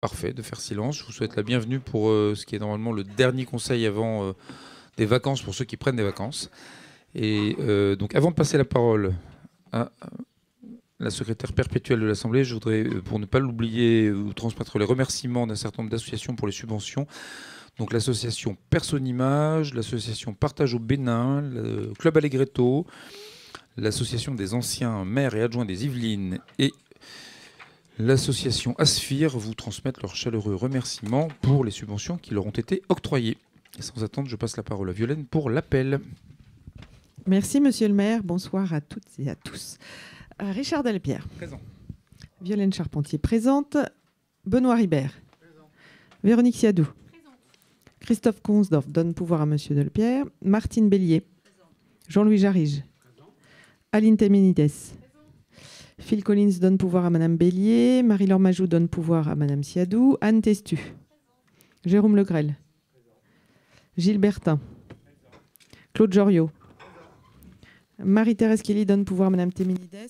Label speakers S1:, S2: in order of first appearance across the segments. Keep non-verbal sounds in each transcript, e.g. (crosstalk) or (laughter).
S1: Parfait, de faire silence. Je vous souhaite la bienvenue pour euh, ce qui est normalement le dernier conseil avant euh, des vacances pour ceux qui prennent des vacances. Et euh, donc, avant de passer la parole à la secrétaire perpétuelle de l'Assemblée, je voudrais, pour ne pas l'oublier, vous transmettre les remerciements d'un certain nombre d'associations pour les subventions. Donc, l'association Personne Image, l'association Partage au Bénin, le Club Allegretto, l'association des anciens maires et adjoints des Yvelines et l'association Aspire vous transmettent leurs chaleureux remerciements pour les subventions qui leur ont été octroyées. Et sans attendre, je passe la parole à Violaine pour l'appel.
S2: Merci, monsieur le maire. Bonsoir à toutes et à tous. Euh, Richard Delpierre.
S1: Présent.
S2: Violaine Charpentier présente. Benoît Ribert. Véronique Siadou. Christophe Consdorf donne pouvoir à monsieur Delpierre. Martine Bélier. Jean-Louis Jarige. Aline Temenides. Phil Collins donne pouvoir à Madame Bélier. Marie-Laure Majou donne pouvoir à Madame Siadou. Anne Testu. Jérôme Legrel. Gilles Bertin. Claude Joriot. Marie-Thérèse Kelly donne pouvoir à Madame Temenides.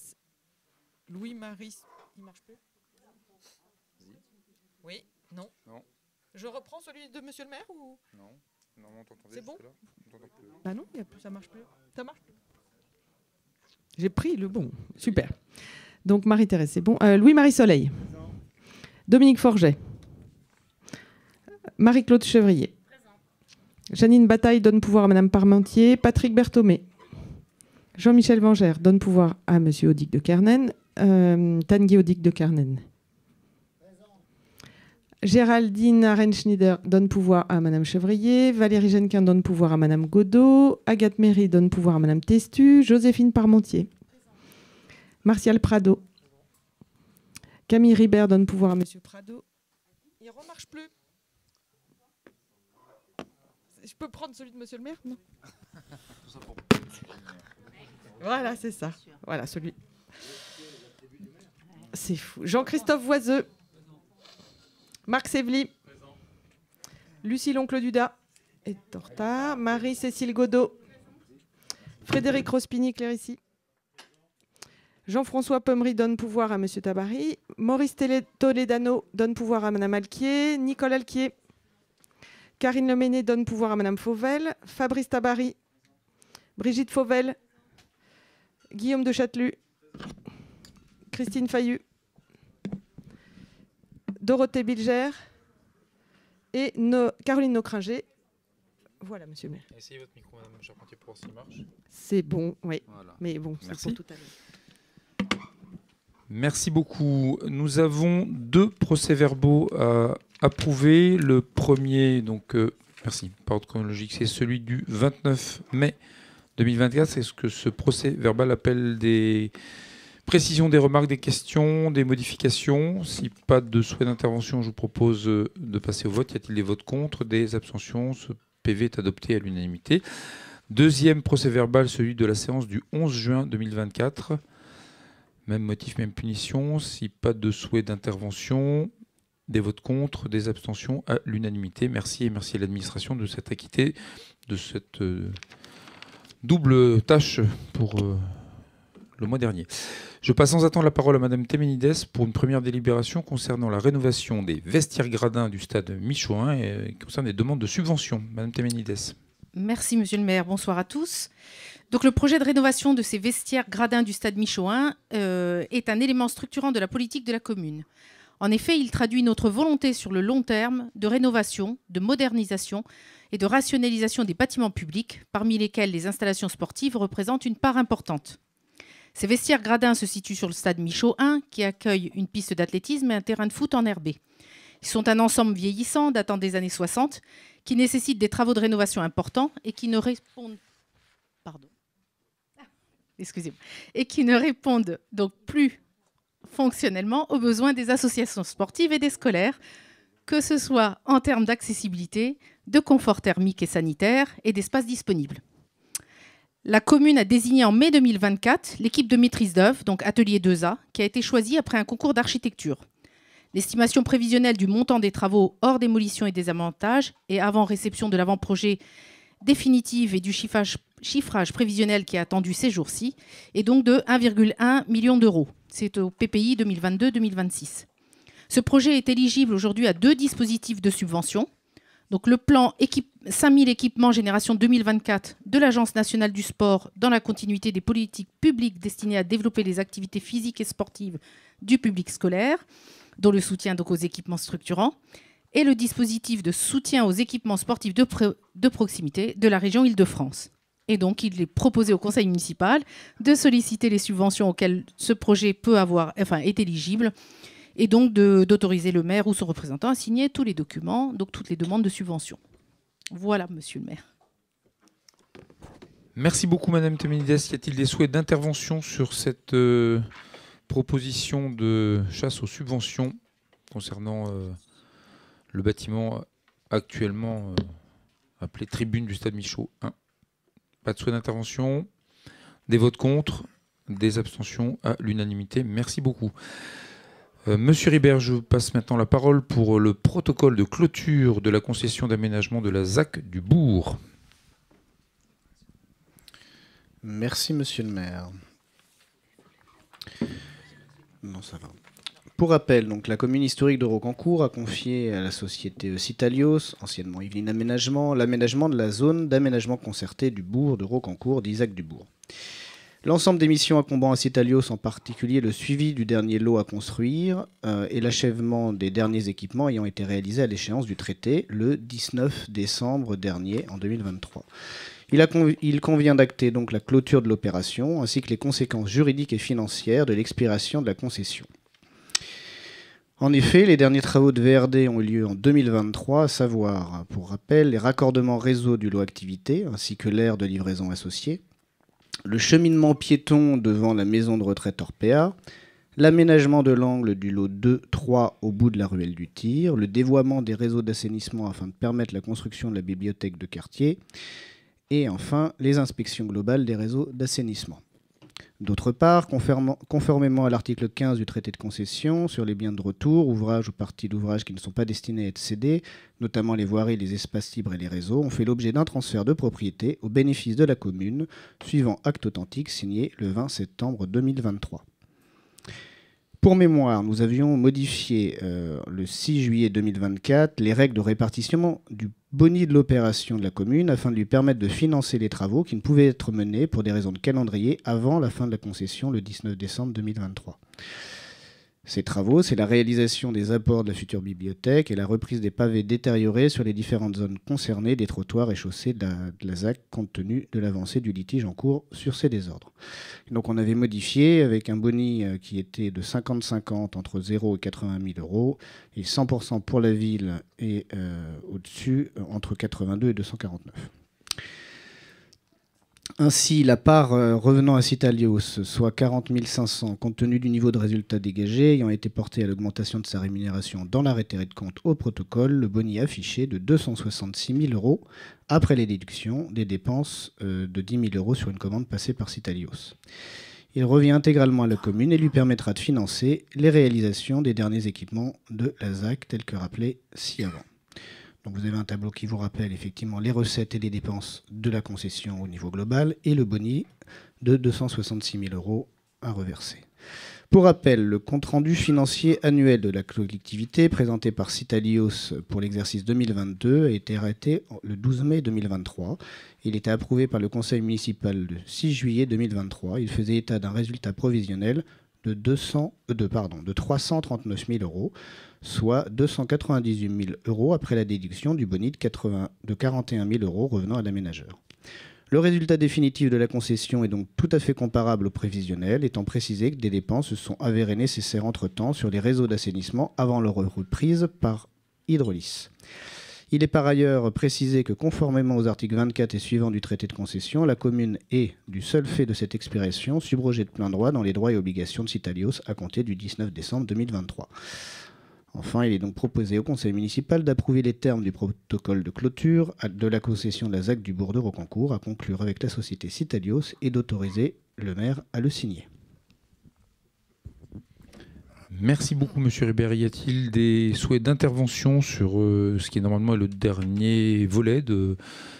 S2: Louis-Marie. Il marche plus Oui, non.
S1: Non.
S2: Je reprends celui de Monsieur le maire ou?
S1: Non, non, on t'entendait
S2: C'est bon?
S1: On plus.
S2: Bah non, y a plus, ça marche plus. Ça marche plus. J'ai pris le bon. Super. Donc Marie-Thérèse, c'est bon. Euh, Louis-Marie Soleil. Dominique Forget. Marie-Claude Chevrier. Janine Bataille donne pouvoir à Madame Parmentier. Patrick Berthomé. Jean-Michel Vangère donne pouvoir à Monsieur Audic de Kernen. Euh, Tanguy Audic de Kernen. Géraldine Arenschneider donne pouvoir à Madame Chevrier. Valérie Genquin donne pouvoir à Madame Godot. Agathe Méry donne pouvoir à Madame Testu. Joséphine Parmentier. Martial Prado. Camille Ribert donne pouvoir à Monsieur Prado. Il remarche plus. Je peux prendre celui de Monsieur le maire? Non. Voilà, c'est ça. Voilà, celui. C'est fou. Jean-Christophe Voiseux. Marc Sévely. Lucie L'Oncle Duda. Torta. Marie-Cécile Godot. Frédéric Rospini Clérici. Jean-François Pommery donne pouvoir à Monsieur Tabary. Maurice Toledano donne pouvoir à Madame Alquier. Nicole Alquier. Karine Leméné donne pouvoir à Madame Fauvel. Fabrice Tabary. Brigitte Fauvel. Guillaume de Châtelus. Christine Fayu. Dorothée Bilger. Et No- Caroline Nocringer. Voilà, monsieur le maire.
S1: Essayez votre micro, Madame Charpentier, pour voir s'il marche.
S2: C'est bon, oui.
S1: Voilà.
S2: Mais bon, c'est
S1: Merci.
S2: pour tout à l'heure.
S1: Merci beaucoup. Nous avons deux procès-verbaux à approuver. Le premier, donc, euh, merci, par ordre chronologique, c'est celui du 29 mai 2024. C'est ce que ce procès-verbal appelle des précisions des remarques, des questions, des modifications. Si pas de souhait d'intervention, je vous propose euh, de passer au vote. Y a-t-il des votes contre, des abstentions? Ce PV est adopté à l'unanimité. Deuxième procès-verbal, celui de la séance du 11 juin 2024. Même motif, même punition. Si pas de souhait d'intervention, des votes contre, des abstentions à l'unanimité. Merci et merci à l'administration de s'être acquittée de cette euh, double tâche pour euh, le mois dernier. Je passe sans attendre la parole à Madame Téménides pour une première délibération concernant la rénovation des vestiaires gradins du stade Michoin et euh, concerne les demandes de subvention. Madame Téménides.
S3: Merci, monsieur le maire. Bonsoir à tous. Donc, le projet de rénovation de ces vestiaires gradins du stade Michoin euh, est un élément structurant de la politique de la commune. En effet, il traduit notre volonté sur le long terme de rénovation, de modernisation et de rationalisation des bâtiments publics, parmi lesquels les installations sportives représentent une part importante. Ces vestiaires gradins se situent sur le stade Michaud 1, qui accueille une piste d'athlétisme et un terrain de foot enherbé. Ils sont un ensemble vieillissant datant des années 60 qui nécessitent des travaux de rénovation importants et qui ne répondent Ah, et qui ne répondent donc plus fonctionnellement aux besoins des associations sportives et des scolaires, que ce soit en termes d'accessibilité, de confort thermique et sanitaire et d'espace disponible. La commune a désigné en mai 2024 l'équipe de maîtrise d'œuvre, donc Atelier 2A, qui a été choisie après un concours d'architecture. L'estimation prévisionnelle du montant des travaux hors démolition et désavantage et avant réception de l'avant-projet définitive et du chiffrage, chiffrage prévisionnel qui est attendu ces jours-ci est donc de 1,1 million d'euros. C'est au PPI 2022-2026. Ce projet est éligible aujourd'hui à deux dispositifs de subvention. Donc le plan 5000 équipements génération 2024 de l'Agence nationale du sport dans la continuité des politiques publiques destinées à développer les activités physiques et sportives du public scolaire, dont le soutien donc aux équipements structurants, et le dispositif de soutien aux équipements sportifs de, de proximité de la région Île-de-France. Et donc, il est proposé au conseil municipal de solliciter les subventions auxquelles ce projet peut avoir, enfin, est éligible et donc d'autoriser le maire ou son représentant à signer tous les documents, donc toutes les demandes de subvention. Voilà, monsieur le maire.
S1: Merci beaucoup, madame Temenides. Y a-t-il des souhaits d'intervention sur cette euh, proposition de chasse aux subventions concernant euh, le bâtiment actuellement euh, appelé Tribune du Stade Michaud 1 Pas de souhait d'intervention Des votes contre Des abstentions à l'unanimité Merci beaucoup. Euh, Monsieur Ribert, je passe maintenant la parole pour le protocole de clôture de la concession d'aménagement de la ZAC du Bourg.
S4: Merci, monsieur le maire. Non, ça va. Pour rappel, donc, la commune historique de Rocancourt a confié à la société Citalios, anciennement Yveline Aménagement, l'aménagement de la zone d'aménagement concerté du bourg de Rocancourt d'Isaac Dubourg. L'ensemble des missions incombant à Citalios, en particulier le suivi du dernier lot à construire euh, et l'achèvement des derniers équipements ayant été réalisés à l'échéance du traité le 19 décembre dernier en 2023. Il, il convient d'acter donc la clôture de l'opération ainsi que les conséquences juridiques et financières de l'expiration de la concession. En effet, les derniers travaux de VRD ont eu lieu en 2023, à savoir, pour rappel, les raccordements réseau du lot activité ainsi que l'aire de livraison associée, le cheminement piéton devant la maison de retraite Orpea, l'aménagement de l'angle du lot 2-3 au bout de la ruelle du Tir, le dévoiement des réseaux d'assainissement afin de permettre la construction de la bibliothèque de quartier, et enfin les inspections globales des réseaux d'assainissement. D'autre part, conformément à l'article 15 du traité de concession sur les biens de retour, ouvrages ou parties d'ouvrages qui ne sont pas destinés à être cédés, notamment les voiries, les espaces libres et les réseaux, ont fait l'objet d'un transfert de propriété au bénéfice de la commune, suivant acte authentique signé le 20 septembre 2023. Pour mémoire, nous avions modifié euh, le 6 juillet 2024 les règles de répartition du boni de l'opération de la commune afin de lui permettre de financer les travaux qui ne pouvaient être menés pour des raisons de calendrier avant la fin de la concession le 19 décembre 2023. Ces travaux, c'est la réalisation des apports de la future bibliothèque et la reprise des pavés détériorés sur les différentes zones concernées des trottoirs et chaussées de la, ZAC compte tenu de l'avancée du litige en cours sur ces désordres. donc on avait modifié avec un boni euh, qui était de 50-50 entre 0 et 80 000 euros et 100% pour la ville et euh, au-dessus euh, entre 82 et 249. Ainsi, la part euh, revenant à Citalios, soit 40 500, compte tenu du niveau de résultat dégagé, ayant été porté à l'augmentation de sa rémunération dans l'arrêté de compte au protocole, le boni affiché de 266 000 euros après les déductions des dépenses euh, de 10 000 euros sur une commande passée par Citalios. Il revient intégralement à la commune et lui permettra de financer les réalisations des derniers équipements de la ZAC, tels que rappelés ci-avant. Donc vous avez un tableau qui vous rappelle effectivement les recettes et les dépenses de la concession au niveau global et le boni de 266 000 euros à reverser. Pour rappel, le compte-rendu financier annuel de la collectivité présenté par Citalios pour l'exercice 2022 a été arrêté le 12 mai 2023. Il était approuvé par le conseil municipal le 6 juillet 2023. Il faisait état d'un résultat provisionnel de, 200, euh, de, pardon, de 339 000 euros, soit 298 000 euros après la déduction du boni de, 80, de 41 000 euros revenant à l'aménageur. Le résultat définitif de la concession est donc tout à fait comparable au prévisionnel, étant précisé que des dépenses se sont avérées nécessaires entre-temps sur les réseaux d'assainissement avant leur reprise par Hydrolis. Il est par ailleurs précisé que conformément aux articles 24 et suivants du traité de concession, la commune est, du seul fait de cette expiration, subrogée de plein droit dans les droits et obligations de Citalios à compter du 19 décembre 2023. Enfin, il est donc proposé au conseil municipal d'approuver les termes du protocole de clôture de la concession de la ZAC du bourg de Rocancourt à conclure avec la société Citalios et d'autoriser le maire à le signer.
S1: Merci beaucoup, Monsieur Ribéry. Y a-t-il des souhaits d'intervention sur euh, ce qui est normalement le dernier volet de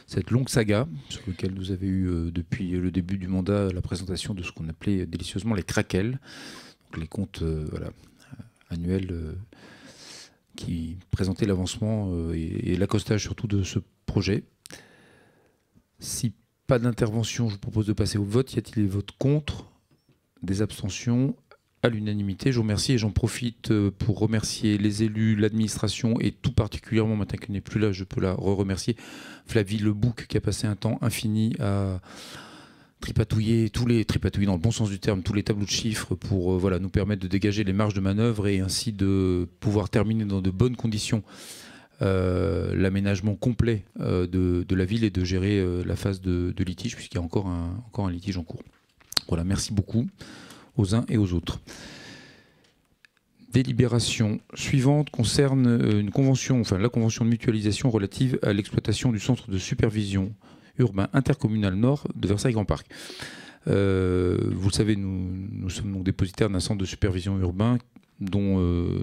S1: cette longue saga, sur lequel vous avez eu euh, depuis le début du mandat la présentation de ce qu'on appelait délicieusement les craquels, les comptes euh, annuels qui présentait l'avancement et, et l'accostage surtout de ce projet. Si pas d'intervention, je vous propose de passer au vote. Y a-t-il des votes contre Des abstentions à l'unanimité. Je vous remercie et j'en profite euh, pour remercier les élus, l'administration et tout particulièrement, maintenant qu'elle n'est plus là, je peux la re-remercier, Flavie Lebouc qui a passé un temps infini à tripatouiller tous les tripatouiller dans le bon sens du terme tous les tableaux de chiffres pour euh, voilà nous permettre de dégager les marges de manœuvre et ainsi de pouvoir terminer dans de bonnes conditions euh, l'aménagement complet de, la ville et de gérer la phase de, litige puisqu'il y a encore un, encore un litige en cours. Voilà, merci beaucoup aux uns et aux autres. Délibération suivante concerne euh, une convention, enfin la convention de mutualisation relative à l'exploitation du centre de supervision urbain intercommunal nord de Versailles-Grand Parc. Euh, vous le savez, nous, sommes donc dépositaires d'un centre de supervision urbain dont, euh,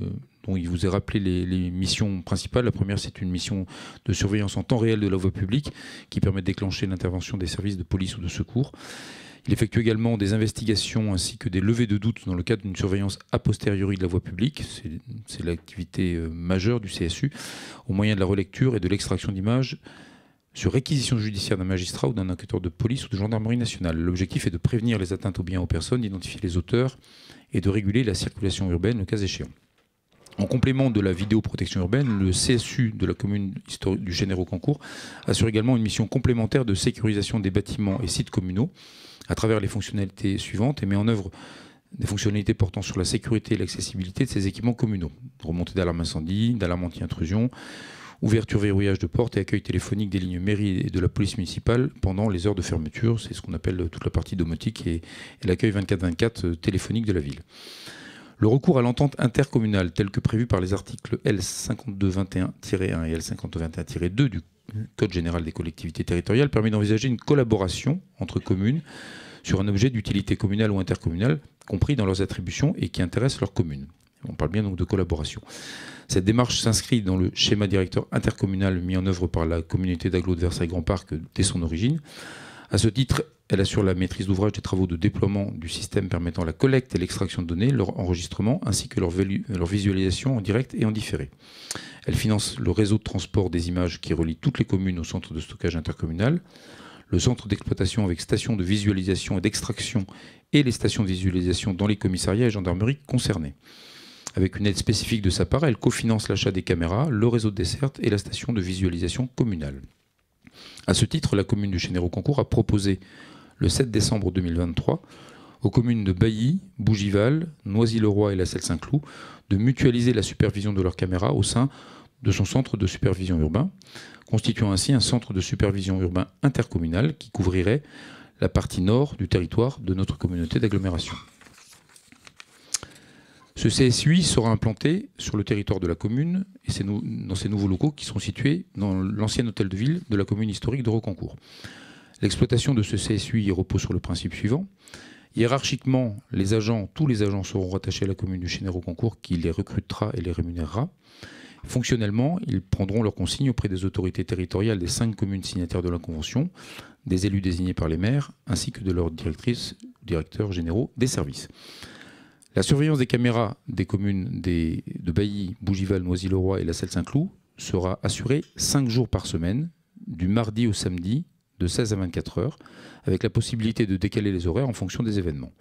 S1: il vous est rappelé les missions principales. La première, c'est une mission de surveillance en temps réel de la voie publique qui permet de déclencher l'intervention des services de police ou de secours. Il effectue également des investigations ainsi que des levées de doutes dans le cadre d'une surveillance a posteriori de la voie publique. C'est l'activité euh, majeure du CSU, au moyen de la relecture et de l'extraction d'images sur réquisition judiciaire d'un magistrat ou d'un enquêteur de police ou de gendarmerie nationale. L'objectif est de prévenir les atteintes aux biens aux personnes, d'identifier les auteurs et de réguler la circulation urbaine le cas échéant. En complément de la vidéoprotection urbaine, le CSU de la commune du Généraux-Cancourt assure également une mission complémentaire de sécurisation des bâtiments et sites communaux à travers les fonctionnalités suivantes et met en œuvre des fonctionnalités portant sur la sécurité et l'accessibilité de ces équipements communaux. Remontée d'alarme incendie, d'alarme anti-intrusion, ouverture verrouillage de portes et accueil téléphonique des lignes mairie et de la police municipale pendant les heures de fermeture. C'est ce qu'on appelle toute la partie domotique et, l'accueil 24-24 euh, téléphonique de la ville. Le recours à l'entente intercommunale, tel que prévu par les articles L5221-1 et L5221-2 du Code général des collectivités territoriales permet d'envisager une collaboration entre communes sur un objet d'utilité communale ou intercommunale compris dans leurs attributions et qui intéresse leur commune. On parle bien donc de collaboration. Cette démarche s'inscrit dans le schéma directeur intercommunal mis en œuvre par la communauté d'agglo de Versailles-Grand Parc dès son origine. À ce titre, elle assure la maîtrise d'ouvrage des travaux de déploiement du système permettant la collecte et l'extraction de données, leur enregistrement ainsi que leur, visualisation en direct et en différé. Elle finance le réseau de transport des images qui relie toutes les communes au centre de stockage intercommunal, le centre d'exploitation avec station de visualisation et d'extraction et les stations de visualisation dans les commissariats et gendarmeries concernés. Avec une aide spécifique de sa part, elle cofinance l'achat des caméras, le réseau de desserte et la station de visualisation communale. À ce titre, la commune du Chénéro-Concours a proposé le 7 décembre 2023 aux communes de Bailly, Bougival, Noisy-le-Roi et la Selle-Saint-Cloud de mutualiser la supervision de leurs caméras au sein de son centre de supervision urbain, constituant ainsi un centre de supervision urbain intercommunal qui couvrirait la partie nord du territoire de notre communauté d'agglomération. Ce CSUI sera implanté sur le territoire de la commune et c'est dans ces nouveaux locaux qui sont situés dans l'ancien hôtel de ville de la commune historique de Rocancourt. L'exploitation de ce CSUI repose sur le principe suivant. Hiérarchiquement, tous les agents seront rattachés à la commune du Chénero Concours qui les recrutera et les rémunérera. Fonctionnellement, ils prendront leurs consignes auprès des autorités territoriales des cinq communes signataires de la Convention, des élus désignés par les maires, ainsi que de leurs directrices, directeurs généraux des services. La surveillance des caméras des communes de Bailly, Bougival, Noisy-le-Roi et la Selle-Saint-Cloud sera assurée cinq jours par semaine, du mardi au samedi, de 16 à 24 heures, avec la possibilité de décaler les horaires en fonction des événements.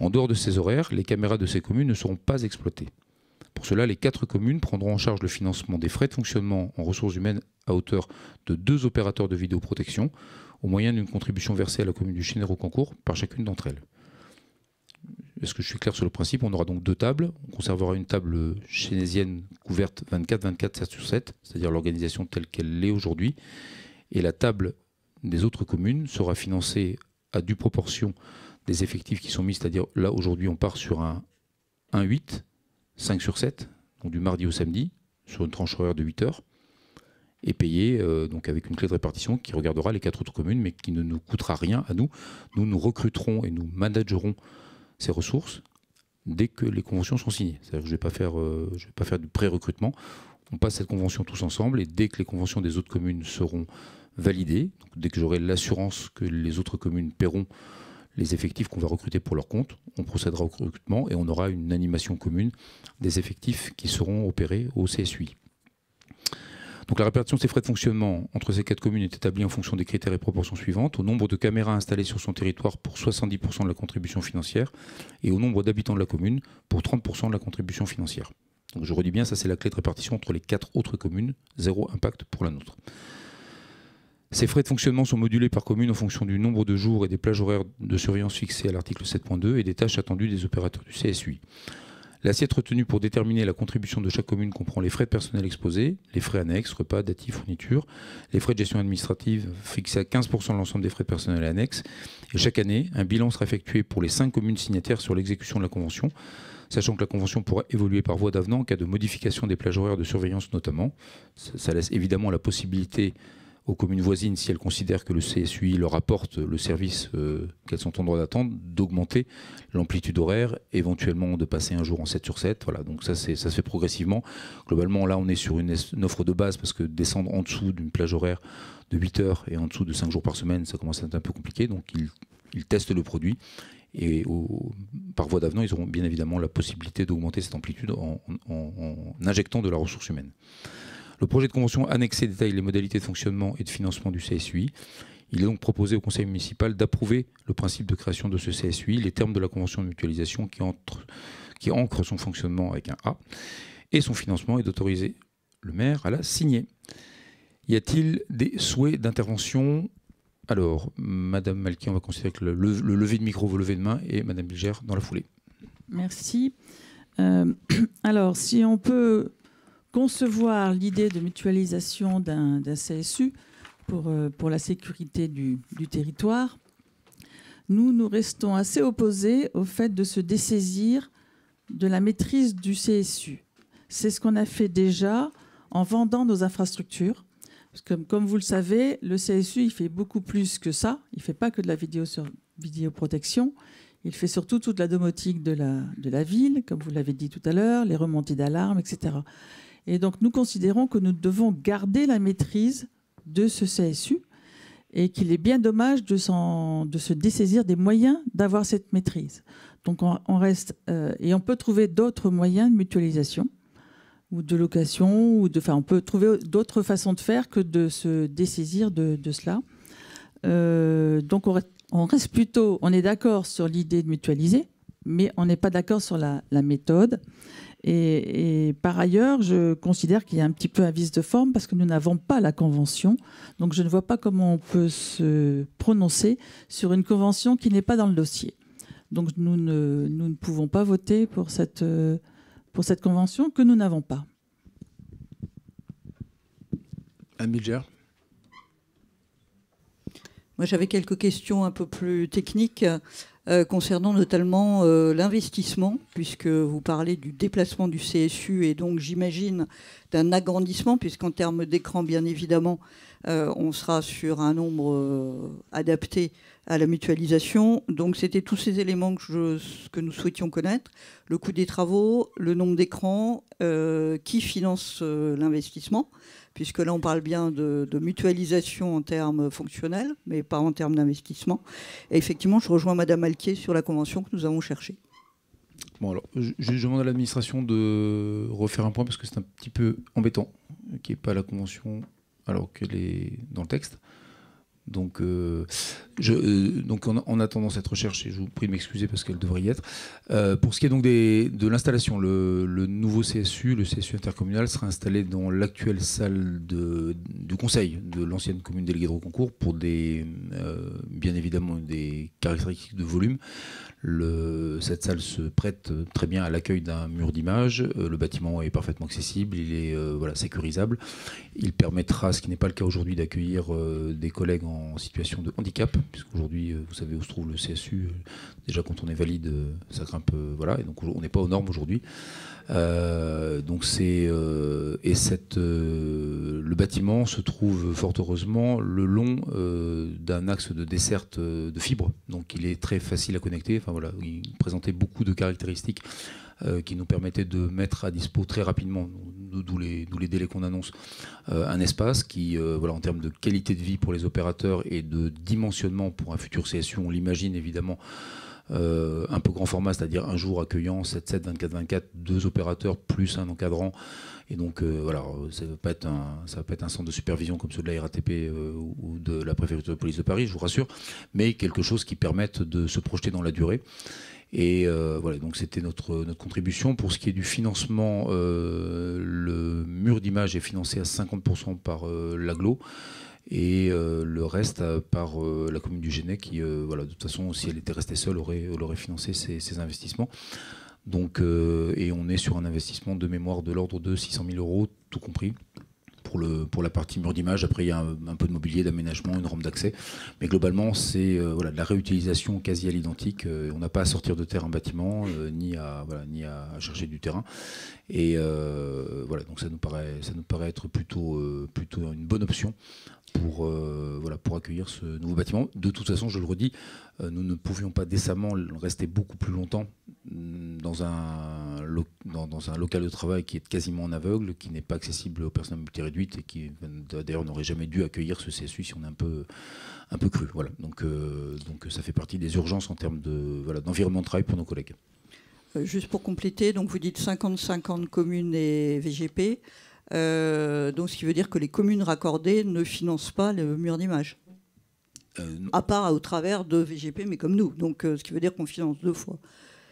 S1: En dehors de ces horaires, les caméras de ces communes ne seront pas exploitées. Pour cela, les quatre communes prendront en charge le financement des frais de fonctionnement en ressources humaines à hauteur de deux opérateurs de vidéoprotection, au moyen d'une contribution versée à la commune du Chénero concours par chacune d'entre elles. Est-ce que je suis clair sur le principe? On aura donc deux tables. On conservera une table chénésienne couverte 24-24, 7 sur 7, c'est-à-dire l'organisation telle qu'elle l'est aujourd'hui. Et la table des autres communes sera financé à due proportion des effectifs qui sont mis, c'est-à-dire là aujourd'hui on part sur un 1-8, 5 sur 7, donc du mardi au samedi, sur une tranche horaire de 8 heures, et payé euh, donc avec une clé de répartition qui regardera les quatre autres communes, mais qui ne nous coûtera rien à nous. Nous nous recruterons et nous managerons ces ressources dès que les conventions sont signées. Que je ne vais pas faire, euh, pré-recrutement. On passe cette convention tous ensemble et dès que les conventions des autres communes seront validé. dès que j'aurai l'assurance que les autres communes paieront les effectifs qu'on va recruter pour leur compte. On procédera au recrutement et on aura une animation commune des effectifs qui seront opérés au CSUI. Donc la répartition de ces frais de fonctionnement entre ces quatre communes est établie en fonction des critères et proportions suivantes, au nombre de caméras installées sur son territoire pour 70% de la contribution financière et au nombre d'habitants de la commune pour 30% de la contribution financière. Je redis bien, ça c'est la clé de répartition entre les quatre autres communes, zéro impact pour la nôtre. Ces frais de fonctionnement sont modulés par commune en fonction du nombre de jours et des plages horaires de surveillance fixées à l'article 7.2 et des tâches attendues des opérateurs du CSUI. L'assiette retenue pour déterminer la contribution de chaque commune comprend les frais de personnel exposés, les frais annexes, repas, datifs, fournitures, les frais de gestion administrative fixés à 15% de l'ensemble des frais de personnel annexes. Et chaque année, un bilan sera effectué pour les cinq communes signataires sur l'exécution de la convention, sachant que la convention pourra évoluer par voie d'avenant en cas de modification des plages horaires de surveillance notamment. Ça laisse évidemment la possibilité aux communes voisines, si elles considèrent que le CSUI leur apporte le service euh, qu'elles sont en droit d'attendre, d'augmenter l'amplitude horaire, éventuellement de passer un jour en 7 sur 7. Voilà, donc ça, ça se fait progressivement. Globalement, là, on est sur une, offre de base parce que descendre en dessous d'une plage horaire de 8 heures et en dessous de 5 jours par semaine, ça commence à être un peu compliqué. Donc, ils, testent le produit. Et par voie d'avenant, ils auront bien évidemment la possibilité d'augmenter cette amplitude en injectant de la ressource humaine. Le projet de convention annexé détaille les modalités de fonctionnement et de financement du CSUI. Il est donc proposé au conseil municipal d'approuver le principe de création de ce CSUI, les termes de la convention de mutualisation qui, ancre son fonctionnement avec un A, et son financement et d'autoriser le maire à la signer. Y a-t-il des souhaits d'intervention? Alors, Madame Malky, on va considérer que le, lever de micro, vous levez de main, et Madame Bilger dans la foulée.
S5: Merci. Euh, (clears throat) alors, si on peut concevoir l'idée de mutualisation d'un CSU pour, euh, pour la sécurité du, territoire, nous, nous restons assez opposés au fait de se dessaisir de la maîtrise du CSU. C'est ce qu'on a fait déjà en vendant nos infrastructures. Comme vous le savez, le CSU, il fait beaucoup plus que ça. Il ne fait pas que de la vidéo sur vidéoprotection. Il fait surtout toute la domotique de la, de la ville, comme vous l'avez dit tout à l'heure, les remontées d'alarme, etc. Et donc nous considérons que nous devons garder la maîtrise de ce CSU et qu'il est bien dommage de, se dessaisir des moyens d'avoir cette maîtrise. Donc on, reste euh, et on peut trouver d'autres moyens de mutualisation ou de location ou de, enfin on peut trouver d'autres façons de faire que de se dessaisir de, cela. Euh, donc on reste, plutôt, on est d'accord sur l'idée de mutualiser, mais on n'est pas d'accord sur la méthode. Et, par ailleurs, je considère qu'il y a un petit peu un vice de forme parce que nous n'avons pas la convention. Donc je ne vois pas comment on peut se prononcer sur une convention qui n'est pas dans le dossier. Donc nous ne, nous ne pouvons pas voter pour cette, pour cette convention que nous n'avons pas.
S1: Anne
S6: Moi j'avais quelques questions un peu plus techniques. Euh, concernant notamment euh, l'investissement, puisque vous parlez du déplacement du CSU et donc j'imagine d'un agrandissement, puisqu'en termes d'écran, bien évidemment, euh, on sera sur un nombre adapté à la mutualisation. Donc c'était tous ces éléments que, que, nous souhaitions connaître. Le coût des travaux, le nombre d'écrans, qui finance l'investissement puisque là on parle bien de, mutualisation en termes fonctionnels, mais pas en termes d'investissement. Et effectivement, je rejoins Madame Alquier sur la convention que nous avons cherchée.
S1: Bon alors, je, demande à l'administration de refaire un point parce que c'est un petit peu embêtant qu'il n'y ait pas la convention alors qu'elle est dans le texte. Donc, euh, je, euh, donc en, attendant cette recherche, et je vous prie de m'excuser parce qu'elle devrait y être, euh, pour ce qui est donc des, de l'installation, le, nouveau CSU, le CSU intercommunal, sera installé dans l'actuelle salle du conseil de l'ancienne commune déléguée de Reconcourt pour des, bien évidemment des caractéristiques de volume cette salle se prête très bien à l'accueil d'un mur d'image. Euh, le bâtiment est parfaitement accessible, il est euh, voilà, sécurisable. Il permettra, ce qui n'est pas le cas aujourd'hui, d'accueillir euh, des collègues en situation de handicap, puisqu'aujourd'hui, vous savez où se trouve le CSU. déjà, quand on est valide, ça grimpe. voilà, et donc on n'est pas aux normes aujourd'hui. Euh, donc c'est euh, et cette euh, le bâtiment se trouve fort heureusement le long d'un axe de desserte de fibres. Donc il est très facile à connecter. Enfin voilà, il présentait beaucoup de caractéristiques qui nous permettaient de mettre à dispo très rapidement, d'où les, les, délais qu'on annonce, un espace qui, voilà, en termes de qualité de vie pour les opérateurs et de dimensionnement pour un futur CSU, on l'imagine évidemment euh, un peu grand format, c'est-à-dire un jour accueillant 7-7, 24-24, deux opérateurs plus un encadrant. Et donc euh, voilà, ça ne va, pas être un centre de supervision comme ceux de la RATP euh, ou de la préfecture de police de Paris, je vous rassure, mais quelque chose qui permette de se projeter dans la durée. Et voilà, donc c'était notre, notre contribution. Pour ce qui est du financement, le mur d'image est financé à 50% par l'aglo et euh, le reste euh, par euh, la commune du Genet qui, voilà, de toute façon, si elle était restée seule, aurait, aurait financé ces, investissements. Donc, et on est sur un investissement de mémoire de l'ordre de 600 000 euros, tout compris. Pour, le, pour la partie mur d'image, après il y a un, peu de mobilier, d'aménagement, une rampe d'accès. Mais globalement, c'est voilà, de la réutilisation quasi à l'identique. on n'a pas à sortir de terre un bâtiment, ni, à, voilà, ni à chercher du terrain. Et voilà, donc ça nous paraît, ça nous paraît être plutôt, plutôt une bonne option pour, euh, voilà, pour accueillir ce nouveau bâtiment. De toute façon, je le redis, euh, nous ne pouvions pas décemment rester beaucoup plus longtemps mm, dans un, dans, un local de travail qui est quasiment en aveugle, qui n'est pas accessible aux personnes multiréduites et qui d'ailleurs n'aurait jamais dû accueillir ce CSU si on est un peu, un peu cru. Voilà. Donc, euh, donc ça fait partie des urgences en termes de, voilà, d'environnement de travail pour nos collègues.
S6: Juste pour compléter, donc vous dites 50-50 communes et VGP. Euh, donc, ce qui veut dire que les communes raccordées ne financent pas le mur d'image. Euh, à part au travers de VGP, mais comme nous. Donc, euh, ce qui veut dire qu'on finance deux fois.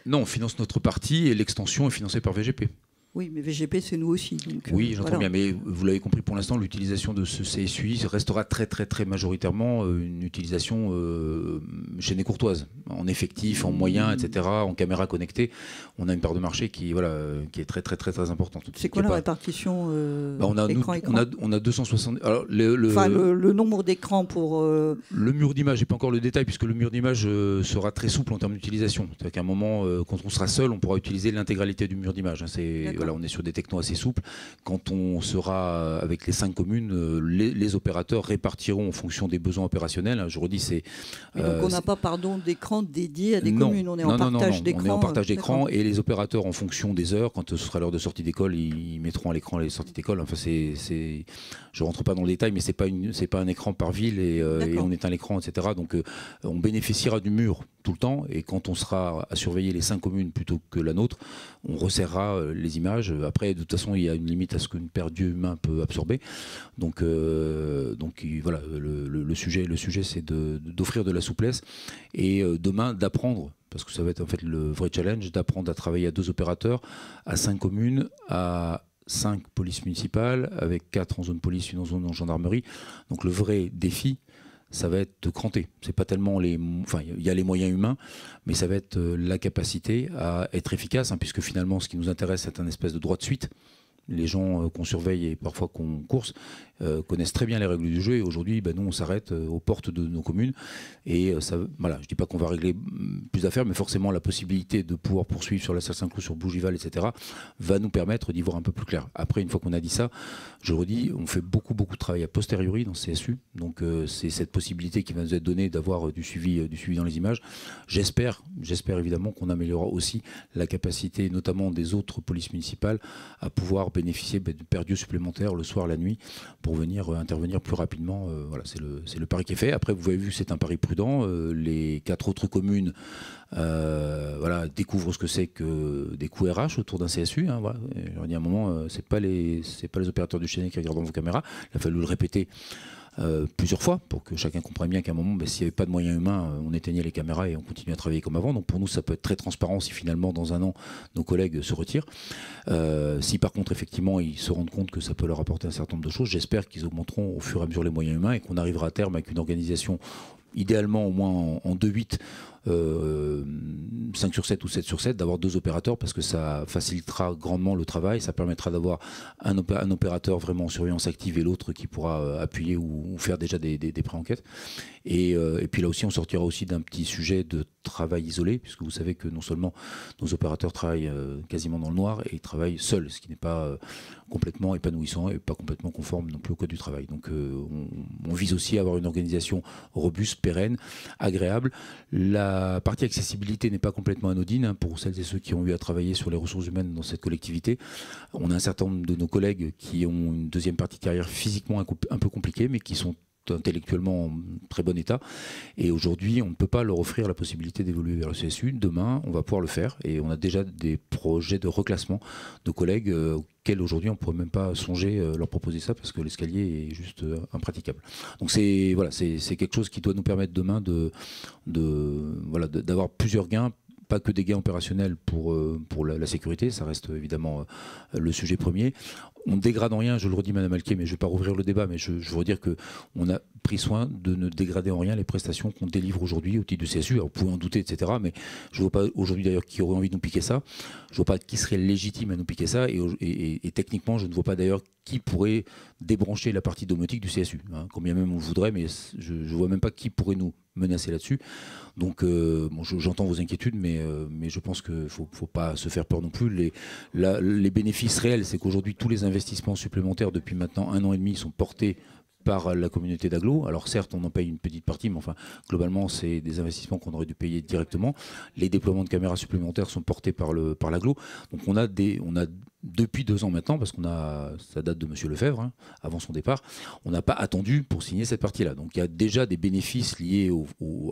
S1: Non, on finance notre partie et l'extension est financée par VGP.
S6: Oui, mais VGP, c'est nous aussi.
S1: oui, euh, j'entends bien, mais vous l'avez compris, pour l'instant, l'utilisation de ce CSUI restera très, très, très majoritairement euh, une utilisation euh, chaînée courtoise, en effectif, en moyens, etc., en caméra connectée. On a une part de marché qui, voilà, qui est très, très, très, très importante.
S6: C'est quoi la répartition
S1: bah, on, a, on, a, on, a, 260. Alors, le,
S6: enfin, le, nombre d'écrans pour.
S1: Le mur d'image, j'ai pas encore le détail, puisque le mur d'image sera très souple en termes d'utilisation. C'est-à-dire qu'à un moment, quand on sera seul, on pourra utiliser l'intégralité du mur d'image. Hein. On est sur des technos assez souples. Quand on sera avec les cinq communes, euh, les, opérateurs répartiront en fonction des besoins opérationnels. Je redis, c'est.
S6: donc on n'a pas, pardon, d'écran dédié à des communes. On est en partage d'écran.
S1: On est en partage d'écran et les opérateurs, en fonction des heures, quand ce sera l'heure de sortie d'école, ils mettront à l'écran les sorties d'école. Enfin, c'est, c'est, je rentre pas dans le détail, mais c'est pas une, c'est pas un écran par ville et, euh, on éteint l'écran, etc. Donc, euh, on bénéficiera du mur tout le temps et quand on sera à surveiller les cinq communes plutôt que la nôtre, on resserrera les images après, de toute façon, il y a une limite à ce qu'une paire d'yeux humains peut absorber. Donc, euh, donc voilà, le, sujet, le sujet c'est d'offrir de, la souplesse et euh, demain d'apprendre parce que ça va être en fait le vrai challenge d'apprendre à travailler à deux opérateurs, à cinq communes, à cinq polices municipales, avec quatre en zone police, une en zone en gendarmerie. Donc le vrai défi, ça va être de cranter. C'est pas tellement les, enfin, il y a les moyens humains, mais ça va être euh, la capacité à être efficace, hein, puisque finalement, ce qui nous intéresse, c'est un espèce de droit de suite les gens euh, qu'on surveille et parfois qu'on course euh, connaissent très bien les règles du jeu et aujourd'hui ben, nous on s'arrête euh, aux portes de nos communes et ça voilà je dis pas qu'on va régler mm, plus d'affaires mais forcément la possibilité de pouvoir poursuivre sur la Saint-Cloud sur Bougival etc va nous permettre d'y voir un peu plus clair. Après une fois qu'on a dit ça je redis on fait beaucoup beaucoup de travail a posteriori dans CSU donc c'est cette possibilité qui va nous être donnée d'avoir du suivi du suivi dans les images. J'espère j'espère évidemment qu'on améliorera aussi la capacité notamment des autres polices municipales à pouvoir bénéficier ben, de perdus supplémentaires le soir, la nuit, pour venir euh, intervenir plus rapidement. Euh, voilà, c'est le, le, pari qui est fait. Après, vous avez vu, c'est un pari prudent. Euh, les quatre autres communes voilà, découvrent ce que c'est que des coûts RH autour d'un CSU. Hein, voilà. je à un moment, les, c'est pas les opérateurs du chaîne qui regardent vos caméras. Il a fallu le répéter euh, plusieurs fois pour que chacun comprenne bien qu'à un moment, ben, s'il n'y avait pas de moyens humains, euh, on éteignait les caméras et on continuait à travailler comme avant. Donc pour nous, ça peut être très transparent si finalement, dans un an, nos collègues se retirent. Euh, si par contre, effectivement, ils se rendent compte que ça peut leur apporter un certain nombre de choses, j'espère qu'ils augmenteront au fur et à mesure les moyens humains et qu'on arrivera à terme avec une organisation idéalement au moins en, 2-8, 5 euh, sur 7 ou 7 sur 7, d'avoir deux opérateurs parce que ça facilitera grandement le travail, ça permettra d'avoir un, opérateur vraiment en surveillance active et l'autre qui pourra euh, appuyer ou, faire déjà des, pré-enquêtes. Euh, et, puis là aussi, on sortira aussi d'un petit sujet de travail isolé, puisque vous savez que non seulement nos opérateurs travaillent quasiment dans le noir, et ils travaillent seuls, ce qui n'est pas complètement épanouissant et pas complètement conforme non plus au code du travail. Donc euh, on, vise aussi à avoir une organisation robuste, pérenne, agréable. La partie accessibilité n'est pas complètement anodine hein, pour celles et ceux qui ont eu à travailler sur les ressources humaines dans cette collectivité. On a un certain nombre de nos collègues qui ont une deuxième partie de carrière physiquement un peu compliquée, mais qui sont intellectuellement en très bon état. Et aujourd'hui, on ne peut pas leur offrir la possibilité d'évoluer vers le CSU. Demain, on va pouvoir le faire. Et on a déjà des projets de reclassement de collègues euh, auxquels aujourd'hui on ne pourrait même pas songer euh, leur proposer ça parce que l'escalier est juste euh, impraticable. Donc c'est voilà, quelque chose qui doit nous permettre demain d'avoir plusieurs gains pas que des gains opérationnels pour, pour la, sécurité, ça reste évidemment le sujet premier on ne dégrade en rien, je le redis Madame Alquier, mais je ne vais pas rouvrir le débat, mais je, veux dire qu'on a pris soin de ne dégrader en rien les prestations qu'on délivre aujourd'hui au titre du CSU. Alors, vous pouvez en douter, etc. Mais je ne vois pas aujourd'hui d'ailleurs qui aurait envie de nous piquer ça. Je ne vois pas qui serait légitime à nous piquer ça. Et, techniquement, je ne vois pas d'ailleurs qui pourrait débrancher la partie domotique du CSU. Hein. combien même on voudrait, mais je ne vois même pas qui pourrait nous menacer là-dessus. Donc, euh, j'entends vos inquiétudes, mais, euh, je pense qu'il ne faut, pas se faire peur non plus. Les bénéfices réels, c'est qu'aujourd'hui, tous les investissements supplémentaires depuis maintenant un an et demi sont portés par la communauté d'aglo. Alors certes, on en paye une petite partie, mais enfin, globalement, c'est des investissements qu'on aurait dû payer directement. Les déploiements de caméras supplémentaires sont portés par le par. Donc on a des, on a depuis deux ans maintenant, parce qu'on a, ça date de Monsieur Lefebvre, hein, avant son départ, on n'a pas attendu pour signer cette partie-là. Donc il y a déjà des bénéfices liés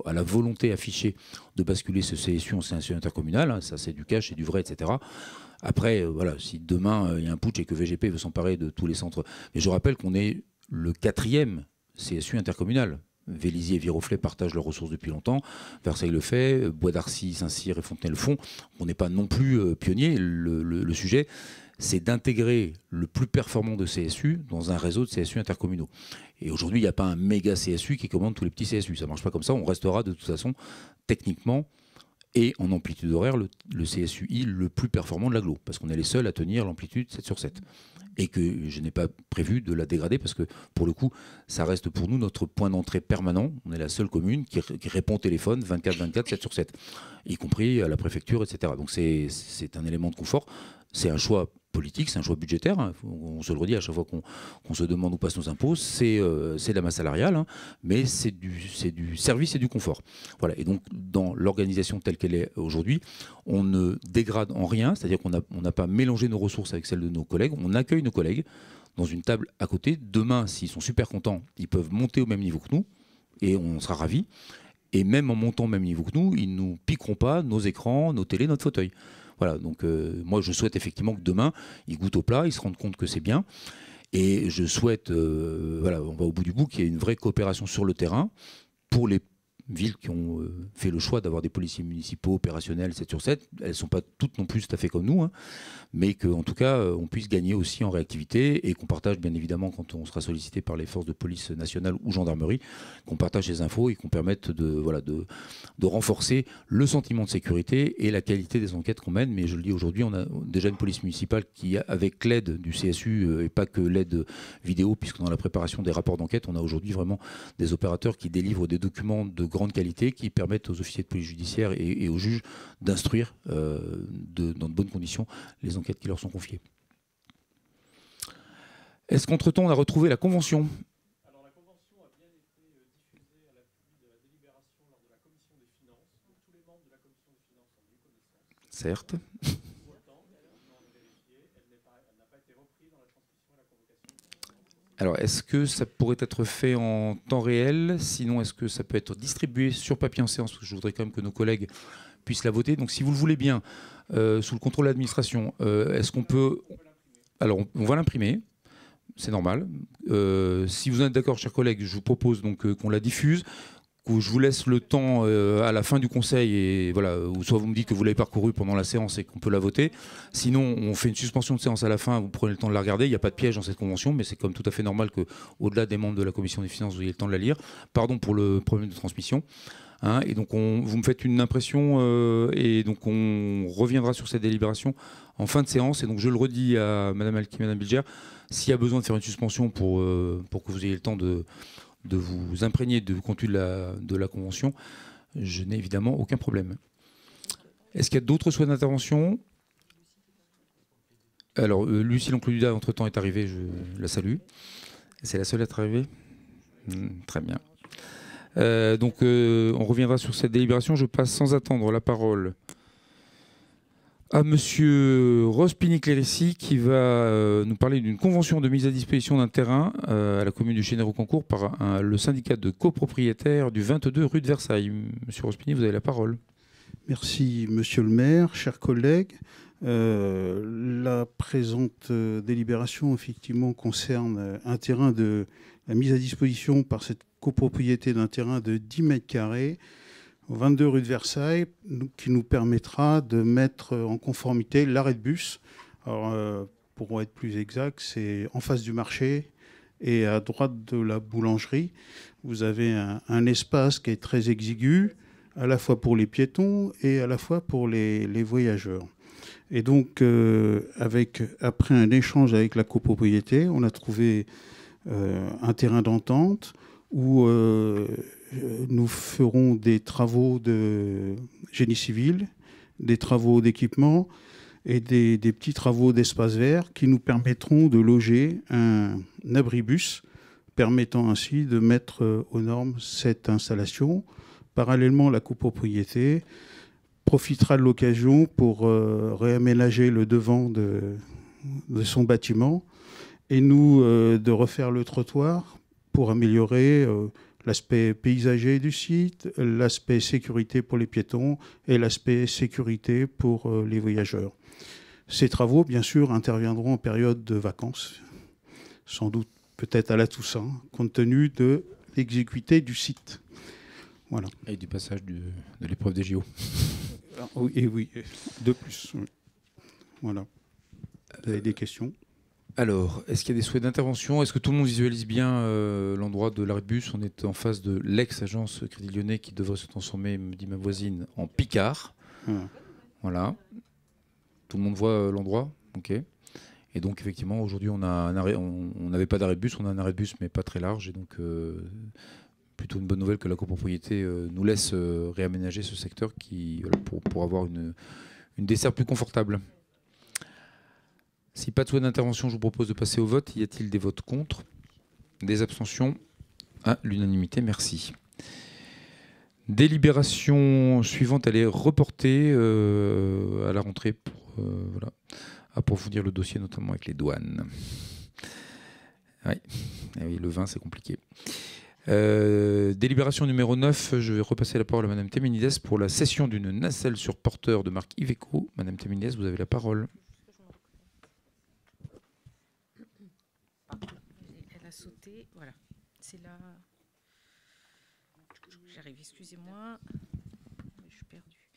S1: à la volonté affichée de basculer ce CSU en CSU intercommunal. Hein. ça, c'est du cash, c'est du vrai, etc. Après, euh, voilà, si demain euh, il y a un putsch et que VGP veut s'emparer de tous les centres, mais je rappelle qu'on est le quatrième CSU intercommunal. Vélizy et Viroflay partagent leurs ressources depuis longtemps. Versailles le fait, Bois d'Arcy, Saint-Cyr et Fontenay le font. On n'est pas non plus euh, pionniers. Le, sujet, c'est d'intégrer le plus performant de CSU dans un réseau de CSU intercommunaux. Et aujourd'hui, il n'y a pas un méga CSU qui commande tous les petits CSU. Ça ne marche pas comme ça. On restera de toute façon techniquement et en amplitude horaire le, le CSUI le plus performant de l'aglo, parce qu'on est les seuls à tenir l'amplitude 7 sur 7 et que je n'ai pas prévu de la dégrader parce que pour le coup, ça reste pour nous notre point d'entrée permanent. On est la seule commune qui, répond au téléphone 24-24, 7 sur 7, y compris à la préfecture, etc. Donc c'est un élément de confort. C'est un choix politique, c'est un choix budgétaire. Hein. On se le redit à chaque fois qu'on se demande où passent nos impôts. C'est euh, de la masse salariale, hein. mais c'est du, du service et du confort. Voilà. Et donc, dans l'organisation telle qu'elle est aujourd'hui, on ne dégrade en rien, c'est-à-dire qu'on n'a pas mélangé nos ressources avec celles de nos collègues. On accueille nos collègues dans une table à côté. Demain, s'ils sont super contents, ils peuvent monter au même niveau que nous et on sera ravis. Et même en montant au même niveau que nous, ils ne nous piqueront pas nos écrans, nos télés, notre fauteuil. Voilà, donc euh, moi je souhaite effectivement que demain, ils goûtent au plat, ils se rendent compte que c'est bien. Et je souhaite, euh, voilà, on va au bout du bout, qu'il y ait une vraie coopération sur le terrain pour les villes qui ont euh, fait le choix d'avoir des policiers municipaux opérationnels 7 sur 7. Elles ne sont pas toutes non plus tout à fait comme nous, hein, mais qu'en tout cas, euh, on puisse gagner aussi en réactivité et qu'on partage bien évidemment quand on sera sollicité par les forces de police nationale ou gendarmerie, qu'on partage les infos et qu'on permette de, voilà, de, de renforcer le sentiment de sécurité et la qualité des enquêtes qu'on mène. Mais je le dis aujourd'hui, on a déjà une police municipale qui, avec l'aide du CSU euh, et pas que l'aide vidéo, puisque dans la préparation des rapports d'enquête, on a aujourd'hui vraiment des opérateurs qui délivrent des documents de grande qualité qui permettent aux officiers de police judiciaire et, aux juges d'instruire euh, dans de bonnes conditions les enquêtes qui leur sont confiées. Est-ce qu'entre-temps, on a retrouvé la convention? Certes. Alors, est-ce que ça pourrait être fait en temps réel? Sinon, est-ce que ça peut être distribué sur papier en séance? Je voudrais quand même que nos collègues puissent la voter. Donc, si vous le voulez bien, euh, sous le contrôle de l'administration, euh, est-ce qu'on peut... Alors, on, va l'imprimer. C'est normal. Euh, si vous êtes d'accord, chers collègues, je vous propose donc qu'on la diffuse je vous laisse le temps à la fin du conseil et voilà, ou soit vous me dites que vous l'avez parcouru pendant la séance et qu'on peut la voter. Sinon, on fait une suspension de séance à la fin, vous prenez le temps de la regarder. Il n'y a pas de piège dans cette convention, mais c'est comme tout à fait normal que, au-delà des membres de la commission des finances, vous ayez le temps de la lire. Pardon pour le problème de transmission. Hein, et donc, on, vous me faites une impression euh, et donc on reviendra sur cette délibération en fin de séance. Et donc, je le redis à Madame Alki, Madame Bilger, s'il y a besoin de faire une suspension pour, euh, pour que vous ayez le temps de de vous imprégner du contenu de la, de la Convention. je n'ai évidemment aucun problème. Est-ce qu'il y a d'autres souhaits d'intervention? Alors, euh, Lucie Loncluda, entre-temps, est arrivée, je la salue. C'est la seule à être arrivée? Hmm, Très bien. Euh, donc, euh, on reviendra sur cette délibération. Je passe sans attendre la parole à Monsieur Rospini-Clérici qui va euh, nous parler d'une convention de mise à disposition d'un terrain à la commune du Chénéro-Concours par le syndicat de copropriétaires du 22 rue de Versailles. Monsieur Rospini, vous avez la parole.
S7: Merci, monsieur le maire, chers collègues. La présente délibération, effectivement, concerne un terrain de mise à disposition par cette copropriété d'un terrain de 10 mètres carrés au 22 rue de Versailles, qui nous permettra de mettre en conformité l'arrêt de bus. Alors, euh, pour être plus exact, c'est en face du marché et à droite de la boulangerie. Vous avez un, espace qui est très exigu, à la fois pour les piétons et à la fois pour les, voyageurs. Et donc, euh, après un échange avec la copropriété, on a trouvé euh, un terrain d'entente où euh, nous ferons des travaux de génie civil, des travaux d'équipement et des, petits travaux d'espace vert qui nous permettront de loger un, abribus permettant ainsi de mettre euh, aux normes cette installation. Parallèlement, la copropriété profitera de l'occasion pour euh, réaménager le devant de, son bâtiment et nous de refaire le trottoir pour améliorer euh, l'aspect paysager du site, l'aspect sécurité pour les piétons et l'aspect sécurité pour euh, les voyageurs. Ces travaux, bien sûr, interviendront en période de vacances, sans doute peut-être à la Toussaint, compte tenu de l'exécuté du site. Voilà.
S1: Et du passage de l'épreuve des JO.
S7: Ah, oui, et oui, de plus. oui. Voilà. Vous avez des questions?
S1: Alors, est-ce qu'il y a des souhaits d'intervention? Est-ce que tout le monde visualise bien euh, l'endroit de l'arrêt de bus On est en face de l'ex-agence Crédit Lyonnais qui devrait se transformer, me dit ma voisine, en Picard.
S7: Voilà.
S1: Voilà. Tout le monde voit euh, l'endroit? Ok. Et donc, effectivement, aujourd'hui, on a un arrêt- on on n'avait pas d'arrêt de bus, on a un arrêt de bus, mais pas très large. Et donc, euh, plutôt une bonne nouvelle que la copropriété nous laisse réaménager ce secteur qui, pour avoir une, une dessert plus confortable. Si pas de souhait d'intervention, je vous propose de passer au vote. Y a-t-il des votes contre? Des abstentions? À l'unanimité, merci. Délibération suivante, elle est reportée euh, à la rentrée pour euh, approfondir le dossier, notamment avec les douanes. Oui, oui le vin, c'est compliqué. Euh, délibération numéro 9, je vais repasser la parole à Madame Téménides pour la cession d'une nacelle sur porteur de marque Iveco. Madame Téménides, vous avez la parole.
S3: Elle a sauté, voilà. C'est là. J'arrive, excusez-moi. Je suis perdue.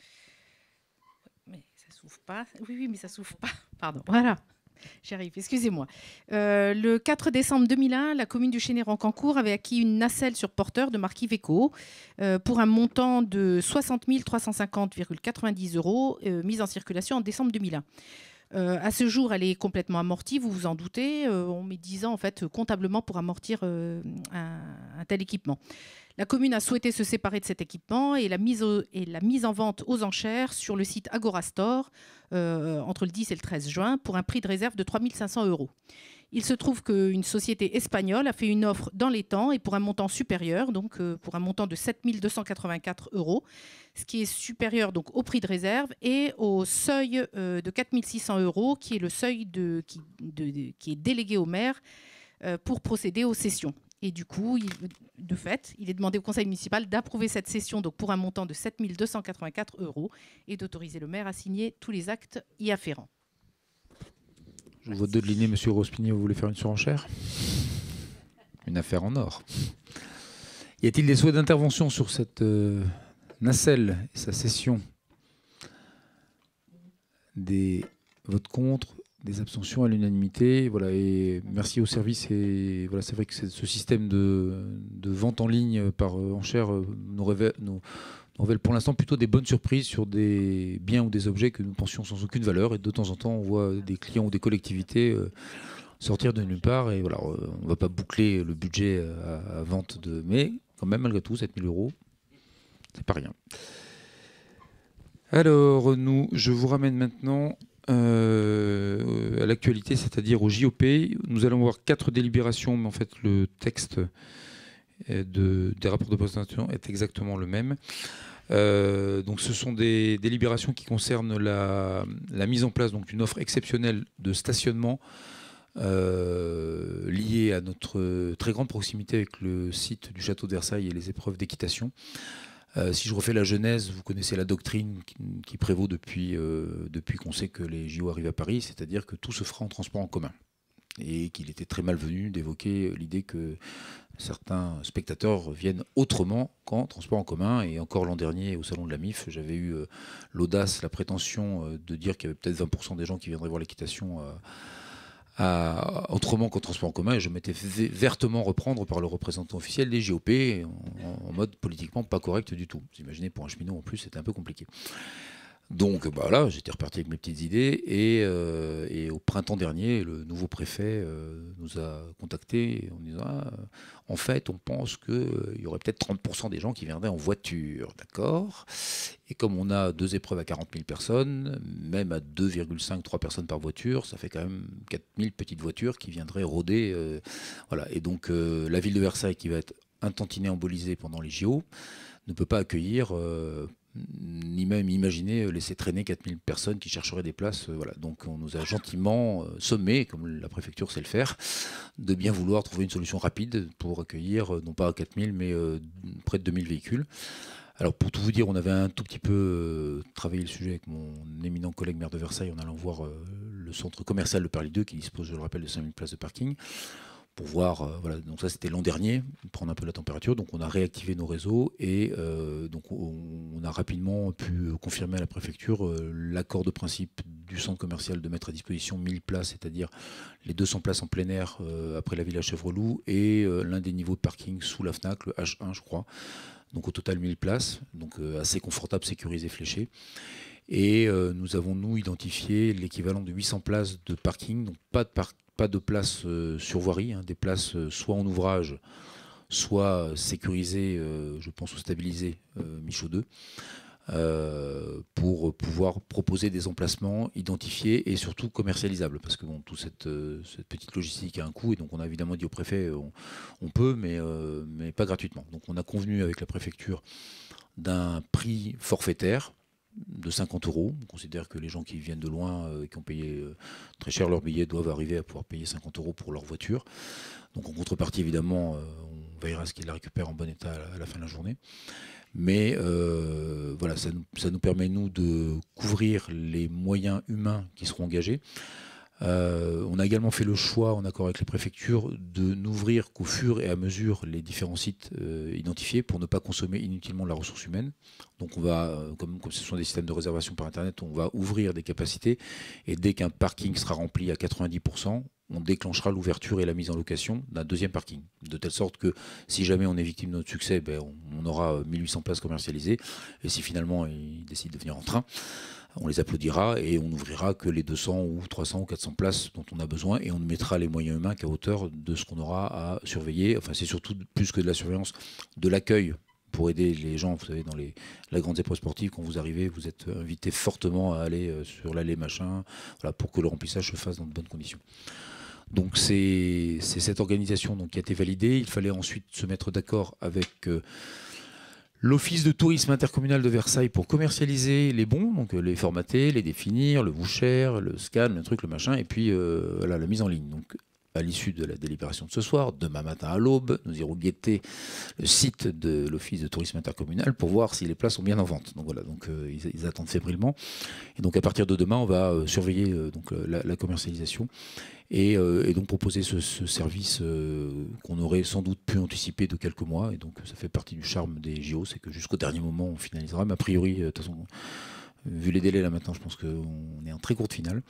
S3: Mais ça s'ouvre pas. Oui, oui, mais ça s'ouvre pas. Pardon. Voilà. J'arrive, excusez-moi. Euh, le 4 décembre 2001, la commune du Chénéran-Cancourt avait acquis une nacelle sur porteur de marque Iveco euh, pour un montant de 60 350,90 euros euh, mise en circulation en décembre 2001. Euh, à ce jour, elle est complètement amortie, vous vous en doutez. Euh, on met 10 ans en fait comptablement pour amortir euh, un, tel équipement. La commune a souhaité se séparer de cet équipement et la mise, en vente aux enchères sur le site Agorastore euh, entre le 10 et le 13 juin pour un prix de réserve de 3500 euros. Il se trouve qu'une société espagnole a fait une offre dans les temps et pour un montant supérieur, donc euh, pour un montant de 7284 euros, ce qui est supérieur au prix de réserve et au seuil euh, de 4600 euros, qui est le seuil qui, est délégué au maire euh, pour procéder aux cessions. Et du coup, de fait, il est demandé au conseil municipal d'approuver cette cession donc pour un montant de 7284 euros et d'autoriser le maire à signer tous les actes y afférents.
S1: Je vous deux de ligner, Monsieur Rospini, vous voulez faire une surenchère? Une affaire en or. Y a-t-il des souhaits d'intervention sur cette euh, nacelle et sa cession? Des votes contre, des abstentions à l'unanimité. Voilà, et merci au service. Et voilà, c'est vrai que ce système de, de vente en ligne par euh, enchère euh, nous révèle, nous- nous révèle pour l'instant plutôt des bonnes surprises sur des biens ou des objets que nous pensions sans aucune valeur. Et de temps en temps, on voit des clients ou des collectivités euh, sortir de nulle part. Et voilà, euh, on ne va pas boucler le budget à, à vente de. Mais quand même, malgré tout, 7000 euros, C'est pas rien. Alors, nous, je vous ramène maintenant euh, à l'actualité, c'est-à-dire au JOP. Nous allons voir quatre délibérations, mais en fait, le texte de, des rapports de présentation est exactement le même. Euh, donc, ce sont des délibérations qui concernent la, mise en place d'une offre exceptionnelle de stationnement euh, liée à notre très grande proximité avec le site du château de Versailles et les épreuves d'équitation. Euh, si je refais la genèse, vous connaissez la doctrine qui, prévaut depuis, depuis qu'on sait que les JO arrivent à Paris, c'est-à-dire que tout se fera en transport en commun. Et qu'il était très malvenu d'évoquer l'idée que certains spectateurs viennent autrement qu'en transport en commun. Et encore l'an dernier, au Salon de la MIF, j'avais eu euh, l'audace, la prétention de dire qu'il y avait peut-être 20% des gens qui viendraient voir l'équitation autrement qu'au transport en commun. Et je m'étais fait vertement reprendre par le représentant officiel des GOP en, en mode politiquement pas correct du tout. Vous imaginez, pour un cheminot en plus, c'était un peu compliqué. Donc bah, là, j'étais reparti avec mes petites idées euh, et, au printemps dernier, le nouveau préfet euh, nous a contactés en disant ah, en fait, on pense qu'il euh, y aurait peut-être 30% des gens qui viendraient en voiture, d'accord? Et comme on a deux épreuves à 40 000 personnes, même à 2,5-3 personnes par voiture, ça fait quand même 4 000 petites voitures qui viendraient rôder. voilà. Et donc la ville de Versailles qui va être un embolisée pendant les JO ne peut pas accueillir ni même imaginer laisser traîner 4000 personnes qui chercheraient des places. Euh, voilà. Donc on nous a gentiment euh, sommé, comme la préfecture sait le faire, de bien vouloir trouver une solution rapide pour accueillir, euh, non pas 4000, mais près de 2000 véhicules. Alors pour tout vous dire, on avait un tout petit peu travaillé le sujet avec mon éminent collègue maire de Versailles en allant voir le centre commercial de Paris 2 qui dispose, je le rappelle, de 5000 places de parking pour voir. Euh, voilà, donc ça c'était l'an dernier, prendre un peu la température. Donc on a réactivé nos réseaux et euh, donc on, a rapidement pu confirmer à la préfecture euh, l'accord de principe du centre commercial de mettre à disposition 1000 places, c'est-à-dire les 200 places en plein air après la villa Chevreloup et l'un des niveaux de parking sous la FNAC, le H1 je crois. Donc au total 1000 places, donc assez confortable, sécurisé, fléché. Et nous avons, nous, identifié l'équivalent de 800 places de parking, donc pas de, parking pas de place euh, sur voirie, hein, des places euh, soit en ouvrage, soit sécurisées, euh, je pense, ou stabilisées, Michaud 2. pour pouvoir proposer des emplacements identifiés et surtout commercialisables. Parce que bon, toute cette, petite logistique a un coût, et donc on a évidemment dit au préfet, on, peut, mais pas gratuitement. Donc on a convenu avec la préfecture d'un prix forfaitaire de 50 euros. On considère que les gens qui viennent de loin et euh, qui ont payé euh, très cher leur billet doivent arriver à pouvoir payer 50 euros pour leur voiture. Donc en contrepartie, évidemment, euh, on veillera à ce qu'ils la récupèrent en bon état à la fin de la journée. Mais voilà, ça nous, ça nous, permet, nous, de couvrir les moyens humains qui seront engagés. Euh, on a également fait le choix, en accord avec les préfectures, de n'ouvrir qu'au fur et à mesure les différents sites euh, identifiés pour ne pas consommer inutilement la ressource humaine. Donc on va, euh, comme, ce sont des systèmes de réservation par Internet, on va ouvrir des capacités et dès qu'un parking sera rempli à 90%, on déclenchera l'ouverture et la mise en location d'un deuxième parking. De telle sorte que si jamais on est victime de notre succès, ben, on, aura 1800 places commercialisées. Et si finalement il décide de venir en train, on les applaudira et on n'ouvrira que les 200 ou 300 ou 400 places dont on a besoin et on ne mettra les moyens humains qu'à hauteur de ce qu'on aura à surveiller. Enfin, c'est surtout plus que de la surveillance, de l'accueil pour aider les gens. Vous savez, dans les, la grande épreuve sportive, quand vous arrivez, vous êtes invité fortement à aller euh, sur l'allée machin, pour que le remplissage se fasse dans de bonnes conditions. Donc c'est cette organisation donc, qui a été validée. Il fallait ensuite se mettre d'accord avec euh, l'Office de tourisme intercommunal de Versailles pour commercialiser les bons, donc euh, les formater, les définir, le voucher, le scan, le truc, le machin, et puis euh, la mise en ligne. À l'issue de la délibération de ce soir, demain matin à l'aube, nous irons guetter le site de l'Office de tourisme intercommunal pour voir si les places sont bien en vente. Donc voilà, donc euh, ils, attendent fébrilement. Et donc à partir de demain, on va surveiller donc la, commercialisation et, donc proposer ce, service qu'on aurait sans doute pu anticiper de quelques mois. Et donc ça fait partie du charme des JO, c'est que jusqu'au dernier moment on finalisera. Mais a priori, de toute façon, vu les délais là maintenant, je pense qu'on est en très courte finale.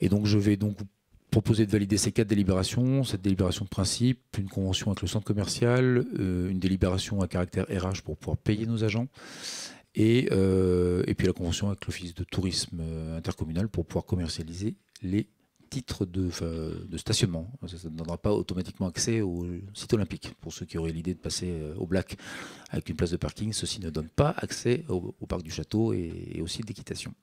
S1: Et donc je vais donc proposer de valider ces quatre délibérations, cette délibération de principe, une convention avec le centre commercial, une délibération à caractère RH pour pouvoir payer nos agents, et, et puis la convention avec l'office de tourisme intercommunal pour pouvoir commercialiser les titre de, stationnement. Ça ne donnera pas automatiquement accès au site olympique. Pour ceux qui auraient l'idée de passer euh, au black avec une place de parking, ceci ne donne pas accès au, parc du château et, au site d'équitation.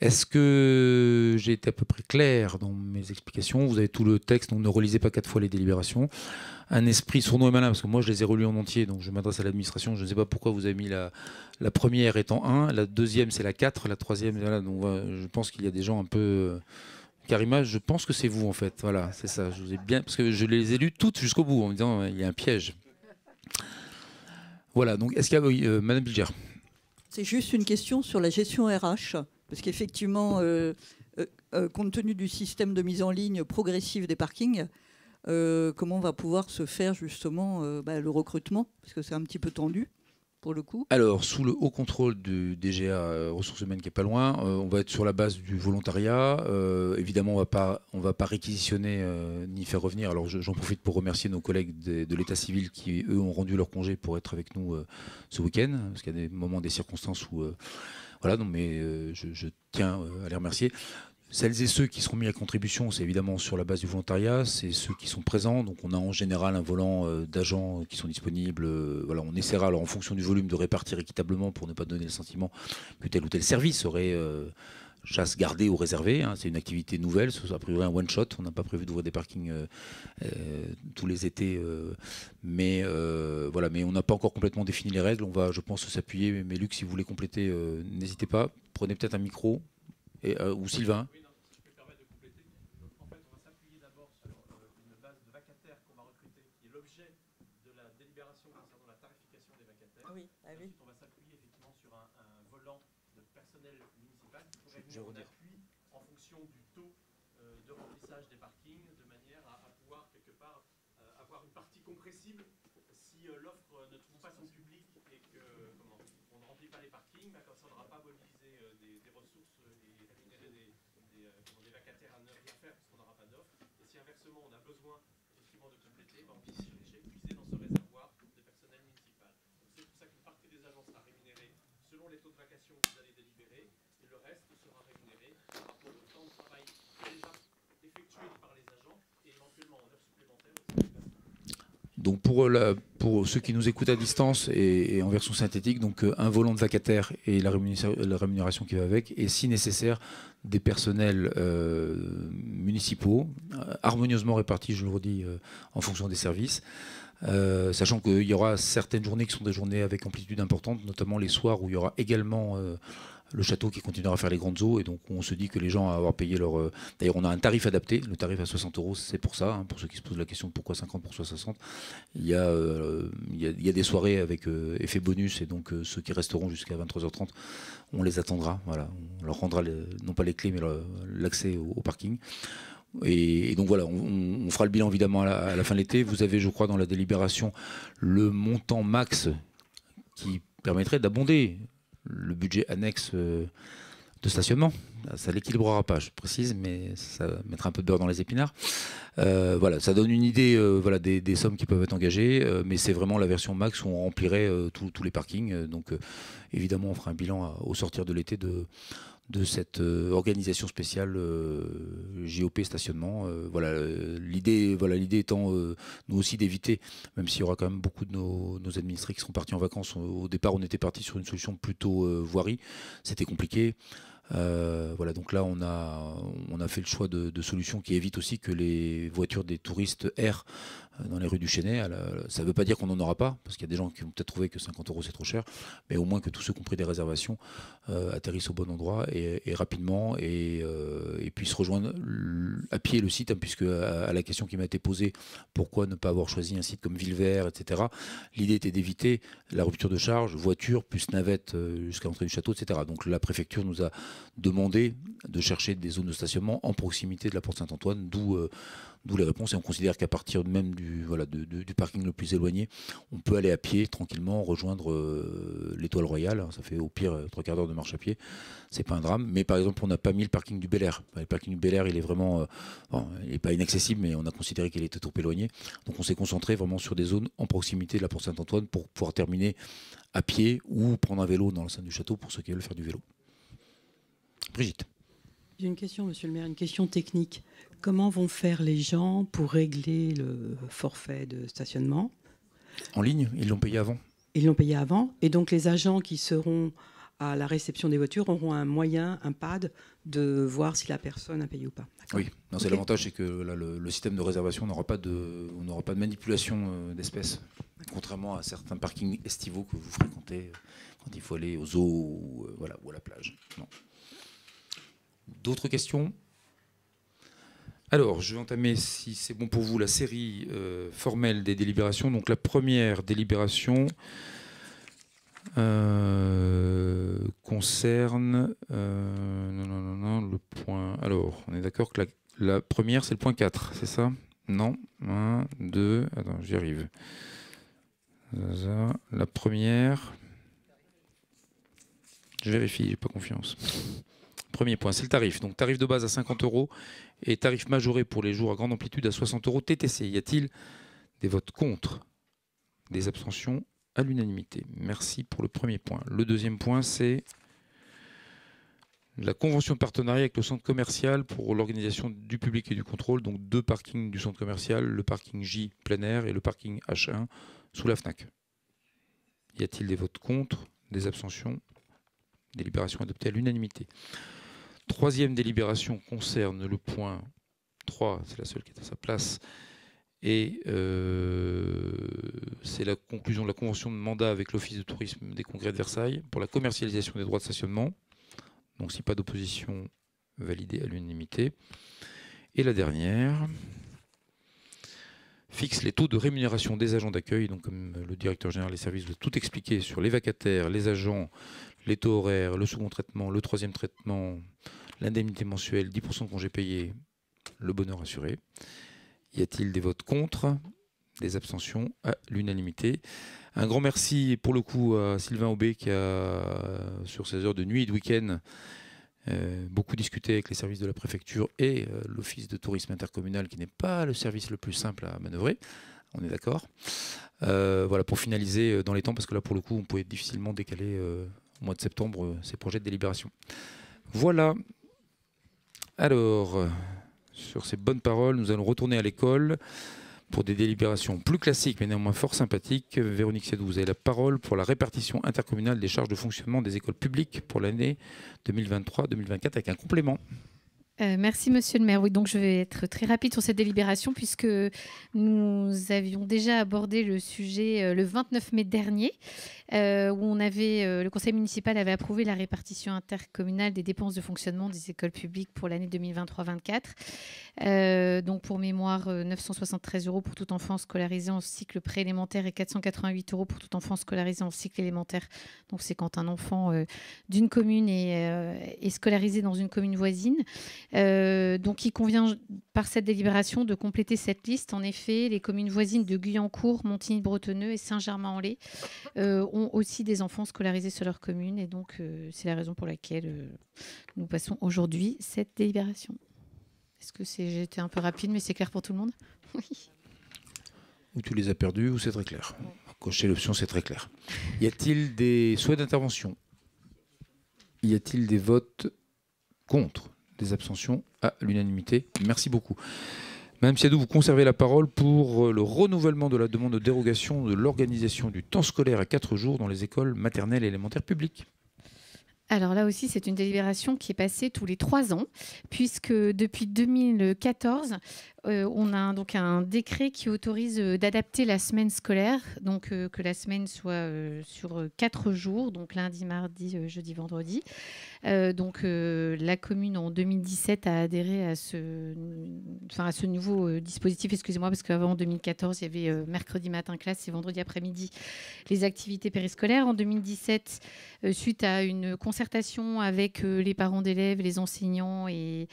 S1: Est-ce que j'ai été à peu près clair dans mes explications? Vous avez tout le texte, donc ne relisez pas quatre fois les délibérations. Un esprit sournois et malin, parce que moi je les ai relus en entier, donc je m'adresse à l'administration. Je ne sais pas pourquoi vous avez mis la, première étant 1, la deuxième c'est la 4, la troisième, donc je pense qu'il y a des gens un peu Karima, je pense que c'est vous en fait. Voilà, c'est ça. Je vous ai bien parce que je les ai lues toutes jusqu'au bout en me disant il y a un piège. Voilà. Donc est-ce qu'il y a euh, Madame Bilger?
S6: C'est juste une question sur la gestion RH parce qu'effectivement, euh, euh, compte tenu du système de mise en ligne progressive des parkings, comment va pouvoir se faire justement bah, le recrutement parce que c'est un petit peu tendu
S1: Alors, sous le haut contrôle du DGA euh, Ressources Humaines qui est pas loin, euh, on va être sur la base du volontariat. Euh, évidemment, on va pas, va pas réquisitionner ni faire revenir. Alors, j'en profite pour remercier nos collègues de, l'État civil qui, eux, ont rendu leur congé pour être avec nous ce week-end, parce qu'il y a des moments, des circonstances où... voilà, non, mais je, tiens à les remercier. Celles et ceux qui seront mis à contribution, c'est évidemment sur la base du volontariat, c'est ceux qui sont présents. Donc on a en général un volant euh, d'agents qui sont disponibles. Euh, on essaiera alors en fonction du volume de répartir équitablement pour ne pas donner le sentiment que tel ou tel service serait euh, chasse gardée ou réservée. Hein. C'est une activité nouvelle, ce sera un one shot. On n'a pas prévu d'ouvrir des parkings tous les étés, mais voilà, mais on n'a pas encore complètement défini les règles. On va, je pense, s'appuyer. Mais Luc, si vous voulez compléter, n'hésitez pas. Prenez peut-être un micro. Et, ou Sylvain. Donc pour, pour ceux qui nous écoutent à distance et, en version synthétique, donc euh, un volant de vacataire et la rémunération, qui va avec, et si nécessaire, des personnels euh, municipaux, euh, harmonieusement répartis, je le redis, en fonction des services. Sachant qu'il y aura certaines journées qui sont des journées avec amplitude importante, notamment les soirs où il y aura également le château qui continuera à faire les grandes eaux. Et donc, on se dit que les gens à avoir payé leur. Euh, d'ailleurs, on a un tarif adapté. Le tarif à 60 euros, c'est pour ça. Hein, pour ceux qui se posent la question pourquoi 50, pourquoi 60. Il y a, euh, des soirées avec euh, effet bonus. Et donc, ceux qui resteront jusqu'à 23h30, on les attendra. Voilà. On leur rendra non pas les clés, mais l'accès au, parking. Et, donc voilà, on, fera le bilan évidemment à la, fin de l'été. Vous avez, je crois, dans la délibération, le montant max qui permettrait d'abonder le budget annexe euh, de stationnement. Ça l'équilibrera pas, je précise, mais ça mettra un peu de beurre dans les épinards. Euh, voilà, ça donne une idée euh, voilà, des, sommes qui peuvent être engagées, mais c'est vraiment la version max où on remplirait tous les parkings. donc évidemment, on fera un bilan au sortir de l'été de, de cette euh, organisation spéciale euh, JOP stationnement. Euh, voilà, l'idée, voilà, l'idée étant nous aussi d'éviter, même s'il y aura quand même beaucoup de nos, administrés qui seront partis en vacances. Au départ, on était parti sur une solution plutôt voirie. C'était compliqué. voilà, donc là, on a, on a fait le choix de, solutions qui évitent aussi que les voitures des touristes errent dans les rues du Chênay. Ça ne veut pas dire qu'on n'en aura pas, parce qu'il y a des gens qui vont peut-être trouver que 50 euros c'est trop cher, mais au moins que tous ceux qui ont pris des réservations euh, atterrissent au bon endroit et, rapidement euh, et, puissent rejoindre à pied le site, hein, puisque à, la question qui m'a été posée, pourquoi ne pas avoir choisi un site comme Villevert, etc., l'idée était d'éviter la rupture de charge, voiture plus navette euh, jusqu'à l'entrée du château, etc. Donc la préfecture nous a demandé de chercher des zones de stationnement en proximité de la porte Saint-Antoine, d'où D'où les réponses. Et on considère qu'à partir même du, voilà, du parking le plus éloigné, on peut aller à pied tranquillement, rejoindre euh, l'étoile royale. Ça fait au pire trois quarts d'heure de marche à pied. C'est pas un drame. Mais par exemple, on n'a pas mis le parking du Bel Air. Le parking du Bel Air, il est vraiment. Euh, il n'est pas inaccessible, mais on a considéré qu'il était trop éloigné. Donc on s'est concentré vraiment sur des zones en proximité de la Porte Saint-Antoine pour pouvoir terminer à pied ou prendre un vélo dans l'enceinte du château pour ceux qui veulent faire du vélo. Brigitte.
S8: J'ai une question, monsieur le maire, une question technique. Comment vont faire les gens pour régler le forfait de stationnement
S1: En ligne, ils l'ont payé avant.
S8: Ils l'ont payé avant. Et donc les agents qui seront à la réception des voitures auront un moyen, un pad, de voir si la personne a payé ou pas.
S1: Oui, non, c'est l'avantage, c'est que là, le, système de réservation n'aura pas de, on n'aura pas de manipulation euh, d'espèces, contrairement à certains parkings estivaux que vous fréquentez euh, quand il faut aller aux eaux ou, euh, voilà, ou à la plage. D'autres questions? Alors, je vais entamer, si c'est bon pour vous, la série formelle des délibérations. Donc, la première délibération, euh, concerne euh, non, non, non, le point. Alors, on est d'accord que la, première, c'est le point 4, c'est ça? Non 1, 2, attends, j'y arrive. La première. Je vérifie, j'ai pas confiance. Premier point, c'est le tarif. Donc tarif de base à 50 euros et tarif majoré pour les jours à grande amplitude à 60 euros TTC. Y a-t-il des votes contre Des abstentions à l'unanimité? Merci pour le premier point. Le deuxième point, c'est la convention de partenariat avec le centre commercial pour l'organisation du public et du contrôle. Donc deux parkings du centre commercial, le parking J plein air et le parking H1 sous la FNAC. Y a-t-il des votes contre, des abstentions Délibération adoptée à l'unanimité? Troisième délibération concerne le point 3, c'est la seule qui est à sa place, et euh, c'est la conclusion de la convention de mandat avec l'Office de tourisme des congrès de Versailles pour la commercialisation des droits de stationnement. Donc si pas d'opposition, validée à l'unanimité. Et la dernière fixe les taux de rémunération des agents d'accueil. Donc comme le directeur général des services a tout expliqué sur les vacataires, les agents, les taux horaires, le second traitement, le troisième traitement, l'indemnité mensuelle, 10% de congés payés, le bonheur assuré. Y a-t-il des votes contre? Des abstentions à l'unanimité. Un grand merci pour le coup à Sylvain Aubé qui a, sur ses heures de nuit et de week-end, euh, beaucoup discuté avec les services de la préfecture et euh, l'office de tourisme intercommunal qui n'est pas le service le plus simple à manœuvrer. On est d'accord. Euh, voilà, pour finaliser dans les temps, parce que là pour le coup on pouvait difficilement décaler au mois de septembre ces projets de délibération. Voilà. Alors, sur ces bonnes paroles, nous allons retourner à l'école pour des délibérations plus classiques mais néanmoins fort sympathiques. Véronique Sédou, vous avez la parole pour la répartition intercommunale des charges de fonctionnement des écoles publiques pour l'année 2023-2024 avec un complément.
S9: Euh, merci Monsieur le maire. Oui, donc je vais être très rapide sur cette délibération puisque nous avions déjà abordé le sujet euh, le 29 mai dernier euh, où on avait, le conseil municipal avait approuvé la répartition intercommunale des dépenses de fonctionnement des écoles publiques pour l'année 2023-24. donc pour mémoire, 973 euros pour tout enfant scolarisé en cycle préélémentaire et 488 euros pour tout enfant scolarisé en cycle élémentaire. Donc c'est quand un enfant d'une commune est, est, scolarisé dans une commune voisine. Euh, donc il convient par cette délibération de compléter cette liste. En effet, les communes voisines de Guyancourt, Montigny-Bretonneux et Saint-Germain-en-Laye euh, aussi des enfants scolarisés sur leur commune et donc euh, c'est la raison pour laquelle nous passons aujourd'hui cette délibération. Est-ce que c'est un peu rapide mais c'est clair pour tout le monde? (laughs) Oui.
S1: Ou tu les as perdus ou c'est très clair. Cocher l'option, c'est très clair. Y a-t-il des souhaits d'intervention? Y a-t-il des votes contre? Des abstentions? À l'unanimité. Merci beaucoup. Madame Siadou, vous conservez la parole pour euh, le renouvellement de la demande de dérogation de l'organisation du temps scolaire à 4 jours dans les écoles maternelles et élémentaires publiques.
S9: Alors là aussi, c'est une délibération qui est passée tous les trois ans, puisque depuis 2014, euh, on a donc un décret qui autorise euh, d'adapter la semaine scolaire, donc euh, que la semaine soit sur quatre jours, donc lundi, mardi, jeudi, vendredi. donc la commune en 2017 a adhéré à ce, nouveau dispositif, excusez-moi, parce qu'avant en 2014, il y avait mercredi matin classe et vendredi après-midi les activités périscolaires. En 2017, suite à une concertation avec les parents d'élèves, les enseignants et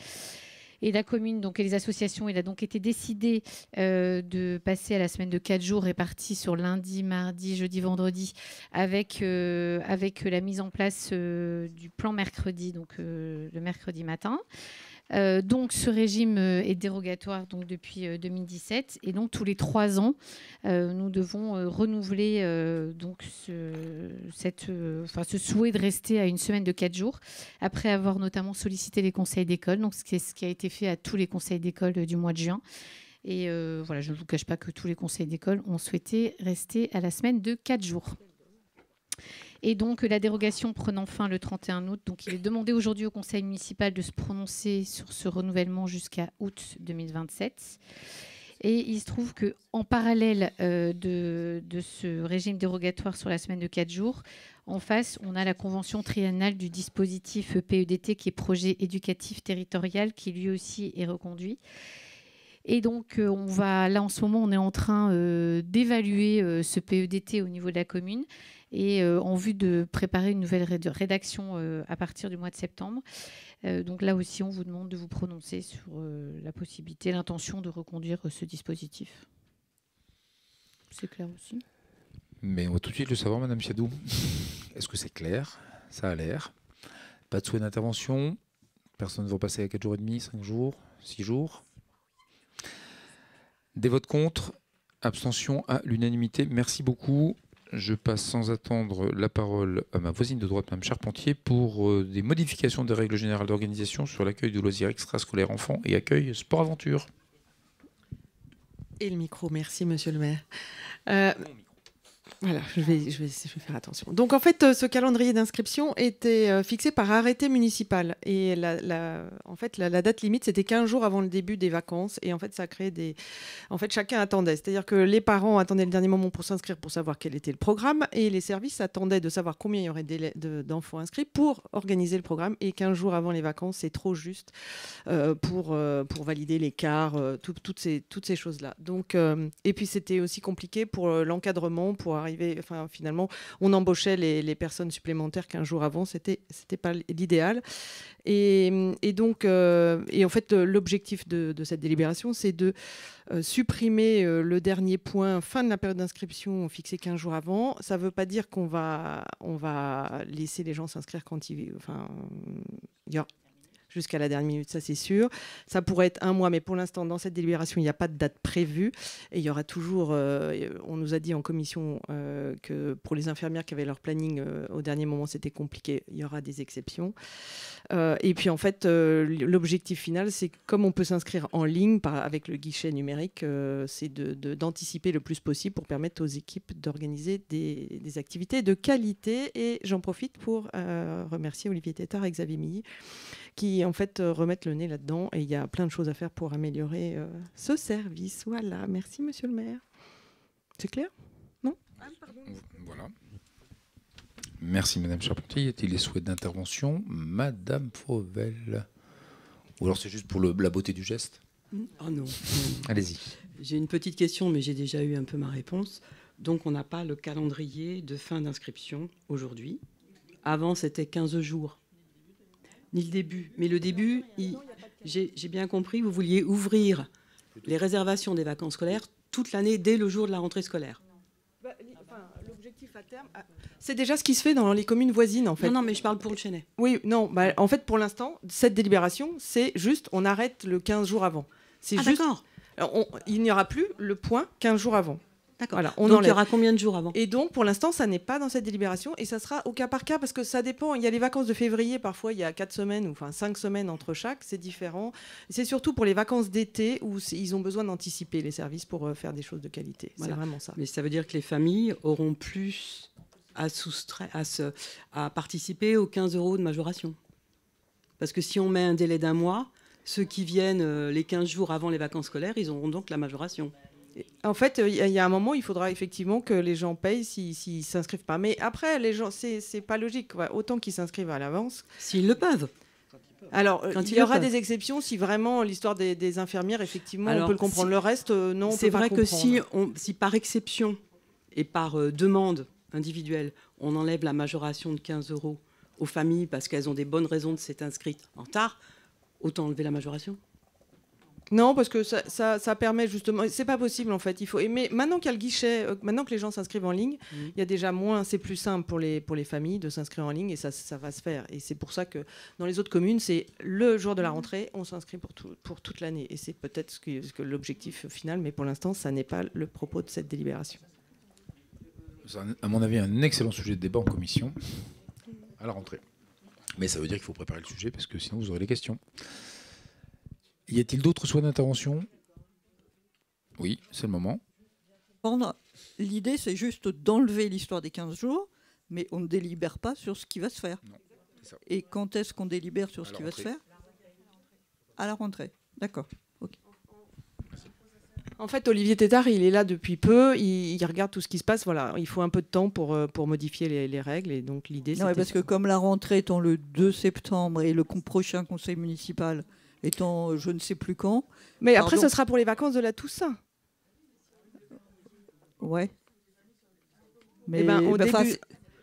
S9: et la commune donc, et les associations, il a donc été décidé euh, de passer à la semaine de 4 jours répartie sur lundi, mardi, jeudi, vendredi, avec, euh, la mise en place euh, du plan mercredi, donc le mercredi matin. Euh, donc ce régime euh, est dérogatoire donc, depuis 2017 et donc tous les trois ans, nous devons renouveler donc ce, ce souhait de rester à une semaine de quatre jours après avoir notamment sollicité les conseils d'école. Donc c'est ce qui a été fait à tous les conseils d'école du mois de juin. Et voilà, je ne vous cache pas que tous les conseils d'école ont souhaité rester à la semaine de quatre jours. Et donc la dérogation prenant fin le 31 août, donc il est demandé aujourd'hui au Conseil municipal de se prononcer sur ce renouvellement jusqu'à août 2027. Et il se trouve que en parallèle euh, de, ce régime dérogatoire sur la semaine de 4 jours, en face, on a la convention triennale du dispositif PEDT qui est projet éducatif territorial qui lui aussi est reconduit. Et donc, euh, on va, là, en ce moment, on est en train euh, d'évaluer ce PEDT au niveau de la commune et euh, en vue de préparer une nouvelle rédaction euh, à partir du mois de septembre. Euh, donc là aussi, on vous demande de vous prononcer sur la possibilité, l'intention de reconduire ce dispositif. C'est clair aussi?
S1: Mais on va tout de suite le savoir, Madame Chiadou. Est-ce que c'est clair? Ça a l'air. Pas de souhait d'intervention? Personne ne va passer à 4 jours et demi, 5 jours, 6 jours? Des votes contre, abstention à l'unanimité. Merci beaucoup. Je passe sans attendre la parole à ma voisine de droite, Mme Charpentier, pour euh, des modifications des règles générales d'organisation sur l'accueil de loisirs extrascolaires enfants et accueil sport-aventure.
S2: Et le micro, merci Monsieur le maire. Euh, voilà, je vais, je, vais, faire attention. Donc en fait, euh, ce calendrier d'inscription était euh, fixé par arrêté municipal. Et la, en fait, la, date limite, c'était 15 jours avant le début des vacances. Et en fait, ça a créé des... En fait, chacun attendait. C'est-à-dire que les parents attendaient le dernier moment pour s'inscrire, pour savoir quel était le programme. Et les services attendaient de savoir combien il y aurait d'enfants inscrits pour organiser le programme. Et 15 jours avant les vacances, c'est trop juste euh, pour, pour valider l'écart, toutes ces, toutes ces choses-là. Et puis, c'était aussi compliqué pour l'encadrement, pour arriver, enfin, finalement, on embauchait les, personnes supplémentaires qu'un jour avant, c'était c'était pas l'idéal. Et, donc, euh, et en fait, l'objectif de, cette délibération, c'est de euh, supprimer euh, le dernier point, fin de la période d'inscription fixée 15 jours avant. Ça ne veut pas dire qu'on va, on va laisser les gens s'inscrire quand ils, il y jusqu'à la dernière minute, ça c'est sûr. Ça pourrait être un mois, mais pour l'instant, dans cette délibération, il n'y a pas de date prévue. Et il y aura toujours, euh, on nous a dit en commission euh, que pour les infirmières qui avaient leur planning euh, au dernier moment, c'était compliqué, il y aura des exceptions. et puis en fait, l'objectif final, c'est comme on peut s'inscrire en ligne avec le guichet numérique, c'est d'anticiper le plus possible pour permettre aux équipes d'organiser des, des, activités de qualité. Et j'en profite pour remercier Olivier Tétard et Xavier Milly qui en fait euh, remettent le nez là-dedans. Et il y a plein de choses à faire pour améliorer euh, ce service. Voilà, merci Monsieur le maire. C'est clair? Non? Ah,
S1: Voilà. Merci Madame Charpentier. Y a-t-il des souhaits d'intervention? Madame Fauvel. Ou alors c'est juste pour le, la beauté du geste?
S8: Oh non.
S1: Allez-y.
S8: J'ai une petite question, mais j'ai déjà eu un peu ma réponse. Donc on n'a pas le calendrier de fin d'inscription aujourd'hui. Avant, c'était 15 jours ni le début. Mais le début, j'ai bien compris, vous vouliez ouvrir les réservations des vacances scolaires toute l'année dès le jour de la rentrée scolaire.
S2: Bah, l'objectif à terme, ah, c'est déjà ce qui se fait dans les communes voisines, en fait.
S8: Non, non, mais je parle pour le Chenet.
S2: Oui, non, bah, en fait, pour l'instant, cette délibération, c'est juste, on arrête le 15 jours avant.
S8: C'est ah, d'accord.
S2: Il n'y aura plus le point 15 jours avant.
S8: D'accord. on donc il y aura combien de jours avant?
S2: Et donc pour l'instant, ça n'est pas dans cette délibération et ça sera au cas par cas parce que ça dépend. Il y a les vacances de février, parfois il y a quatre semaines ou enfin cinq semaines entre chaque, c'est différent. C'est surtout pour les vacances d'été où ils ont besoin d'anticiper les services pour euh, faire des choses de qualité. C'est vraiment ça.
S8: Mais ça veut dire que les familles auront plus à, soustraire, à, se, à participer aux 15 euros de majoration. Parce que si on met un délai d'un mois, ceux qui viennent euh, les 15 jours avant les vacances scolaires, ils auront donc la majoration.
S2: En fait, il y a un moment, il faudra effectivement que les gens payent s'ils ne s'inscrivent pas. Mais après, les gens, c'est pas logique. Autant qu'ils s'inscrivent à l'avance.
S8: S'ils le peuvent.
S2: Alors, il y aura des exceptions si vraiment l'histoire des, infirmières, effectivement, on peut le comprendre. le reste, euh, non.
S8: C'est vrai que si, si par exception et par euh, demande individuelle, on enlève la majoration de 15 euros aux familles parce qu'elles ont des bonnes raisons de s'être inscrites en retard, autant enlever la majoration.
S2: Non, parce que ça, ça, ça permet justement. C'est pas possible en fait. Il faut. Mais maintenant qu'il y a le guichet, euh, maintenant que les gens s'inscrivent en ligne,
S8: Mhm.
S2: il y a déjà moins. C'est plus simple pour les pour les familles de s'inscrire en ligne et ça, ça va se faire. Et c'est pour ça que dans les autres communes, c'est le jour de la rentrée, on s'inscrit pour tout, pour toute l'année. Et c'est peut-être ce que, ce que l'objectif final, mais pour l'instant, ça n'est pas le propos de cette délibération.
S1: C'est à mon avis un excellent sujet de débat en commission à la rentrée. Mais ça veut dire qu'il faut préparer le sujet parce que sinon vous aurez les questions. Y a-t-il d'autres souhaits d'intervention? Oui, c'est le moment.
S6: L'idée, c'est juste d'enlever l'histoire des 15 jours, mais on ne délibère pas sur ce qui va se faire.
S1: c'est ça.
S6: Et quand est-ce qu'on délibère sur
S1: À
S6: ce qui va se faire? À la rentrée. D'accord.
S2: En fait, Olivier Tétard, il est là depuis peu. Il, il regarde tout ce qui se passe. Voilà, il faut un peu de temps pour euh, pour modifier les, les règles. Et donc l'idée, c'était
S6: parce que comme la rentrée étant le 2 septembre et le prochain conseil municipal étant euh, je ne sais plus quand.
S2: Mais après, ce sera pour les vacances de la Toussaint.
S6: Ouais. Mais
S2: ben, au
S6: bah,
S2: début-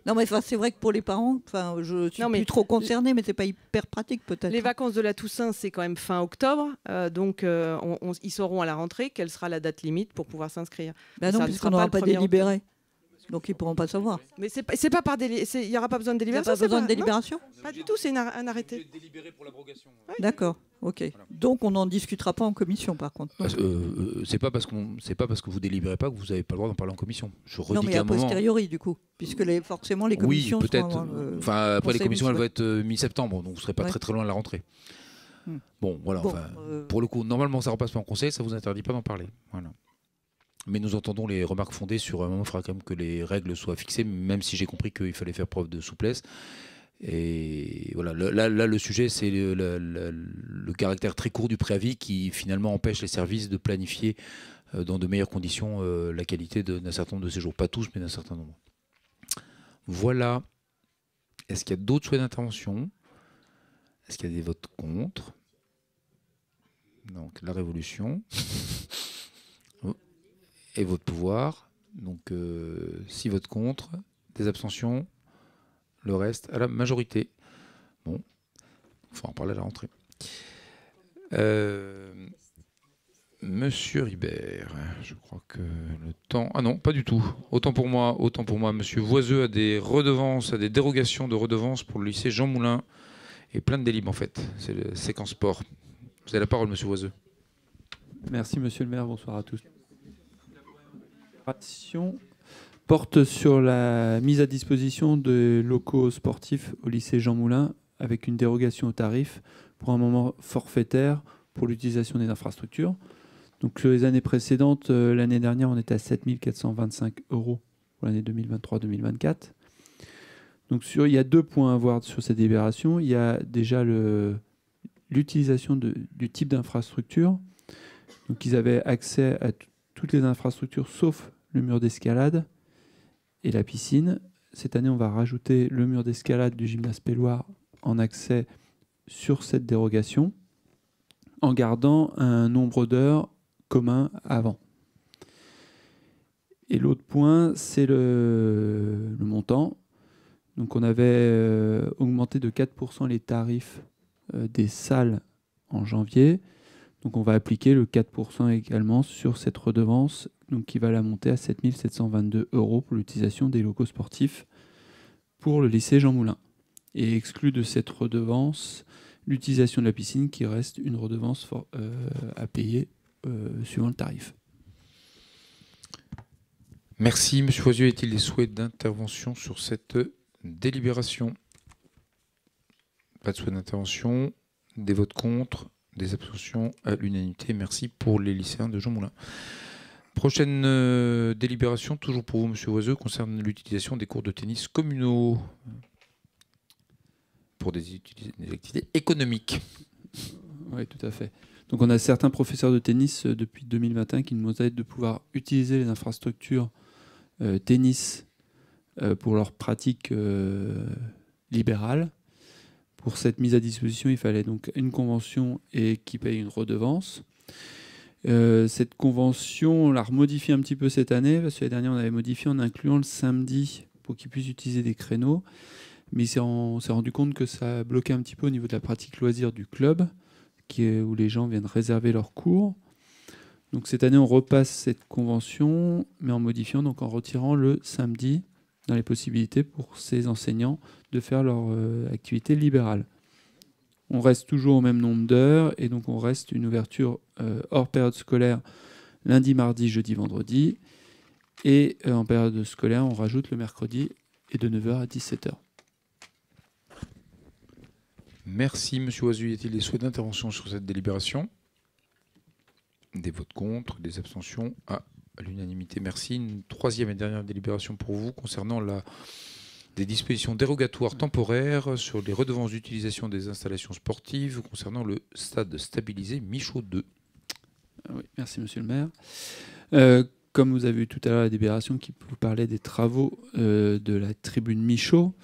S6: non, mais c'est vrai que pour les parents, enfin, je suis
S2: Non, mais
S6: plus trop concernée, mais c'est pas hyper pratique peut-être.
S2: Les vacances de la Toussaint, c'est quand même fin octobre. euh, donc, euh, on- on- ils sauront à la rentrée quelle sera la date limite pour pouvoir s'inscrire.
S6: Bah non, puisqu'on n'aura pas
S2: 1er
S6: délibéré. Donc ils pourront pas savoir.
S2: Mais c'est pas, c'est pas par Il n'y aura pas besoin de
S6: Il n'y a
S2: délibération.
S6: pas
S2: c'est
S6: besoin de
S2: non
S6: délibération
S2: Pas du tout, c'est un arrêté.
S6: D'accord, ok. Donc on n'en discutera pas en commission par contre.
S1: Parce- euh, euh, c'est pas parce qu'on, c'est pas parce que vous délibérez pas que vous n'avez pas le droit d'en parler en commission. Je redis
S6: Non, mais
S1: qu'à
S6: a
S1: moment.
S6: posteriori du coup, puisque les, forcément les
S1: Oui,
S6: commissions sont
S1: peut-être.
S6: le
S1: Enfin, après les commissions, elles vont être euh, mi-septembre, donc vous serez pas
S6: Ouais.
S1: très très loin de la rentrée.
S6: Hmm.
S1: Bon, voilà.
S6: Bon,
S1: enfin,
S6: euh,
S1: Pour le coup, normalement, ça repasse pas en conseil, ça vous interdit pas d'en parler. Voilà. Mais nous entendons les remarques fondées sur un moment, il faudra quand même que les règles soient fixées, même si j'ai compris qu'il fallait faire preuve de souplesse. Et voilà, là, le sujet, c'est le, caractère très court du préavis qui finalement empêche les services de planifier euh, dans de meilleures conditions euh, la qualité d'un certain nombre de séjours. Pas tous, mais d'un certain nombre. Voilà. Est-ce qu'il y a d'autres souhaits d'intervention? Est-ce qu'il y a des votes contre? Donc la révolution. (laughs) Et votre pouvoir. Donc 6 votes contre, des abstentions, le reste à la majorité. Bon, il faut en parler à la rentrée. Euh, Monsieur Ribert, je crois que le temps. Ah non, pas du tout. Autant pour moi, autant pour moi. Monsieur Voiseux a des redevances, a des dérogations de redevances pour le lycée Jean Moulin et plein de délibres en fait. C'est le séquence sport. Vous avez la parole, Monsieur Voiseux.
S10: Merci Monsieur le maire, bonsoir à tous. Porte sur la mise à disposition de locaux sportifs au lycée Jean Moulin avec une dérogation au tarif pour un moment forfaitaire pour l'utilisation des infrastructures. Donc les années précédentes, euh, l'année dernière, on était à 7425 euros pour l'année 2023-2024. Donc sur, il y a deux points à voir sur cette délibération. Il y a déjà l'utilisation du type d'infrastructure. Donc ils avaient accès à t- toutes les infrastructures sauf le mur d'escalade et la piscine. Cette année, on va rajouter le mur d'escalade du gymnase Pelloir en accès sur cette dérogation en gardant un nombre d'heures commun avant. Et l'autre point, c'est le, le montant. Donc on avait euh, augmenté de 4% les tarifs euh, des salles en janvier. Donc on va appliquer le 4% également sur cette redevance, qui va la monter à 7722 euros pour l'utilisation des locaux sportifs pour le lycée Jean Moulin. Et exclu de cette redevance l'utilisation de la piscine qui reste une redevance euh, à payer euh, suivant le tarif.
S11: Merci. Monsieur Foisieux, est-il des souhaits d'intervention sur cette délibération? Pas de souhait d'intervention. Des votes contre? Des abstentions à l'unanimité. Merci pour les lycéens de Jean Moulin. Prochaine euh, délibération, toujours pour vous, Monsieur Oiseux, concerne l'utilisation des cours de tennis communaux pour des, des activités économiques.
S10: Oui, tout à fait. Donc on a certains professeurs de tennis euh, depuis 2021 qui nous aident de pouvoir utiliser les infrastructures euh, tennis pour leur pratique libérale. Pour cette mise à disposition, il fallait donc une convention et qui paye une redevance. Euh, cette convention, on l'a remodifiée un petit peu cette année, parce que l'année dernière, on avait modifié en incluant le samedi pour qu'ils puissent utiliser des créneaux. Mais on s'est rendu compte que ça bloquait un petit peu au niveau de la pratique loisir du club, où les gens viennent réserver leurs cours. Donc cette année, on repasse cette convention, mais en modifiant, donc en retirant le samedi dans les possibilités pour ces enseignants de faire leur euh, activité libérale. On reste toujours au même nombre d'heures et donc on reste une ouverture euh, hors période scolaire lundi, mardi, jeudi, vendredi. Et euh, en période scolaire, on rajoute le mercredi et de 9h à 17h.
S1: Merci, Monsieur Oisu. Y a-t-il des souhaits d'intervention sur cette délibération? Des votes contre, des abstentions? À l'unanimité. Merci. Une troisième et dernière délibération pour vous concernant la, des dispositions dérogatoires temporaires sur les redevances d'utilisation des installations sportives concernant le stade stabilisé Michaud 2.
S10: Ah oui, merci, Monsieur le maire. Euh, comme vous avez vu tout à l'heure la délibération qui vous parlait des travaux euh, de la tribune Michaud,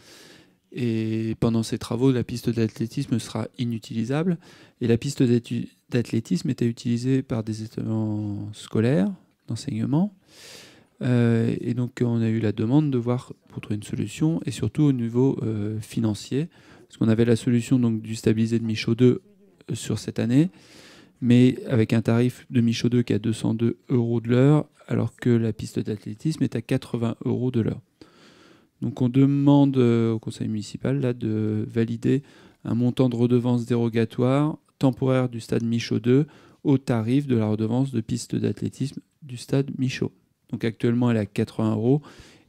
S10: et pendant ces travaux, la piste d'athlétisme sera inutilisable. Et la piste d'athlétisme était utilisée par des établissements scolaires d'enseignement. Euh, et donc, on a eu la demande de voir pour trouver une solution, et surtout au niveau euh, financier, parce qu'on avait la solution donc, du stabilisé de Michaud 2 euh, sur cette année, mais avec un tarif de Michaud 2 qui est à 202 euros de l'heure, alors que la piste d'athlétisme est à 80 euros de l'heure. Donc on demande au conseil municipal là, de valider un montant de redevance dérogatoire temporaire du stade Michaud 2 au tarif de la redevance de piste d'athlétisme du stade Michaud. Donc actuellement elle est à 80 euros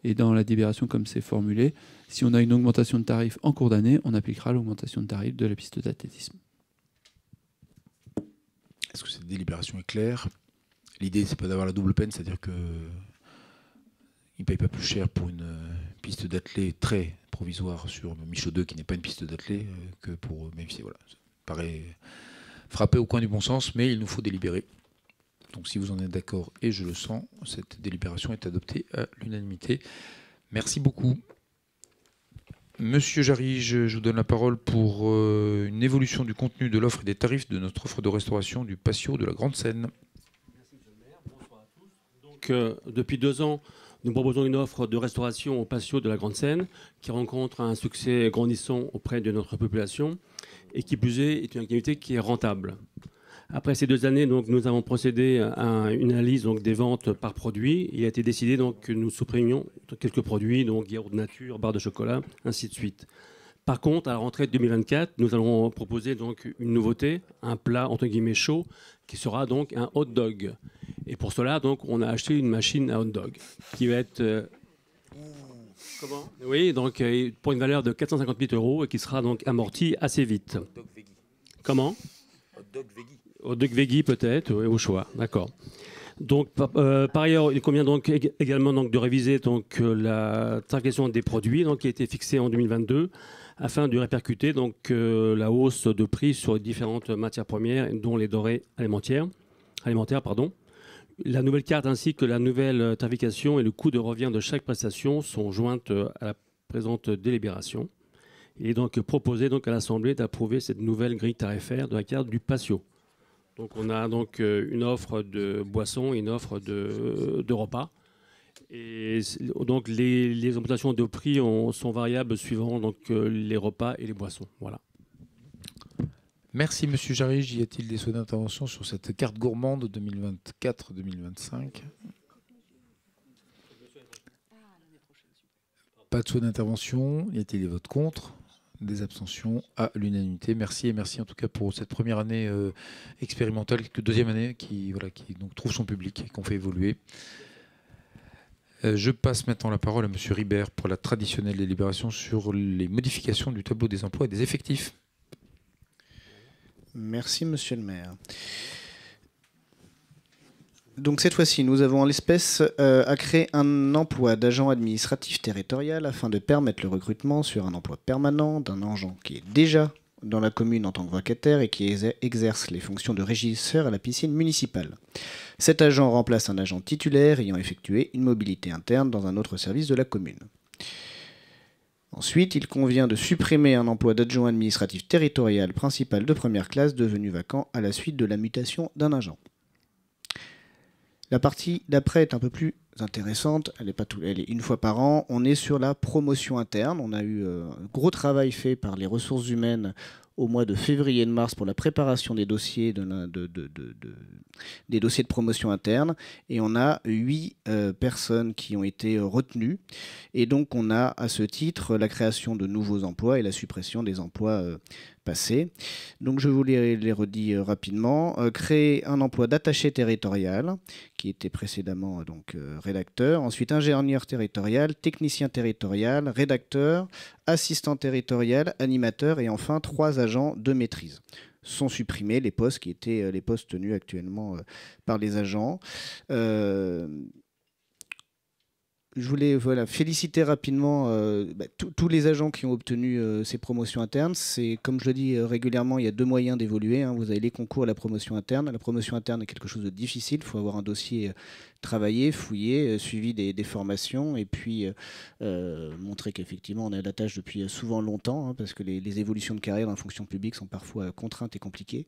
S10: et dans la délibération comme c'est formulé, si on a une augmentation de tarif en cours d'année, on appliquera l'augmentation de tarif de la piste d'athlétisme.
S1: Est-ce que cette délibération est claire? L'idée, c'est pas d'avoir la double peine, c'est-à-dire que ne paye pas plus cher pour une euh, piste d'athlée très provisoire sur Michaud 2, qui n'est pas une piste d'athlée, euh, que pour. Même si, voilà, ça paraît frapper au coin du bon sens, mais il nous faut délibérer. Donc, si vous en êtes d'accord, et je le sens, cette délibération est adoptée à l'unanimité. Merci beaucoup. Monsieur Jarry, je, vous donne la parole pour euh, une évolution du contenu de l'offre et des tarifs de notre offre de restauration du patio de la Grande Seine.
S12: Merci. Donc, depuis deux ans, nous proposons une offre de restauration au patio de la Grande Seine qui rencontre un succès grandissant auprès de notre population et qui plus est, est une activité qui est rentable. Après ces deux années, donc, nous avons procédé à une analyse donc, des ventes par produit. Il a été décidé donc, que nous supprimions quelques produits, donc yaourt nature, barre de chocolat, ainsi de suite. Par contre, à la rentrée de 2024, nous allons proposer donc une nouveauté, un plat entre guillemets chaud, qui sera donc un hot dog. Et pour cela, donc, on a acheté une machine à hot dog qui va être. Euh, comment? Oui, donc euh, pour une valeur de 458 euros et qui sera donc amortie assez vite. Hot dog veggie. Comment? Hot dog veggie. Dog veggie peut-être, au choix, d'accord. Donc, euh, par ailleurs, il convient donc également donc, de réviser donc, la tarification des produits donc, qui a été fixée en 2022 afin de répercuter donc, la hausse de prix sur différentes matières premières, dont les dorés alimentaires. alimentaires pardon. La nouvelle carte ainsi que la nouvelle tarification et le coût de revient de chaque prestation sont jointes à la présente délibération. Il est donc proposé donc à l'Assemblée d'approuver cette nouvelle grille tarifaire de la carte du patio. Donc on a donc euh, une offre de boissons et une offre de, repas. Et donc les, augmentations de prix sont variables suivant donc euh, les repas et les boissons. Voilà.
S1: Merci Monsieur Jarry. Y a-t-il des souhaits d'intervention sur cette carte gourmande 2024-2025 Pas de souhait d'intervention. Y a-t-il des votes contre? Des abstentions à l'unanimité. Merci et merci en tout cas pour cette première année euh, expérimentale, deuxième année qui, voilà, qui donc, trouve son public et qu'on fait évoluer. Euh, je passe maintenant la parole à Monsieur Ribert pour la traditionnelle délibération sur les modifications du tableau des emplois et des effectifs.
S4: Merci, monsieur le maire. Donc cette fois-ci, nous avons en l'espèce euh, à créer un emploi d'agent administratif territorial afin de permettre le recrutement sur un emploi permanent d'un agent qui est déjà dans la commune en tant que vacataire et qui exerce les fonctions de régisseur à la piscine municipale. Cet agent remplace un agent titulaire ayant effectué une mobilité interne dans un autre service de la commune. Ensuite, il convient de supprimer un emploi d'adjoint administratif territorial principal de première classe devenu vacant à la suite de la mutation d'un agent. La partie d'après est un peu plus intéressante, elle est, pas une fois par an. On est sur la promotion interne. On a eu euh, un gros travail fait par les ressources humaines au mois de février et de mars pour la préparation des dossiers de, des dossiers de promotion interne. Et on a huit euh, personnes qui ont été retenues. Et donc on a à ce titre la création de nouveaux emplois et la suppression des emplois Donc je vous les, les redis euh, rapidement. Euh, créer un emploi d'attaché territorial, qui était précédemment euh, donc rédacteur. Ensuite ingénieur territorial, technicien territorial, rédacteur, assistant territorial, animateur et enfin trois agents de maîtrise sont supprimés les postes qui étaient les postes tenus actuellement par les agents je voulais voilà, féliciter rapidement euh, bah, tous les agents qui ont obtenu euh, ces promotions internes. C'est, comme je le dis euh, régulièrement, il y a deux moyens d'évoluer. Hein. Vous avez les concours et la promotion interne. La promotion interne est quelque chose de difficile. Il faut avoir un dossier travailler, fouiller, euh, suivi des, formations et puis euh, euh, montrer qu'effectivement on est à la tâche depuis souvent longtemps hein, parce que les, évolutions de carrière dans la fonction publique sont parfois contraintes et compliquées.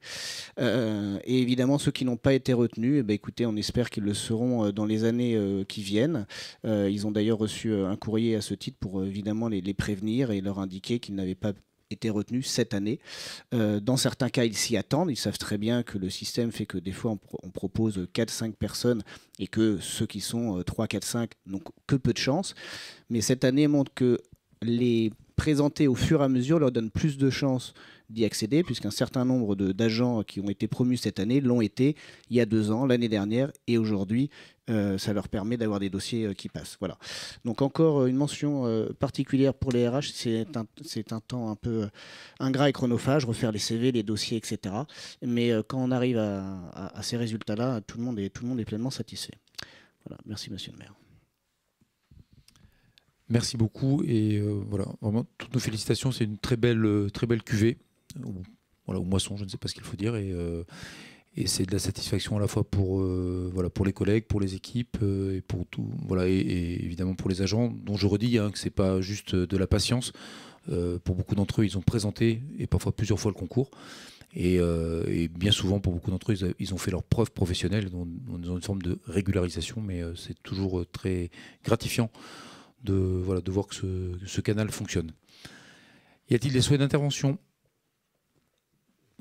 S4: et évidemment ceux qui n'ont pas été retenus, eh ben, écoutez, on espère qu'ils le seront dans les années qui viennent. ils ont d'ailleurs reçu un courrier à ce titre pour évidemment les prévenir et leur indiquer qu'ils n'avaient pas été retenus cette année. Euh, dans certains cas, ils s'y attendent. Ils savent très bien que le système fait que des fois, on, propose 4-5 personnes et que ceux qui sont 3, 4, 5 n'ont que peu de chance. Mais cette année montre que les présenter au fur et à mesure leur donne plus de chances d'y accéder, puisqu'un certain nombre d'agents qui ont été promus cette année l'ont été il y a deux ans, l'année dernière et aujourd'hui. Euh, ça leur permet d'avoir des dossiers euh, qui passent. Voilà. Donc encore euh, une mention particulière pour les RH, c'est un, un, temps un peu ingrat et chronophage, refaire les CV, les dossiers, etc. Mais quand on arrive à, à ces résultats-là, tout, le monde est, tout le monde est pleinement satisfait. Voilà. Merci, monsieur le maire.
S1: Merci beaucoup et voilà, vraiment toutes nos félicitations. C'est une très belle, très belle cuvée ou, moisson, je ne sais pas ce qu'il faut dire. Et, euh, c'est de la satisfaction à la fois pour, euh, les collègues, pour les équipes euh, et pour tout, évidemment pour les agents, dont je redis hein, que c'est pas juste de la patience. pour beaucoup d'entre eux, ils ont présenté et parfois plusieurs fois le concours. Et, bien souvent, pour beaucoup d'entre eux, ils ont fait leur preuve professionnelle dans, une forme de régularisation, mais c'est toujours très gratifiant de, voir que ce, ce canal fonctionne. Y a-t-il des souhaits d'intervention?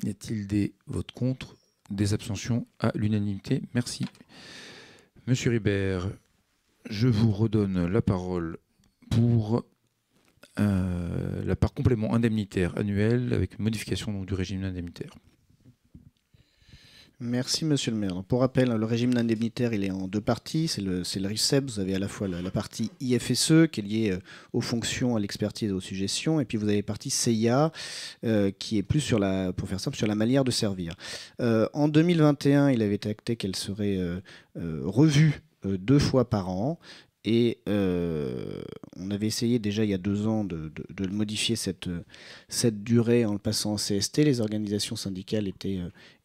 S1: Y a-t-il des votes contre Des abstentions à l'unanimité? Merci. Monsieur Ribert, je vous redonne la parole pour euh, la part complément indemnitaire annuel avec modification du régime indemnitaire.
S4: Merci, monsieur le maire. pour rappel, le régime indemnitaire, il est en deux parties. C'est le, le RICEP. Vous avez à la fois la, partie IFSE, qui est liée euh, aux fonctions, à l'expertise et aux suggestions. Et puis, vous avez la partie CIA, euh, qui est plus sur la, pour faire simple, sur la manière de servir. Euh, en 2021, il avait été acté qu'elle serait revue deux fois par an. Et on avait essayé déjà il y a deux ans de, de modifier cette, cette durée en le passant en CST. Les organisations syndicales étaient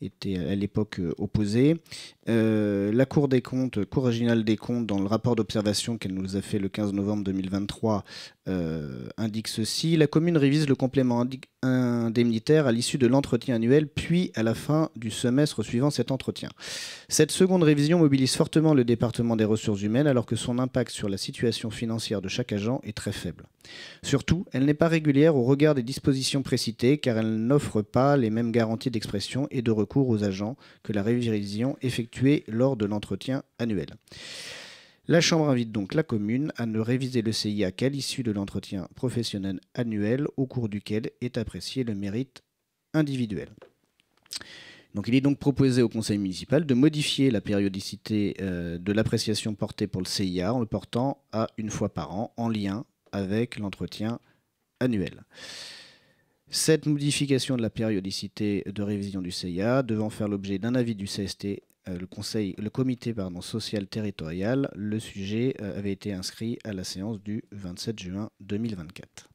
S4: était à l'époque euh, opposée. Euh, la Cour des comptes, Cour régionale des comptes, dans le rapport d'observation qu'elle nous a fait le 15 novembre 2023, euh, indique ceci. La commune révise le complément indemnitaire à l'issue de l'entretien annuel, puis à la fin du semestre suivant cet entretien. Cette seconde révision mobilise fortement le département des ressources humaines, alors que son impact sur la situation financière de chaque agent est très faible. Surtout, elle n'est pas régulière au regard des dispositions précitées, car elle n'offre pas les mêmes garanties d'expression et de recours aux agents que la révision effectuée lors de l'entretien annuel. La Chambre invite donc la commune à ne réviser le CIA qu'à l'issue de l'entretien professionnel annuel au cours duquel est apprécié le mérite individuel. Il est donc proposé au conseil municipal de modifier la périodicité euh, de l'appréciation portée pour le CIA en le portant à une fois par an en lien avec l'entretien annuel. Cette modification de la périodicité de révision du CIA devant faire l'objet d'un avis du CST, le, conseil, le comité pardon, social territorial, le sujet euh, avait été inscrit à la séance du 27 juin 2024.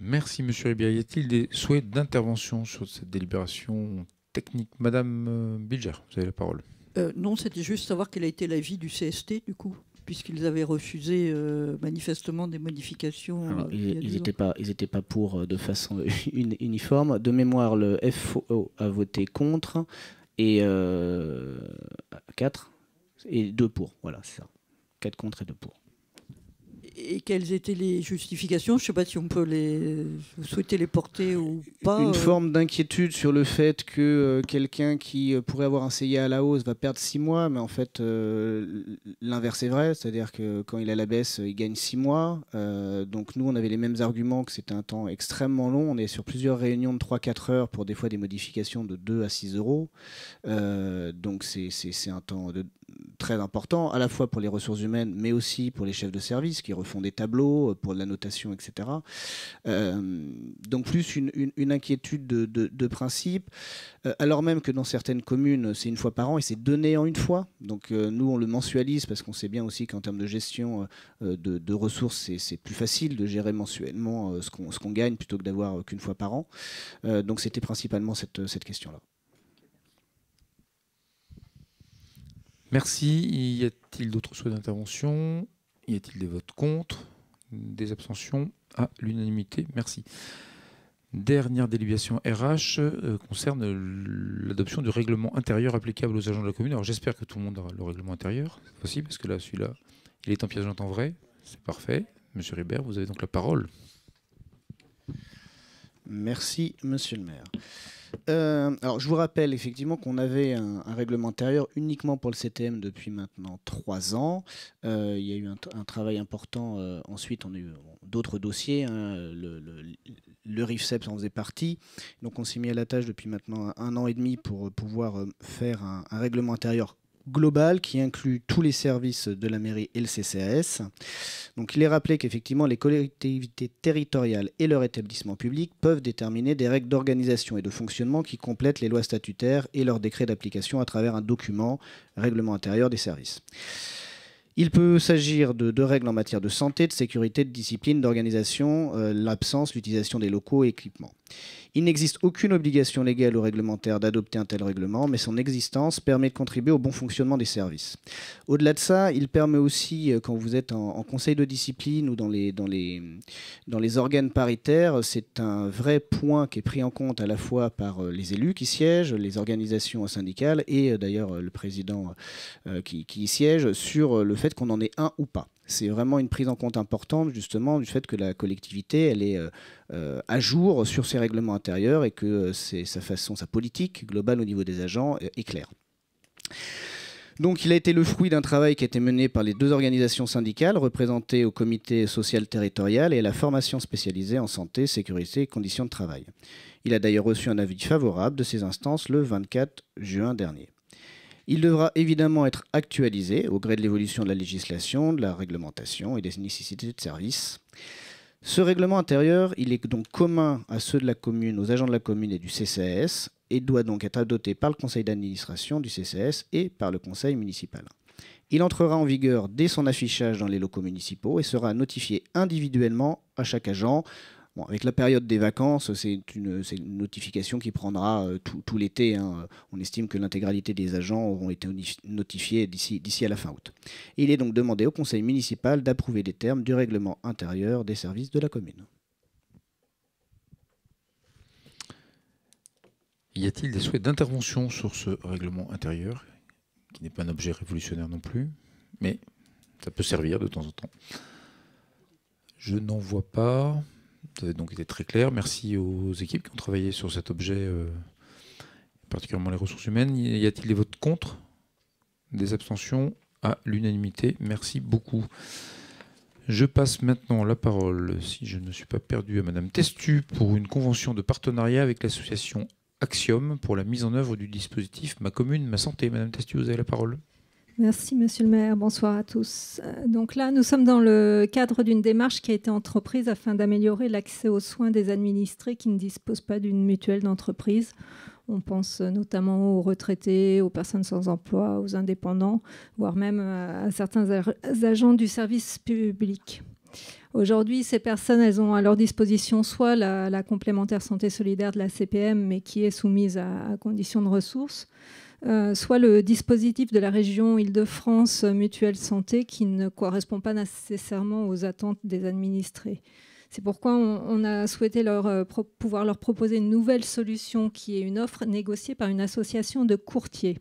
S1: Merci Monsieur Ribier. Y a-t-il des souhaits d'intervention sur cette délibération technique? Madame euh, Bilger, vous avez la parole.
S6: non, c'était juste savoir quel a été l'avis du CST du coup puisqu'ils avaient refusé euh, manifestement des modifications.
S4: Euh, ils n'étaient pas, ils étaient pas pour euh, de façon (laughs) uniforme. De mémoire, le FO a voté contre et 4 et 2 pour. Voilà, c'est ça. 4 contre et 2 pour.
S6: Et quelles étaient les justifications? Je ne sais pas si on peut les souhaiter les porter ou pas.
S4: Une
S6: euh.
S4: forme d'inquiétude sur le fait que euh, quelqu'un qui euh, pourrait avoir un CIA à la hausse va perdre six mois, mais en fait euh, l'inverse est vrai, c'est-à-dire que quand il à la baisse, il gagne six mois. Donc nous, on avait les mêmes arguments que c'était un temps extrêmement long. On est sur plusieurs réunions de 3-4 heures pour des fois des modifications de 2 à 6 euros. Donc c'est un temps de- très important, à la fois pour les ressources humaines, mais aussi pour les chefs de service qui refont des tableaux, euh, pour la notation, etc. Euh, donc plus une, une- inquiétude de, de- principe, euh, alors même que dans certaines communes, c'est une fois par an et c'est donné en une fois. Donc nous, on le mensualise parce qu'on sait bien aussi qu'en termes de gestion de, de ressources, c'est- plus facile de gérer mensuellement ce qu'on gagne plutôt que d'avoir qu'une fois par an. Donc c'était principalement cette, cette question-là.
S1: Merci. Y a-t-il d'autres souhaits d'intervention? Y a-t-il des votes contre? Des abstentions? À l'unanimité. Merci. Dernière délibération RH euh, concerne l'adoption du règlement intérieur applicable aux agents de la commune. Alors j'espère que tout le monde aura le règlement intérieur, c'est possible, parce que là, celui-là, il est en pièce en vrai. C'est parfait. Monsieur Ribert, vous avez donc la parole.
S4: Merci, monsieur le maire. Euh, alors, je vous rappelle effectivement qu'on avait un, règlement intérieur uniquement pour le CTM depuis maintenant trois ans. Euh, il y a eu un, travail important. euh, ensuite, on a eu d'autres dossiers. hein, le, le, le en faisait partie. Donc, on s'est mis à la tâche depuis maintenant un, an et demi pour pouvoir faire un, un règlement intérieur global qui inclut tous les services de la mairie et le CCAS. Donc il est rappelé qu'effectivement les collectivités territoriales et leurs établissements publics peuvent déterminer des règles d'organisation et de fonctionnement qui complètent les lois statutaires et leurs décrets d'application à travers un document, règlement intérieur des services. Il peut s'agir de, de règles en matière de santé, de sécurité, de discipline, d'organisation, euh, l'absence, l'utilisation des locaux et équipements. Il n'existe aucune obligation légale ou réglementaire d'adopter un tel règlement, mais son existence permet de contribuer au bon fonctionnement des services. Au-delà de ça, il permet aussi, euh, quand vous êtes en, conseil de discipline ou dans les, organes paritaires, c'est un vrai point qui est pris en compte à la fois par euh, les élus qui siègent, les organisations syndicales et euh, d'ailleurs le président qui, qui y siège sur le fait qu'on en ait un ou pas. C'est vraiment une prise en compte importante justement du fait que la collectivité elle est euh, euh, à jour sur ses règlements intérieurs et que euh, sa façon, sa politique globale au niveau des agents est claire. Donc, il a été le fruit d'un travail qui a été mené par les deux organisations syndicales représentées au comité social territorial et à la formation spécialisée en santé, sécurité et conditions de travail. Il a d'ailleurs reçu un avis favorable de ces instances le 24 juin dernier. Il devra évidemment être actualisé au gré de l'évolution de la législation, de la réglementation et des nécessités de service. Ce règlement intérieur, il est donc commun à ceux de la commune, aux agents de la commune et du CCAS, et doit donc être adopté par le conseil d'administration du CCAS et par le conseil municipal. Il entrera en vigueur dès son affichage dans les locaux municipaux et sera notifié individuellement à chaque agent. Avec la période des vacances, c'est une, notification qui prendra euh, tout, l'été. hein. On estime que l'intégralité des agents auront été notifiés d'ici à la fin août. Il est donc demandé au conseil municipal d'approuver des termes du règlement intérieur des services de la commune.
S1: Y a-t-il des souhaits d'intervention sur ce règlement intérieur, qui n'est pas un objet révolutionnaire non plus, mais ça peut servir de temps en temps? Je n'en vois pas. Ça a donc été très clair. Merci aux équipes qui ont travaillé sur cet objet, euh, particulièrement les ressources humaines. Y a-t-il des votes contre? Des abstentions? À l'unanimité. Merci beaucoup. Je passe maintenant la parole, si je ne suis pas perdu, à Madame Testu pour une convention de partenariat avec l'association Axiom pour la mise en œuvre du dispositif Ma commune, ma santé. Madame Testu, vous avez la parole.
S13: Merci, monsieur le maire. Bonsoir à tous. Euh, Donc là, nous sommes dans le cadre d'une démarche qui a été entreprise afin d'améliorer l'accès aux soins des administrés qui ne disposent pas d'une mutuelle d'entreprise. On pense notamment aux retraités, aux personnes sans emploi, aux indépendants, voire même à certains agents du service public. Aujourd'hui, ces personnes, elles ont à leur disposition soit la, complémentaire santé solidaire de la CPM, mais qui est soumise à, à conditions de ressources, euh, soit le dispositif de la région Île-de-France Mutuelle Santé qui ne correspond pas nécessairement aux attentes des administrés. C'est pourquoi on, a souhaité euh, pouvoir leur proposer une nouvelle solution qui est une offre négociée par une association de courtiers.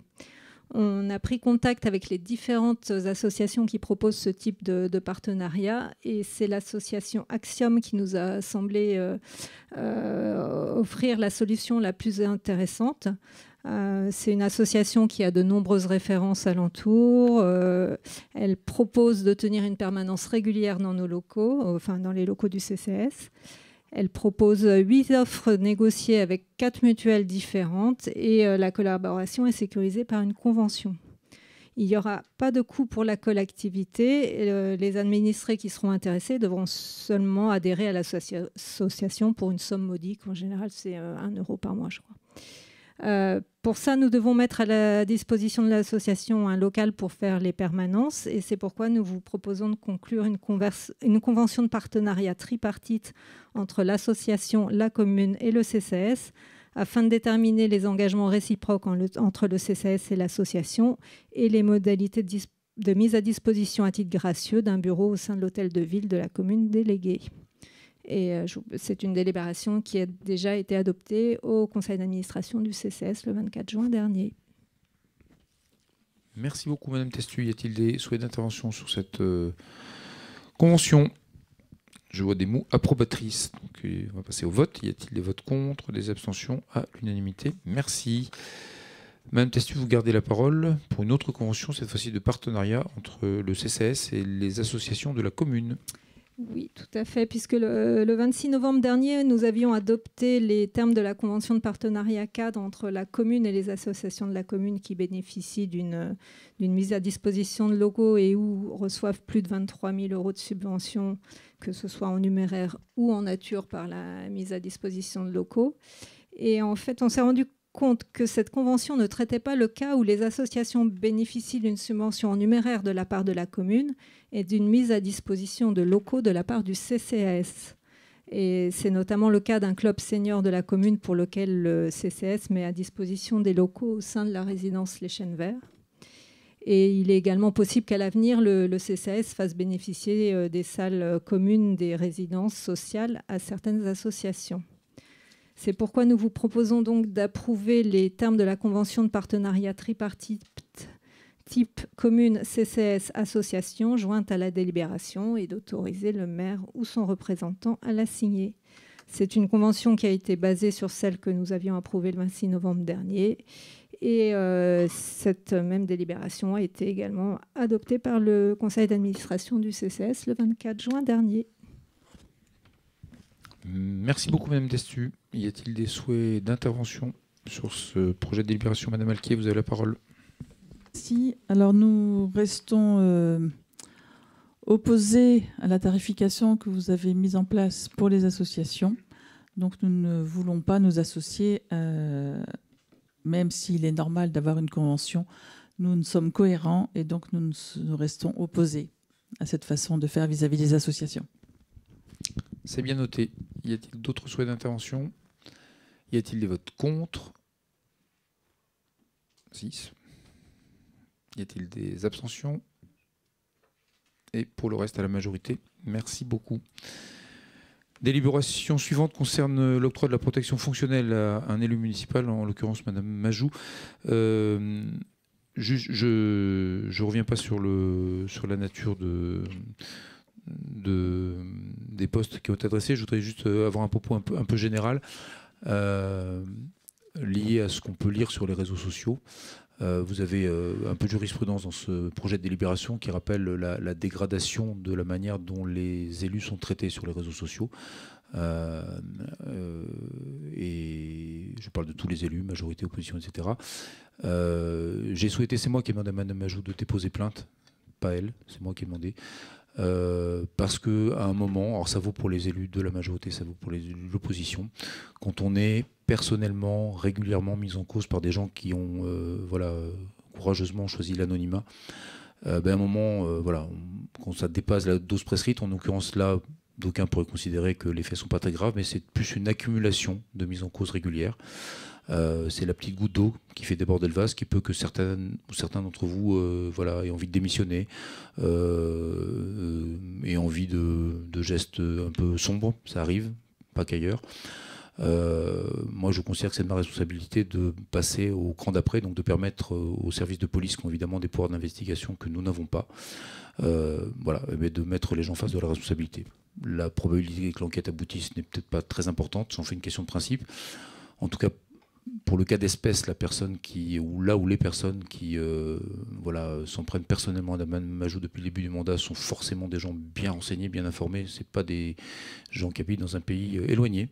S13: On a pris contact avec les différentes associations qui proposent ce type de, partenariat et c'est l'association Axiom qui nous a semblé euh, offrir la solution la plus intéressante. Euh, c'est une association qui a de nombreuses références alentour. elle propose de tenir une permanence régulière dans nos locaux, enfin dans les locaux du CCS. Elle propose huit offres négociées avec quatre mutuelles différentes et euh, la collaboration est sécurisée par une convention. Il n'y aura pas de coût pour la collectivité. Euh, les administrés qui seront intéressés devront seulement adhérer à l'association pour une somme modique. En général, c'est euh, un euro par mois, je crois. Euh, pour ça, nous devons mettre à la disposition de l'association un local pour faire les permanences et c'est pourquoi nous vous proposons de conclure une, convention de partenariat tripartite entre l'association, la commune et le CCS afin de déterminer les engagements réciproques entre le CCS et l'association et les modalités de mise à disposition à titre gracieux d'un bureau au sein de l'hôtel de ville de la commune déléguée. Et euh, c'est une délibération qui a déjà été adoptée au conseil d'administration du CCS le 24 juin dernier.
S1: Merci beaucoup, Madame Testu. Y a-t-il des souhaits d'intervention sur cette euh, convention? Je vois des mots approbatrices. Donc, euh, on va passer au vote. Y a-t-il des votes contre, des abstentions? À l'unanimité Merci. Madame Testu, vous gardez la parole pour une autre convention, cette fois-ci de partenariat entre le CCS et les associations de la commune.
S13: Oui, tout à fait, puisque le, 26 novembre dernier, nous avions adopté les termes de la convention de partenariat cadre entre la commune et les associations de la commune qui bénéficient d'une mise à disposition de locaux et où reçoivent plus de 23 000 euros de subventions, que ce soit en numéraire ou en nature par la mise à disposition de locaux. Et en fait, on s'est rendu compte que cette convention ne traitait pas le cas où les associations bénéficient d'une subvention en numéraire de la part de la commune et d'une mise à disposition de locaux de la part du CCAS. Et c'est notamment le cas d'un club senior de la commune pour lequel le CCS met à disposition des locaux au sein de la résidence Les Chênes Verts. Et il est également possible qu'à l'avenir, le, le, CCAS fasse bénéficier euh, des salles communes des résidences sociales à certaines associations. C'est pourquoi nous vous proposons donc d'approuver les termes de la convention de partenariat tripartite type commune CCS association jointe à la délibération et d'autoriser le maire ou son représentant à la signer. C'est une convention qui a été basée sur celle que nous avions approuvée le 26 novembre dernier. Et euh, cette même délibération a été également adoptée par le conseil d'administration du CCS le 24 juin dernier.
S1: Merci beaucoup, Madame Destu. Y a-t-il des souhaits d'intervention sur ce projet de délibération Madame Alquier, vous avez la parole.
S5: Si, alors nous restons euh, opposés à la tarification que vous avez mise en place pour les associations. Donc nous ne voulons pas nous associer, euh, même s'il est normal d'avoir une convention. Nous ne sommes cohérents et donc nous, nous restons opposés à cette façon de faire vis-à-vis -vis des associations.
S1: C'est bien noté. Y a-t-il d'autres souhaits d'intervention? Y a-t-il des votes contre? 6. Y a-t-il des abstentions? Et pour le reste, à la majorité. Merci beaucoup. Délibération suivante concerne l'octroi de la protection fonctionnelle à un élu municipal, en l'occurrence Madame Majou. Euh, je ne reviens pas sur, la nature de, de, des postes qui ont été adressés. Je voudrais juste euh, avoir un propos un peu général euh, lié à ce qu'on peut lire sur les réseaux sociaux. Euh, vous avez un peu de jurisprudence dans ce projet de délibération qui rappelle la, dégradation de la manière dont les élus sont traités sur les réseaux sociaux. et je parle de tous les élus, majorité, opposition, etc. J'ai souhaité, c'est moi qui ai demandé à Mme Majou de déposer plainte, pas elle, c'est moi qui ai demandé, euh, parce que à un moment, alors ça vaut pour les élus de la majorité, ça vaut pour les élus de l'opposition, quand on est personnellement, régulièrement mis en cause par des gens qui ont, euh, voilà, courageusement choisi l'anonymat, euh, ben à un moment, voilà, quand ça dépasse la dose prescrite, en l'occurrence là, d'aucuns pourraient considérer que les faits sont pas très graves, mais c'est plus une accumulation de mise en cause régulière. Euh, c'est la petite goutte d'eau qui fait déborder le vase, qui peut que certains ou certains d'entre vous euh, voilà, aient envie de démissionner, euh, aient envie de, gestes un peu sombres, ça arrive, pas qu'ailleurs. Moi, je considère que c'est de ma responsabilité de passer au cran d'après, donc de permettre aux services de police, qui ont évidemment des pouvoirs d'investigation que nous n'avons pas, voilà, mais de mettre les gens face de la responsabilité. La probabilité que l'enquête aboutisse n'est peut-être pas très importante, j'en fais une question de principe. En tout cas, pour le cas d'espèce, la personne qui, ou là où les personnes qui euh, voilà, s'en prennent personnellement à Daman Majou depuis le début du mandat sont forcément des gens bien renseignés, bien informés. Ce pas des gens qui habitent dans un pays euh, éloigné.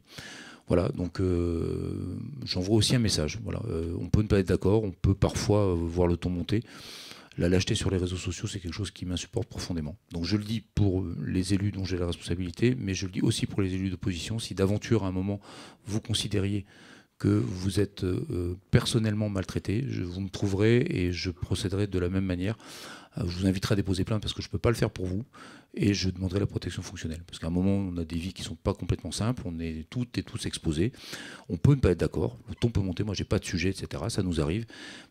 S1: Voilà, donc euh, j'envoie aussi un message. Voilà, on peut ne pas être d'accord, on peut parfois voir le ton monter. La lâcheté sur les réseaux sociaux, c'est quelque chose qui m'insupporte profondément. Donc je le dis pour les élus dont j'ai la responsabilité, mais je le dis aussi pour les élus d'opposition. Si d'aventure, à un moment, vous considériez que vous êtes euh, personnellement maltraité, je, vous me trouverez et je procéderai de la même manière. Euh, je vous inviterai à déposer plainte parce que je ne peux pas le faire pour vous et je demanderai la protection fonctionnelle. Parce qu'à un moment, on a des vies qui ne sont pas complètement simples, on est toutes et tous exposés. On peut ne pas être d'accord, le ton peut monter, moi j'ai pas de sujet, etc. Ça nous arrive.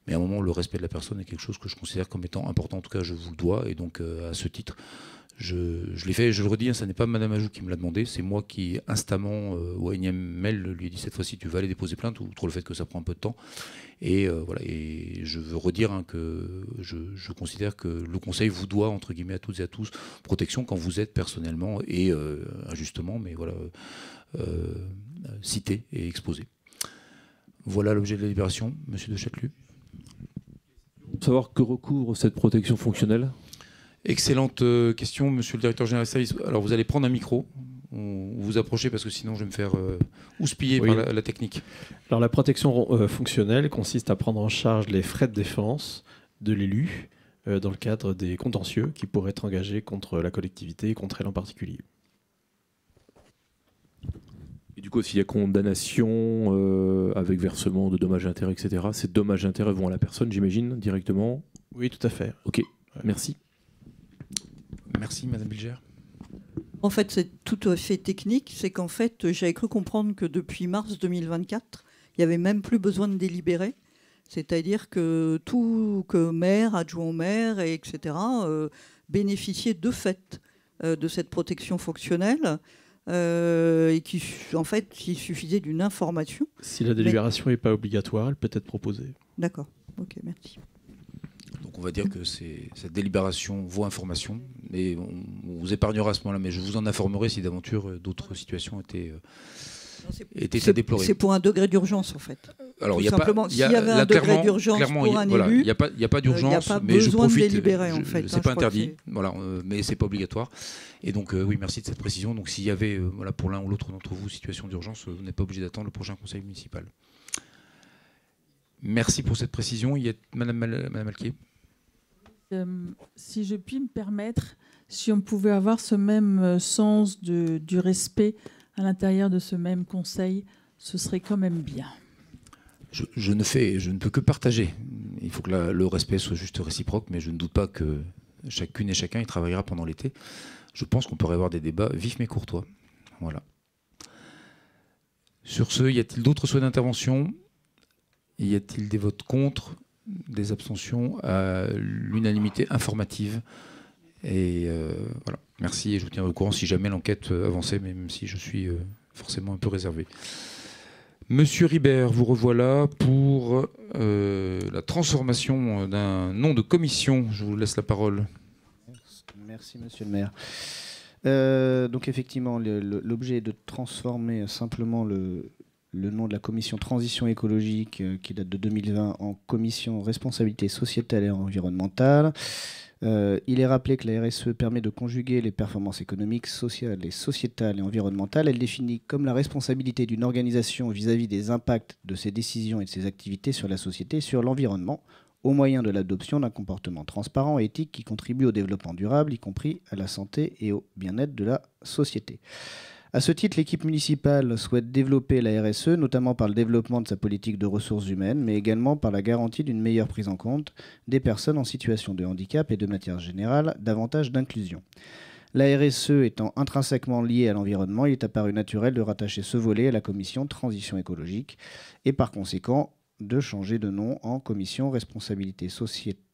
S1: Mais à un moment, le respect de la personne est quelque chose que je considère comme étant important. En tout cas, je vous le dois. Et donc, euh, à ce titre, je, l'ai fait, je le redis, hein, ce n'est pas Madame Ajou qui me l'a demandé, c'est moi qui instamment, euh, au énième mail, lui ai dit cette fois-ci tu vas aller déposer plainte, outre le fait que ça prend un peu de temps. Et euh, voilà, et je veux redire hein, que je, considère que le Conseil vous doit, entre guillemets, à toutes et à tous, protection quand vous êtes personnellement et euh, injustement, mais voilà, cité et exposé. Voilà l'objet de la libération, Monsieur de Châtelu.
S14: Savoir que recouvre cette protection fonctionnelle?
S15: Excellente euh, question, monsieur le directeur général de service. Alors, vous allez prendre un micro, vous vous approchez parce que sinon je vais me faire euh, houspiller par la, technique.
S16: Alors, la protection euh, fonctionnelle consiste à prendre en charge les frais de défense de l'élu dans le cadre des contentieux qui pourraient être engagés contre la collectivité et contre elle en particulier.
S14: Et du coup, s'il y a condamnation avec versement de dommages et intérêts, etc., ces dommages et intérêts vont à la personne, j'imagine, directement
S16: Oui, tout à fait.
S14: Ok, merci.
S15: Merci, Madame Bilger.
S6: En fait, c'est tout à fait technique. C'est qu'en fait, j'avais cru comprendre que depuis mars 2024, il n'y avait même plus besoin de délibérer. C'est-à-dire que tout que maire, adjoint au maire, et etc., euh, bénéficiaient de fait euh, de cette protection fonctionnelle. Euh, et qui, en fait, il suffisait d'une information.
S16: Si la délibération n'est pas obligatoire, elle peut être proposée.
S6: D'accord. Ok, merci
S1: on va dire que cette délibération vaut information. Et on, vous épargnera à ce moment-là, mais je vous en informerai si d'aventure d'autres situations étaient, euh, étaient à déplorer.
S6: C'est pour un degré d'urgence, en fait.
S1: Alors, il y a pas.
S6: S'il y avait un degré d'urgence pour un élu,
S1: il n'y a pas, pas d'urgence,
S6: mais
S1: je profite.
S6: De délibérer, en fait.
S1: C'est
S6: hein,
S1: pas interdit, voilà, euh, mais c'est pas obligatoire. Et donc, oui, merci de cette précision. Donc, s'il y avait, voilà, pour l'un ou l'autre d'entre vous, situation d'urgence, vous n'êtes pas obligé d'attendre le prochain conseil municipal. Merci pour cette précision. Il y a Madame, Madame Alquier.
S5: Euh, si je puis me permettre, si on pouvait avoir ce même euh, sens du respect à l'intérieur de ce même conseil, ce serait quand même bien.
S1: Je, ne fais, je ne peux que partager. Il faut que le respect soit juste réciproque, mais je ne doute pas que chacune et chacun y travaillera pendant l'été. Je pense qu'on pourrait avoir des débats vifs mais courtois. Voilà. Sur ce, y a-t-il d'autres souhaits d'intervention? Y a-t-il des votes contre? Des abstentions? À l'unanimité informative? Et euh, voilà, merci et je vous tiens au courant si jamais l'enquête avançait, même si je suis euh, forcément un peu réservé. Monsieur Ribert, vous revoilà pour euh, la transformation d'un nom de commission. Je vous laisse la parole.
S4: Merci, monsieur le maire. donc effectivement, l'objet est de transformer simplement le, nom de la commission transition écologique euh, qui date de 2020 en commission responsabilité sociétale et environnementale. Euh, il est rappelé que la RSE permet de conjuguer les performances économiques, sociales et sociétales et environnementales. Elle définit comme la responsabilité d'une organisation vis-à-vis des impacts de ses décisions et de ses activités sur la société et sur l'environnement, au moyen de l'adoption d'un comportement transparent et éthique qui contribue au développement durable, y compris à la santé et au bien-être de la société. À ce titre, l'équipe municipale souhaite développer la RSE, notamment par le développement de sa politique de ressources humaines, mais également par la garantie d'une meilleure prise en compte des personnes en situation de handicap et de matière générale, davantage d'inclusion. La RSE étant intrinsèquement liée à l'environnement, il est apparu naturel de rattacher ce volet à la commission transition écologique et par conséquent de changer de nom en commission responsabilité sociétale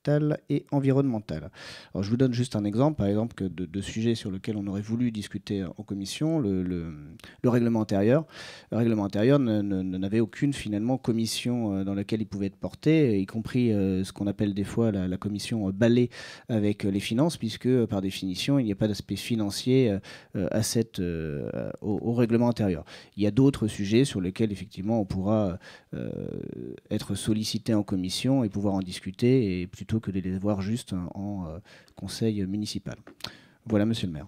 S4: et environnementale. Je vous donne juste un exemple, par exemple, de, sujets sur lesquels on aurait voulu discuter en commission, le, le- le règlement intérieur. Le règlement intérieur n'avait aucune finalement commission euh, dans laquelle il pouvait être porté, y compris euh, ce qu'on appelle des fois la, commission euh, balai avec euh, les finances, puisque euh, par définition, il n'y a pas d'aspect financier euh, euh, à cette, euh, au, au règlement intérieur. Il y a d'autres sujets sur lesquels effectivement on pourra euh, être sollicité en commission et pouvoir en discuter, et plutôt que de les voir juste en, euh, conseil municipal. Voilà, monsieur le maire.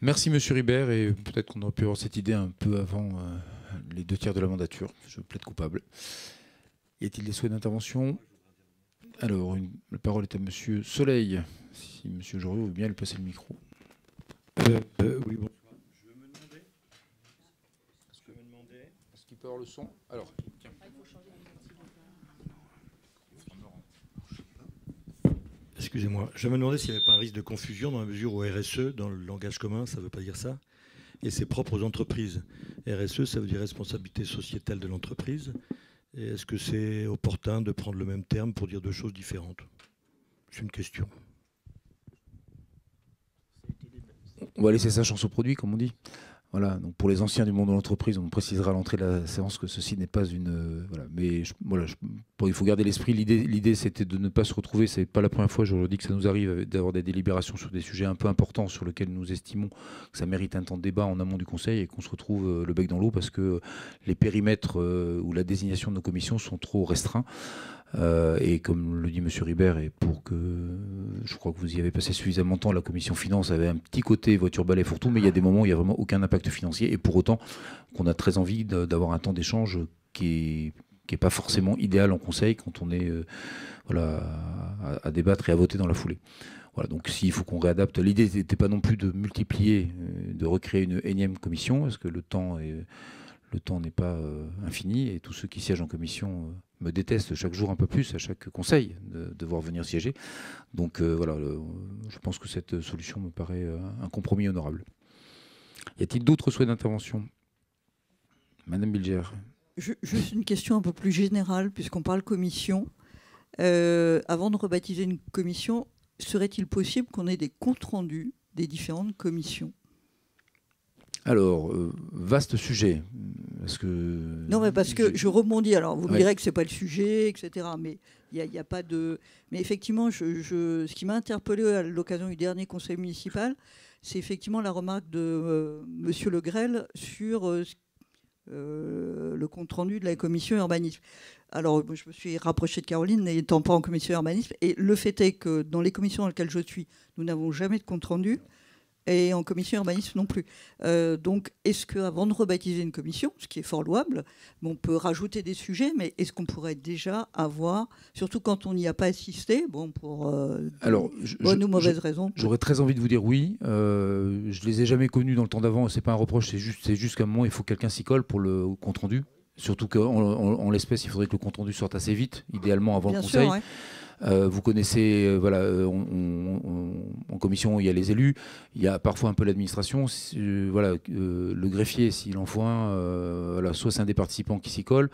S17: Merci Monsieur Ribert et peut-être qu'on aurait pu avoir cette idée un peu avant euh, les deux tiers de la mandature. Je plaide coupable. Y a-t-il des souhaits d'intervention? Alors, une- la parole est à Monsieur Soleil. Si Monsieur Joriot veut bien lui passer le micro.
S18: Euh, euh, oui, bonsoir.
S17: Est-ce qu'il peut avoir le son? Alors,
S18: Excusez-moi, je me demandais s'il n'y avait pas un risque de confusion dans la mesure où RSE, dans le langage commun, ça ne veut pas dire ça, et ses propres entreprises. RSE, ça veut dire responsabilité sociétale de l'entreprise. Est-ce que c'est opportun de prendre le même terme pour dire deux choses différentes? C'est une question.
S1: On va laisser sa chance au produit, comme on dit. Voilà, donc pour les anciens du monde de l'entreprise, on précisera à l'entrée de la séance que ceci n'est pas une. euh, voilà, mais voilà, il faut garder l'esprit. L'idée, c'était de ne pas se retrouver. C'est pas la première fois, je le dis, que ça nous arrive euh, d'avoir des délibérations sur des sujets un peu importants sur lesquels nous estimons que ça mérite un temps de débat en amont du Conseil et qu'on se retrouve euh, le bec dans l'eau parce que les périmètres ou la désignation de nos commissions sont trop restreints. Euh, et comme le dit M. Ribert, et pour que je crois que vous y avez passé suffisamment de temps, la commission finance avait un petit côté voiture balai fourre-tout, mais il y a des moments où il n'y a vraiment aucun impact financier, et pour autant qu'on a très envie d'avoir un temps d'échange qui est qui est pas forcément idéal en conseil quand on est euh, voilà, à, débattre et à voter dans la foulée. Voilà, donc s'il faut qu'on réadapte, l'idée n'était pas non plus de multiplier, euh, de recréer une énième commission, parce que le temps n'est pas infini et tous ceux qui siègent en commission me détestent chaque jour un peu plus à chaque conseil de devoir venir siéger. Donc euh, voilà, je pense que cette solution me paraît euh, un compromis honorable. Y a-t-il d'autres souhaits d'intervention? Madame Bilger.
S6: Ju- Juste une question un peu plus générale, puisqu'on parle commission. Euh, avant de rebaptiser une commission, serait-il possible qu'on ait des comptes rendus des différentes commissions?
S1: Alors, euh, vaste sujet. Parce que
S6: Non, mais parce que je rebondis. Alors, vous me direz que c'est pas le sujet, etc. Mais il n'y a, pas de. Mais effectivement, je, je- ce qui m'a interpellé à l'occasion du dernier conseil municipal, c'est effectivement la remarque de euh, Monsieur Le Grel sur euh, ce- euh, le compte rendu de la commission urbanisme. Alors, je me suis rapproché de Caroline, n'étant pas en commission urbanisme, et le fait est que dans les commissions dans lesquelles je suis, nous n'avons jamais de compte rendu, et en commission urbanisme non plus. Euh, donc, est-ce qu'avant de rebaptiser une commission, ce qui est fort louable, on peut rajouter des sujets, mais est-ce qu'on pourrait déjà avoir, surtout quand on n'y a pas assisté, bon, pour euh,
S1: Alors, je- je-
S6: ou mauvaises
S1: je-
S6: raisons
S1: J'aurais très envie de vous dire oui. Euh, je les ai jamais connus dans le temps d'avant. C'est pas un reproche, c'est juste, c'est juste qu'à un moment, il faut que quelqu'un s'y colle pour le compte rendu. Surtout qu'en en, en l'espèce, il faudrait que le compte rendu sorte assez vite, idéalement avant
S6: Bien
S1: le
S6: sûr,
S1: conseil.
S6: ouais.
S1: Euh, vous connaissez, euh, voilà, euh, en commission, il y a les élus, il y a parfois un peu l'administration. Voilà, le greffier, s'il en faut un, voilà, soit c'est un des participants qui s'y colle.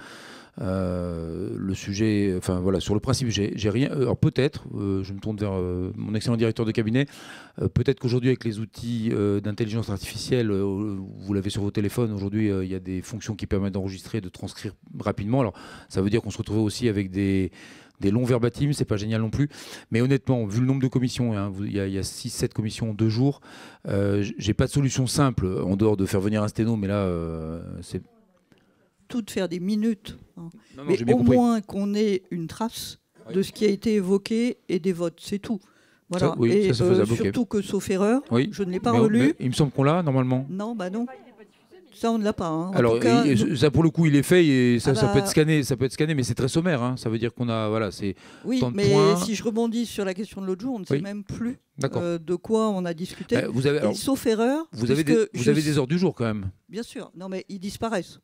S1: Le sujet, enfin voilà, sur le principe, j'ai rien. Alors peut-être, je me tourne vers mon excellent directeur de cabinet. peut-être qu'aujourd'hui, avec les outils d'intelligence artificielle, vous l'avez sur vos téléphones. Aujourd'hui, il y a des fonctions qui permettent d'enregistrer, de transcrire rapidement. Alors, ça veut dire qu'on se retrouve aussi avec des des longs verbatims, c'est pas génial non plus. Mais honnêtement, vu le nombre de commissions, hein, il y a, a 6-7 commissions en deux jours, euh, j'ai pas de solution simple en dehors de faire venir un sténo, mais là, euh, c'est
S6: tout de faire des minutes, hein.
S1: Non, non,
S6: mais au
S1: compris.
S6: moins qu'on ait une trace de ce qui a été évoqué et des votes, c'est tout. Voilà.
S1: Ça, oui,
S6: et
S1: ça,
S6: euh, surtout que, sauf erreur,
S1: Oui.
S6: je ne l'ai pas
S1: Mais-
S6: relu.
S1: mais il me semble qu'on l'a normalement.
S6: Non, bah non. Ça, on ne l'a pas. hein. En
S1: Alors,
S6: tout cas,
S1: il-
S6: nous-
S1: ça pour le coup, il est fait et ça,
S6: Ah
S1: ça
S6: bah-
S1: peut être scanné, ça peut être scanné, mais c'est très sommaire. hein. Ça veut dire qu'on a, voilà, c'est
S6: Oui,
S1: tant de
S6: mais
S1: points.
S6: si je rebondis sur la question de l'autre jour, on ne sait même plus euh, de quoi on a discuté.
S1: Bah, vous avez-
S6: Et
S1: alors,
S6: sauf erreur,
S1: Vous avez, des,
S6: puisque
S1: vous
S6: je
S1: avez des heures du jour quand même.
S6: Bien sûr. Non, mais ils disparaissent.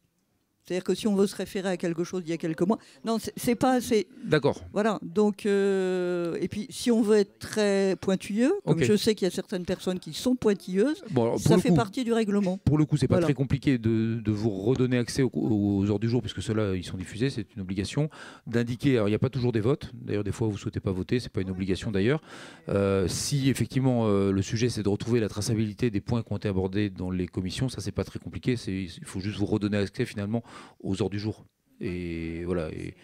S6: C'est-à-dire que si on veut se référer à quelque chose d'il y a quelques mois, non, c'est- pas assez.
S1: D'accord.
S6: Voilà. Donc, euh, et puis, si on veut être très pointilleux, comme je sais qu'il y a certaines personnes qui sont pointilleuses,
S1: Bon, alors, pour
S6: ça fait
S1: coup-
S6: partie du règlement.
S1: Pour le coup, c'est pas
S6: Voilà.
S1: très compliqué de, de vous redonner accès aux, aux heures du jour, puisque ceux-là, ils sont diffusés, c'est une obligation. D'indiquer, alors il n'y a pas toujours des votes, d'ailleurs, des fois, vous ne souhaitez pas voter, c'est pas une obligation d'ailleurs. Euh, si effectivement euh, le sujet, c'est de retrouver la traçabilité des points qui ont été abordés dans les commissions, ça, c'est pas très compliqué, c'est- il faut juste vous redonner accès finalement aux heures du jour. Et voilà. Et,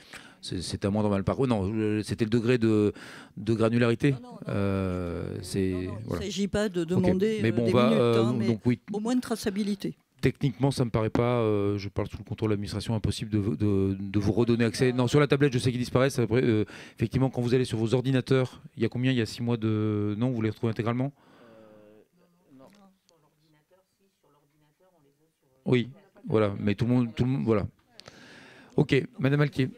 S1: c'est- un moindre mal par non c'était le degré de, de granularité Euh,
S6: Il
S1: voilà.
S6: ne s'agit pas de demander
S1: mais
S6: euh,
S1: bon
S6: des
S1: on va
S6: minutes,
S1: euh,
S6: hein, mais
S1: donc oui
S6: au moins de traçabilité.
S1: Techniquement, ça me paraît pas, euh, je parle sous le contrôle de l'administration, impossible de, de- de vous redonner accès. Non, sur la tablette, je sais qu'ils disparaissent. Après, euh, effectivement, quand vous allez sur vos ordinateurs, il y a combien? Il y a six mois de. Non, vous les retrouvez intégralement? Oui, voilà. Mais tout le monde. Tout le monde voilà. Ok, Madame Alquier.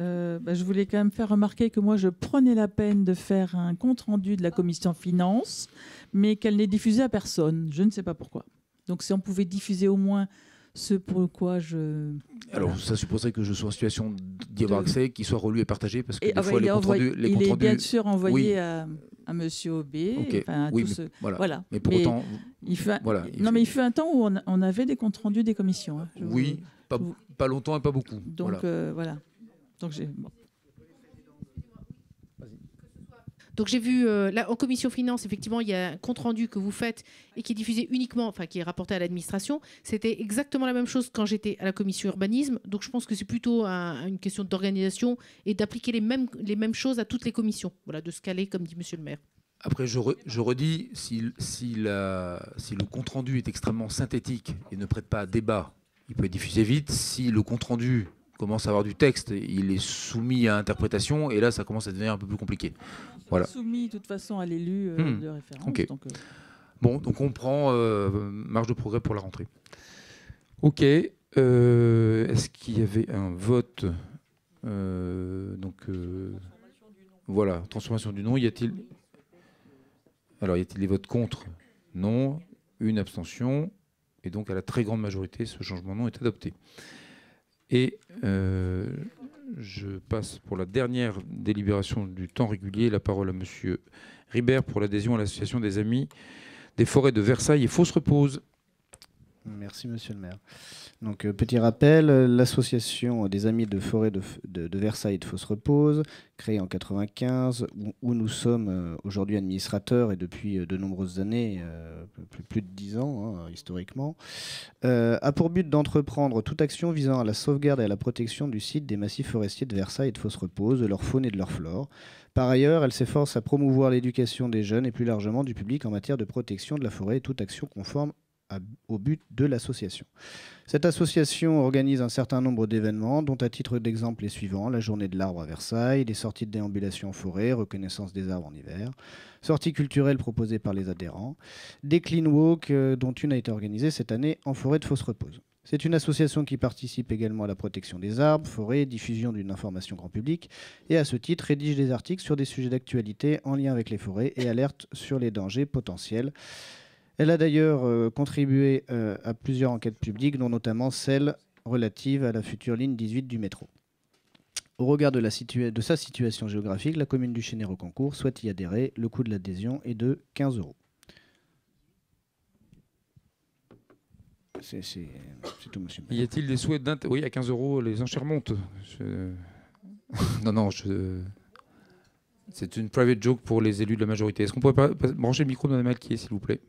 S5: Euh, bah, je voulais quand même faire remarquer que moi, je prenais la peine de faire un compte-rendu de la commission finance, mais qu'elle n'est diffusée à personne. Je ne sais pas pourquoi. Donc, si on pouvait diffuser au moins ce pour quoi je...
S1: Alors, ça supposerait que je sois en situation d'y avoir
S5: De-
S1: accès, qu'il soit relu et partagé, parce que
S5: Et,
S1: des
S5: ah
S1: fois,
S5: il
S1: les
S5: est,
S1: comptes
S5: envoyé-
S1: rendus. Les
S5: il
S1: comptes
S5: est
S1: rendus-
S5: bien sûr envoyé
S1: Oui.
S5: à, à Monsieur Aubé,
S1: Ok.
S5: enfin, à
S1: Oui,
S5: tous
S1: mais
S5: ceux-
S1: voilà.
S5: voilà.
S1: Mais pour autant,
S5: il fait,
S1: voilà, il
S5: non,
S1: fait-
S5: mais il fut un temps où on, on avait des comptes rendus des commissions. hein.
S1: Oui,
S5: vous-
S1: pas, pas longtemps et pas beaucoup.
S5: Donc
S1: voilà.
S5: euh, voilà. Donc j'ai. bon.
S3: Donc j'ai vu euh, là en commission finance, effectivement, il y a un compte rendu que vous faites et qui est diffusé uniquement, enfin qui est rapporté à l'administration. C'était exactement la même chose quand j'étais à la commission urbanisme. Donc je pense que c'est plutôt un- une question d'organisation et d'appliquer les mêmes, les mêmes choses à toutes les commissions. Voilà, de se caler, comme dit Monsieur le maire.
S1: Après, je, re- je redis, si, si, si le compte-rendu est extrêmement synthétique et ne prête pas à débat, il peut être diffusé vite. Si le compte-rendu commence à avoir du texte, il est soumis à interprétation, et là, ça commence à devenir un peu plus compliqué. Voilà.
S5: Soumis de toute façon à l'élu euh,
S1: Hmm.
S5: de référence.
S1: Ok.
S5: donc, euh,
S1: Bon, donc on prend euh, marge de progrès pour la rentrée. Ok. euh, Est-ce qu'il y avait un vote euh, Donc euh, voilà, transformation du nom. Y a-t-il Alors y a-t-il des votes contre? Non. Une abstention. Et donc à la très grande majorité, ce changement de nom est adopté. Et euh, je passe pour la dernière délibération du temps régulier la parole à Monsieur Ribert pour l'adhésion à l'association des amis des forêts de Versailles et Fausse Repose.
S4: Merci, monsieur le maire. Donc, euh, petit rappel, l'association des Amis de Forêt de, de- de Versailles et de Fausse Repose, créée en 95, où, nous sommes euh, aujourd'hui administrateurs et depuis euh, de nombreuses années, plus, de dix ans hein, historiquement, a pour but d'entreprendre toute action visant à la sauvegarde et à la protection du site des massifs forestiers de Versailles et de Fausse Repose, de leur faune et de leur flore. Par ailleurs, elle s'efforce à promouvoir l'éducation des jeunes et plus largement du public en matière de protection de la forêt et toute action conforme au but de l'association. Cette association organise un certain nombre d'événements, dont à titre d'exemple les suivants la journée de l'arbre à Versailles, des sorties de déambulation en forêt, reconnaissance des arbres en hiver, sorties culturelles proposées par les adhérents, des clean walk, euh, dont une a été organisée cette année en forêt de Fausse Repose. C'est une association qui participe également à la protection des arbres, forêts, diffusion d'une information grand public, et à ce titre rédige des articles sur des sujets d'actualité en lien avec les forêts et alerte sur les dangers potentiels. Elle a d'ailleurs euh, contribué euh, à plusieurs enquêtes publiques, dont notamment celle relative à la future ligne 18 du métro. Au regard de, sa situation géographique, la commune du Chénéro-Concours souhaite y adhérer. Le coût de l'adhésion est de 15 euros. C'est tout, monsieur.
S1: Y a-t-il des souhaits d'int... Oui, à 15 euros, les enchères montent. (laughs) Non, non, je... c'est une private joke pour les élus de la majorité. Est-ce qu'on pourrait brancher le micro de Mme Alquier, s'il vous plaît?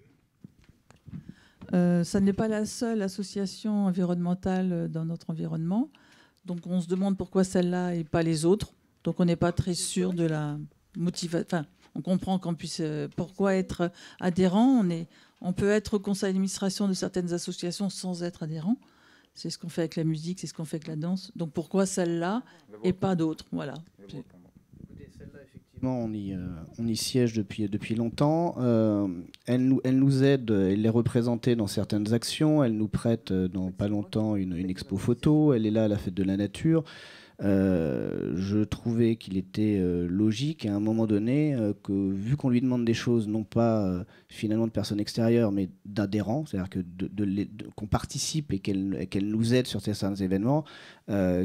S5: Euh, ça n'est pas la seule association environnementale euh, dans notre environnement. Donc on se demande pourquoi celle-là et pas les autres. Donc on n'est pas très sûr de la motivation. Enfin, on comprend qu'on puisse. euh, pourquoi être adhérent on, est, on peut être au conseil d'administration de certaines associations sans être adhérent. C'est ce qu'on fait avec la musique, c'est ce qu'on fait avec la danse. Donc pourquoi celle-là et pas d'autres? Voilà.
S4: Effectivement, on y, euh, on y siège depuis, depuis longtemps. Euh, elle, nous, aide, elle est représentée dans certaines actions. Elle nous prête euh, dans pas longtemps une, expo photo. Elle est là à la fête de la nature. Je trouvais qu'il était logique à un moment donné que, vu qu'on lui demande des choses, non pas finalement de personnes extérieures, mais d'adhérents, c'est-à-dire qu'on participe et qu'elle nous aide sur certains événements,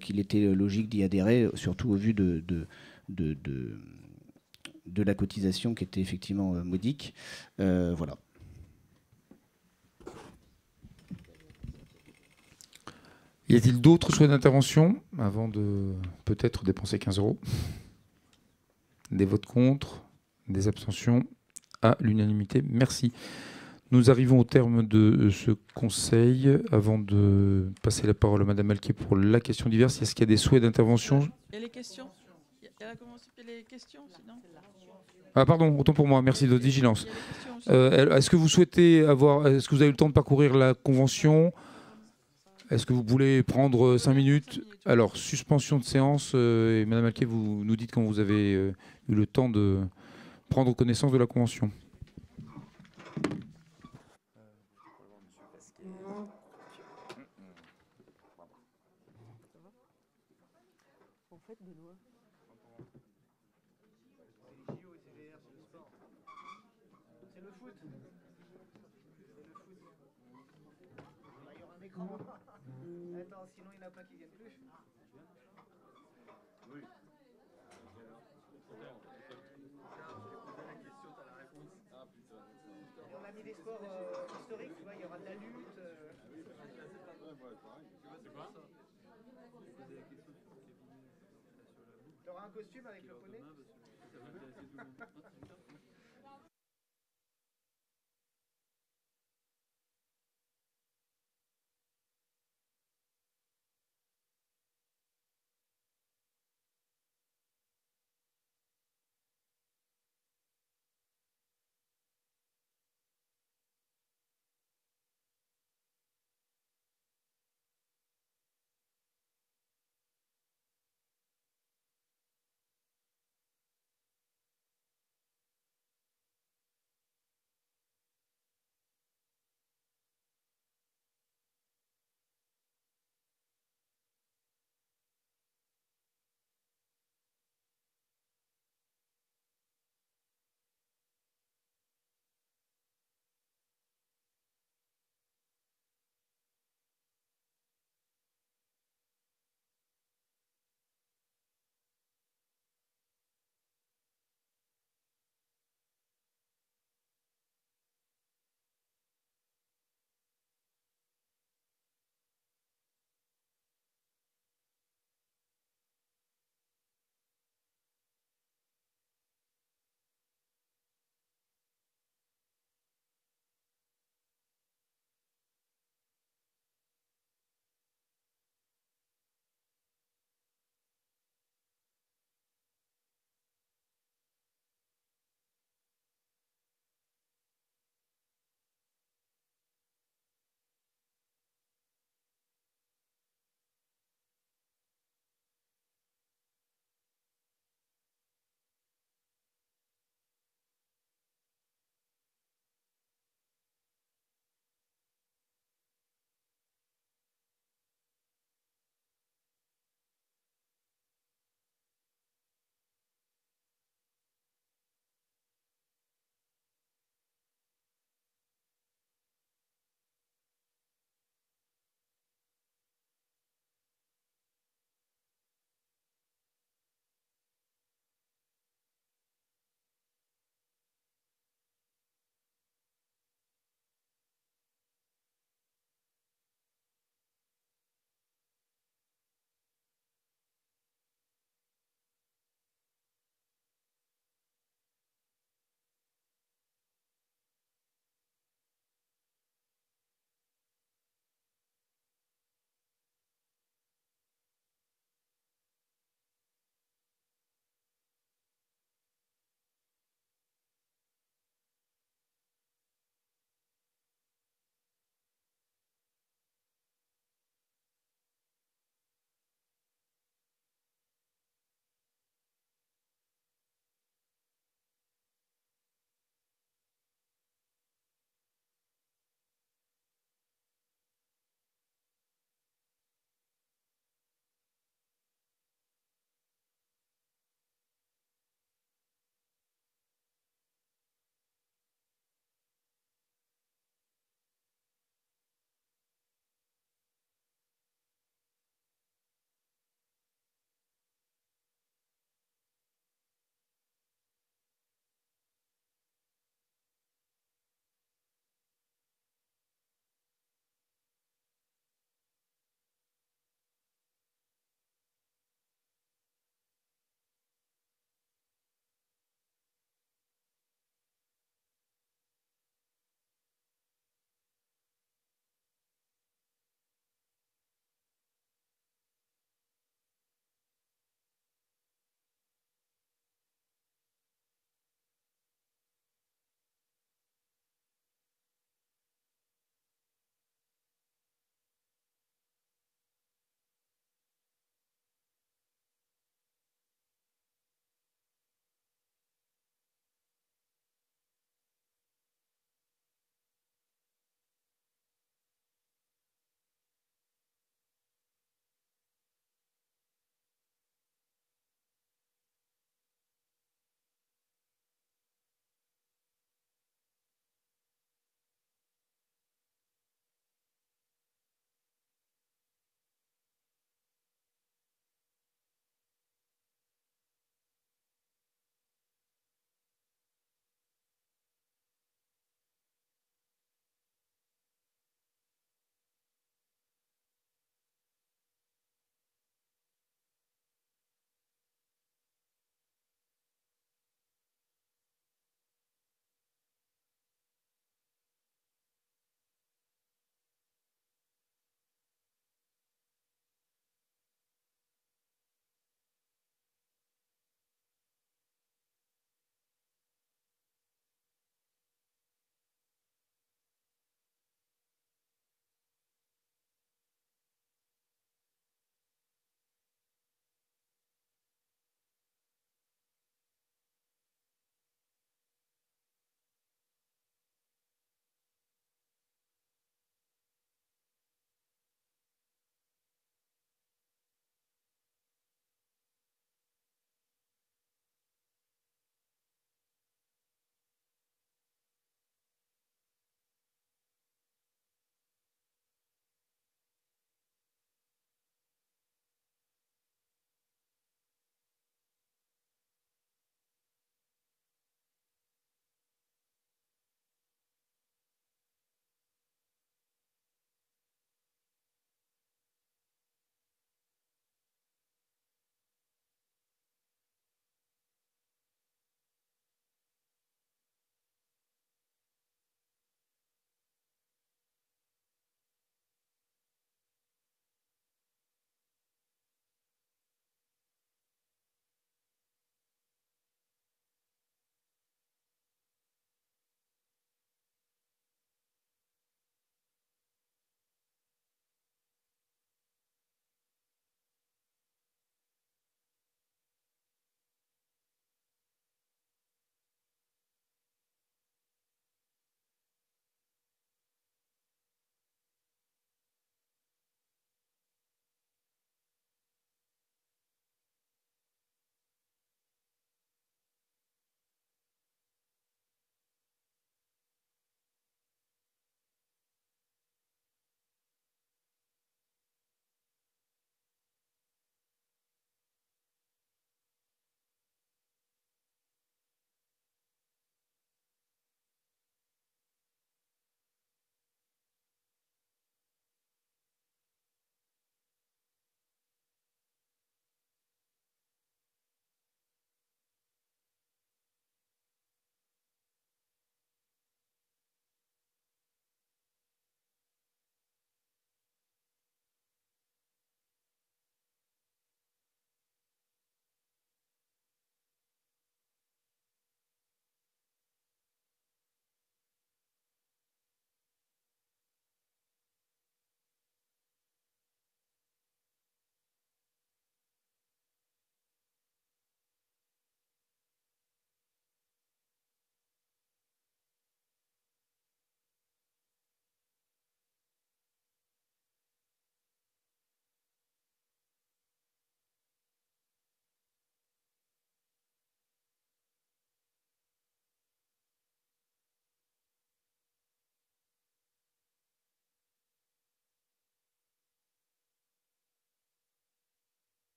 S4: qu'il était logique d'y adhérer, surtout au vu de, de, la cotisation qui était effectivement euh, modique. Euh, voilà.
S1: Y a-t-il d'autres souhaits d'intervention avant de peut-être dépenser 15 euros? Des votes contre Des abstentions? À l'unanimité, merci. Nous arrivons au terme de ce conseil. Avant de passer la parole à Madame Alquier pour la question diverse, est-ce qu'il y a des souhaits d'intervention?
S5: Et les questions? A les questions, sinon
S1: Ah pardon, autant pour moi, merci de votre vigilance. Euh, est-ce que vous souhaitez avoir, est-ce que vous avez eu le temps de parcourir la convention? Est-ce que vous voulez prendre 5 minutes? Alors, suspension de séance, euh, et Madame Alquet, vous nous dites quand vous avez euh, eu le temps de prendre connaissance de la convention.
S4: Attends, sinon il n'y en a pas qui viennent plus. On a mis des sports euh, historiques, tu vois, il y aura de la lutte. euh. T'auras un costume avec le poney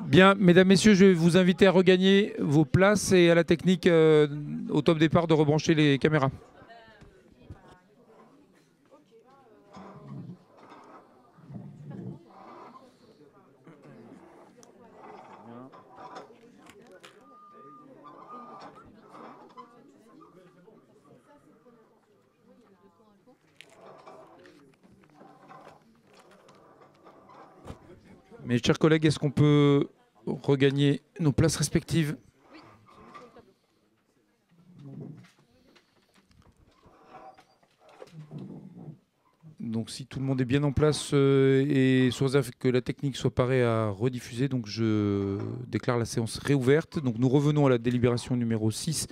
S1: Bien, mesdames, messieurs, je vais vous inviter à regagner vos places et à la technique euh, au top départ de rebrancher les caméras. Mes chers collègues, est-ce qu'on peut regagner nos places respectives Donc si tout le monde est bien en place euh, et que la technique soit parée à rediffuser, donc je déclare la séance réouverte. Donc nous revenons à la délibération numéro 6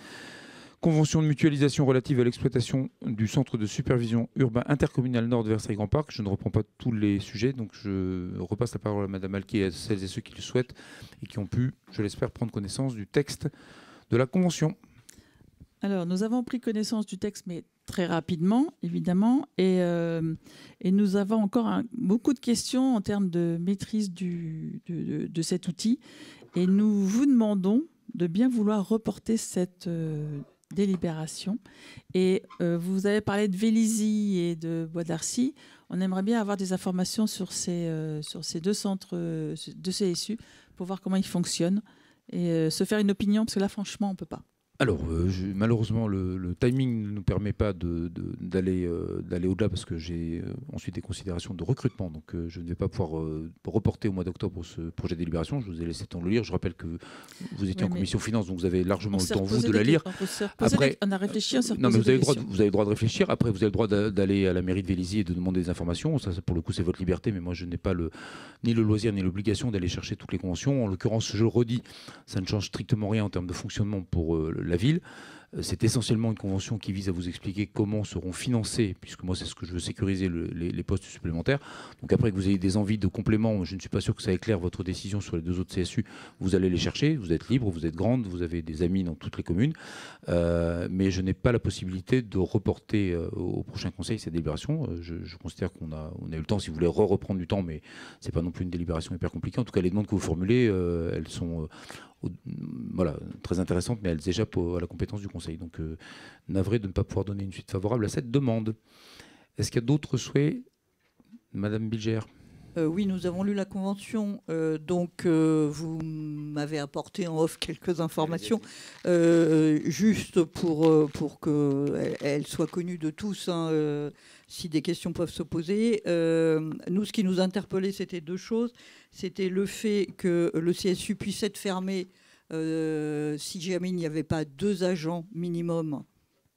S1: Convention de mutualisation relative à l'exploitation du centre de supervision urbain intercommunal Nord de Versailles-Grand Parc. Je ne reprends pas tous les sujets, donc je repasse la parole à Madame Alquier et à celles et ceux qui le souhaitent et qui ont pu, je l'espère, prendre connaissance du texte de la Convention.
S5: Alors, nous avons pris connaissance du texte, mais très rapidement, évidemment, et, euh, nous avons encore beaucoup de questions en termes de maîtrise de cet outil. Et nous vous demandons de bien vouloir reporter cette euh, délibération. Et euh, vous avez parlé de Vélizy et de Bois d'Arcy. On aimerait bien avoir des informations sur ces, euh, sur ces deux centres euh, de CSU pour voir comment ils fonctionnent et se faire une opinion, parce que là, franchement, on ne peut pas.
S1: Alors, euh, je- malheureusement, le, le timing ne nous permet pas de- de- d'aller euh, d'aller au-delà parce que j'ai euh, ensuite des considérations de recrutement. Donc, je ne vais pas pouvoir reporter au mois d'octobre ce projet de délibération. Je vous ai laissé le temps de le lire. Je rappelle que vous étiez
S5: Oui,
S1: en commission finance, donc vous avez largement le temps, vous, de la lire.
S5: on des- on a réfléchi, on
S1: Non, mais vous avez, droit vous avez le droit de réfléchir. Après, vous avez le droit d'a- d'aller à la mairie de Vélizy et de demander des informations. Ça, pour le coup, c'est votre liberté. Mais moi, je n'ai pas le, ni le loisir ni l'obligation d'aller chercher toutes les conventions. En l'occurrence, je le redis, ça ne change strictement rien en termes de fonctionnement pour euh, la ville. Euh, C'est essentiellement une convention qui vise à vous expliquer comment seront financés, puisque moi c'est ce que je veux sécuriser, le- les, postes supplémentaires. Donc après que vous ayez des envies de compléments, je ne suis pas sûr que ça éclaire votre décision sur les deux autres CSU. Vous allez les chercher, vous êtes libre, vous êtes grande, vous avez des amis dans toutes les communes. Euh, mais je n'ai pas la possibilité de reporter euh, au prochain conseil cette délibération. Je, considère qu'on a, on a eu le temps, si vous voulez re-reprendre du temps, mais c'est pas non plus une délibération hyper compliquée. En tout cas, les demandes que vous formulez, elles sont voilà, très intéressantes, mais elles échappent à la compétence du conseil. Donc, euh, navré de ne pas pouvoir donner une suite favorable à cette demande. Est-ce qu'il y a d'autres souhaits Madame Bilger?
S6: Euh, oui, nous avons lu la convention, euh, donc euh, vous m'avez apporté en off quelques informations, euh, juste pour, pour qu'elle elle soit connue de tous, hein, euh, si des questions peuvent se poser. Euh, nous, ce qui nous interpellait, c'était deux choses. C'était le fait que le CSU puisse être fermé euh, si jamais il n'y avait pas deux agents minimum.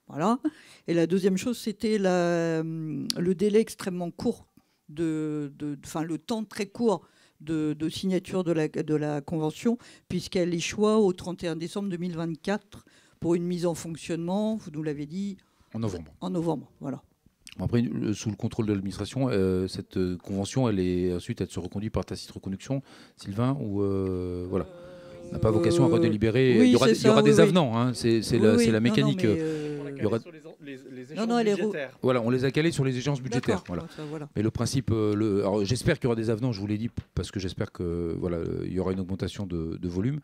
S6: Voilà. Et la deuxième chose, c'était la- le délai extrêmement court de, de- enfin le temps très court de, de signature de la, de la convention, puisqu'elle échoua au 31 décembre 2024 pour une mise en fonctionnement, vous nous l'avez dit,
S1: En novembre.
S6: en novembre. Voilà.
S1: Après, le- sous le contrôle de l'administration, euh, cette euh, convention, elle est ensuite, elle se reconduit par tacite reconduction, Sylvain, ou euh, voilà. On n'a pas vocation à
S6: Euh,
S1: redélibérer.
S6: oui,
S1: il y aura, il y des
S6: oui,
S1: avenants, hein, c'est la,
S6: Non, non,
S1: mécanique.
S6: mais,
S1: euh,
S6: euh,
S1: il y aura-
S6: Non, non, elle est re-
S1: Voilà, on les a calés sur les échéances budgétaires. Voilà.
S6: ça, voilà.
S1: Mais le principe, euh, le, alors, j'espère qu'il y aura des avenants, je vous l'ai dit, parce que j'espère que voilà, euh, il y aura une augmentation de, de volume.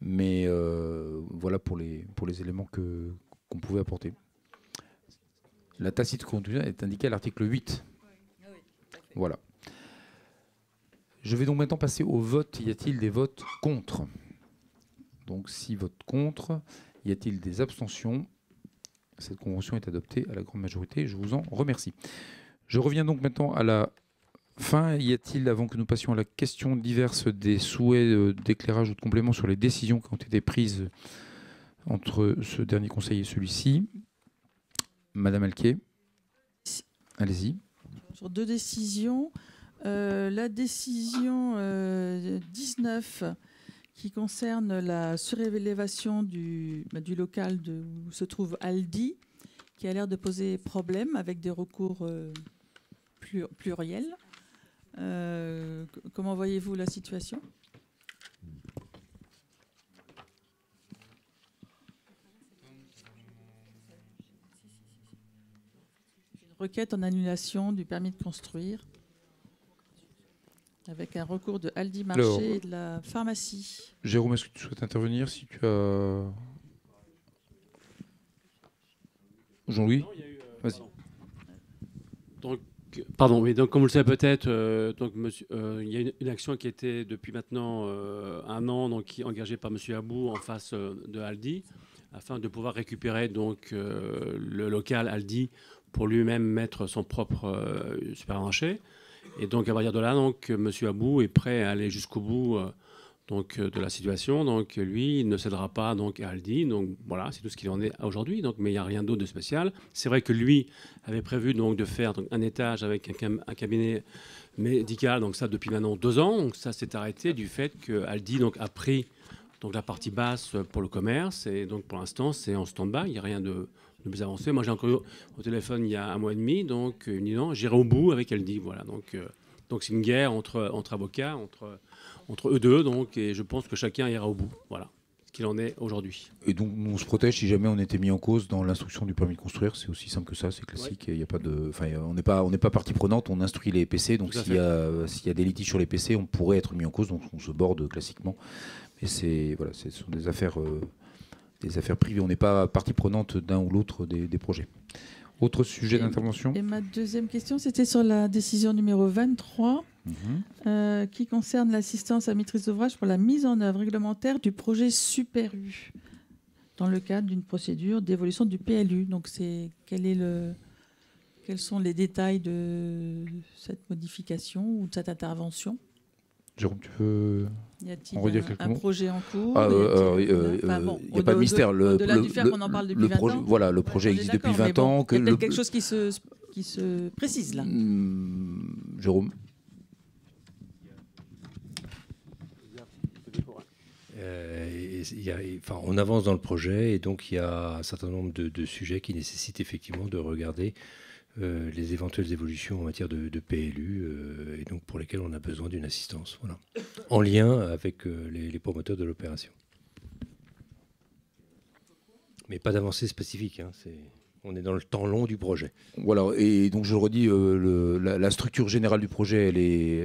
S1: Mais euh, voilà pour les, pour les éléments que, qu'on pouvait apporter. La tacite conduite est indiquée à l'article 8. Voilà. Je vais donc maintenant passer au vote. Y a-t-il des votes contre? Donc, si vote contre, y a-t-il des abstentions? Cette convention est adoptée à la grande majorité. Je vous en remercie. Je reviens donc maintenant à la fin. Y a-t-il, avant que nous passions à la question diverse, des souhaits d'éclairage ou de complément sur les décisions qui ont été prises entre ce dernier conseil et celui-ci Madame Alquier Allez-y.
S5: Sur deux décisions. Euh, la décision euh, 19 qui concerne la surélévation du, bah, du local de, où se trouve Aldi, qui a l'air de poser problème avec des recours euh, plur- pluriels. Euh, comment voyez-vous la situation? Requête en annulation du permis de construire avec un recours de Aldi Marché
S19: Alors,
S5: et de la pharmacie.
S19: Jérôme, est-ce que tu souhaites intervenir si tu as. Jean-Louis Vas-y.
S12: Donc, pardon, mais donc, comme vous le savez peut-être, euh, donc, monsieur, euh, il y a une, une action qui était depuis maintenant euh, un an, donc, qui est engagée par Monsieur Abou en face euh, de Aldi, afin de pouvoir récupérer donc euh, le local Aldi pour lui-même mettre son propre euh, supermarché. Et donc à partir de là, donc Monsieur Abou est prêt à aller jusqu'au bout. euh, donc euh, de la situation. Donc lui, il ne cédera pas donc à Aldi. Donc voilà, c'est tout ce qu'il en est aujourd'hui. Mais il n'y a rien d'autre de spécial. C'est vrai que lui avait prévu donc de faire un étage avec un cabinet médical. Donc ça depuis maintenant deux ans. Donc ça s'est arrêté du fait que Aldi donc a pris donc la partie basse pour le commerce et donc pour l'instant c'est en stand-by. Il n'y a rien de, de plus. Moi j'ai encore eu au téléphone il y a un mois et demi. Donc euh, il me dit non, j'irai au bout avec Aldi. Voilà. Donc euh, donc c'est une guerre entre, entre avocats, entre, entre eux deux, donc, et je pense que chacun ira au bout. Voilà ce qu'il en est aujourd'hui.
S1: Et donc on se protège si jamais on était mis en cause dans l'instruction du permis de construire. C'est aussi simple que ça, c'est classique. Il y a pas de, enfin, on n'est pas, on n'est pas partie prenante. On instruit les PC. Donc s'il y a, s'il y a des litiges sur les PC, on pourrait être mis en cause. Donc on se borde classiquement. Mais c'est, voilà, ce sont des affaires, euh, des affaires privées. On n'est pas partie prenante d'un ou l'autre des, des projets. Autre sujet d'intervention.
S5: Et ma deuxième question, c'était sur la décision numéro 23,
S1: Mhm.
S5: euh, qui concerne l'assistance à maîtrise d'ouvrage pour la mise en œuvre réglementaire du projet Super U, dans le cadre d'une procédure d'évolution du PLU. Donc, c'est quel est le, quels sont les détails de cette modification ou de cette intervention?
S19: Jérôme, tu veux
S5: Y a-t-il
S19: en redire
S5: un-
S19: quelques
S5: un
S19: mots
S5: projet en cours
S19: Ah,
S5: Y
S19: euh,
S5: a-t-il-
S19: euh,
S5: Enfin,
S19: euh,
S5: bon,
S19: Il n'y a pas de mystère. Le,
S5: au-delà
S19: le-
S5: du fait
S19: le-
S5: qu'on en parle depuis
S19: le
S5: 20
S19: projet-
S5: ans.
S19: Voilà, le projet
S5: On
S19: existe depuis
S5: d'accord, mais
S19: 20
S5: bon,
S19: ans.
S5: Il y a
S19: que
S5: peut-être
S19: le-
S5: quelque chose qui se, qui se précise là.
S19: Hmm, Jérôme
S20: Euh, et il y a- enfin, on avance dans le projet et donc il y a un certain nombre de, de sujets qui nécessitent effectivement de regarder euh, les éventuelles évolutions en matière de, PLU euh, et donc pour lesquelles on a besoin d'une assistance, voilà, en lien avec euh, les, promoteurs de l'opération. Mais pas d'avancée spécifique, hein, on est dans le temps long du projet.
S1: Voilà, et donc je le redis, euh, la, structure générale du projet, elle, est,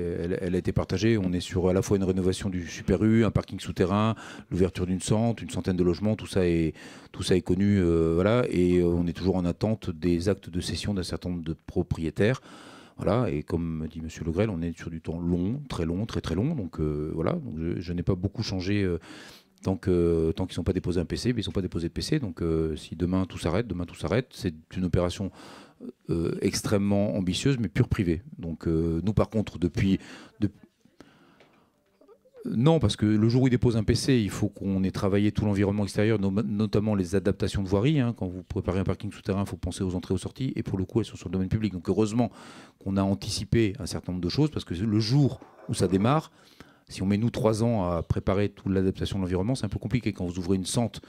S1: elle, a été partagée. On est sur à la fois une rénovation du Super U, un parking souterrain, l'ouverture d'une centre, une centaine de logements, tout ça est, tout ça est connu, euh, voilà, et euh, on est toujours en attente des actes de cession d'un certain nombre de propriétaires. Voilà, et comme dit Monsieur Le on est sur du temps long, très long, très très long. Donc voilà, je, n'ai pas beaucoup changé tant tant qu'ils n'ont pas déposé un PC, mais ils n'ont pas déposé de PC. Donc euh, si demain tout s'arrête, demain tout s'arrête. C'est une opération euh, extrêmement ambitieuse, mais pure privée. Donc euh, nous par contre, depuis, de- non, parce que le jour où ils déposent un PC, il faut qu'on ait travaillé tout l'environnement extérieur, no- notamment les adaptations de voirie. hein. Quand vous préparez un parking souterrain, il faut penser aux entrées et aux sorties. Et pour le coup, elles sont sur le domaine public. Donc heureusement qu'on a anticipé un certain nombre de choses, parce que le jour où ça démarre, si on met nous trois ans à préparer toute l'adaptation de l'environnement, c'est un peu compliqué. Quand vous ouvrez une sente,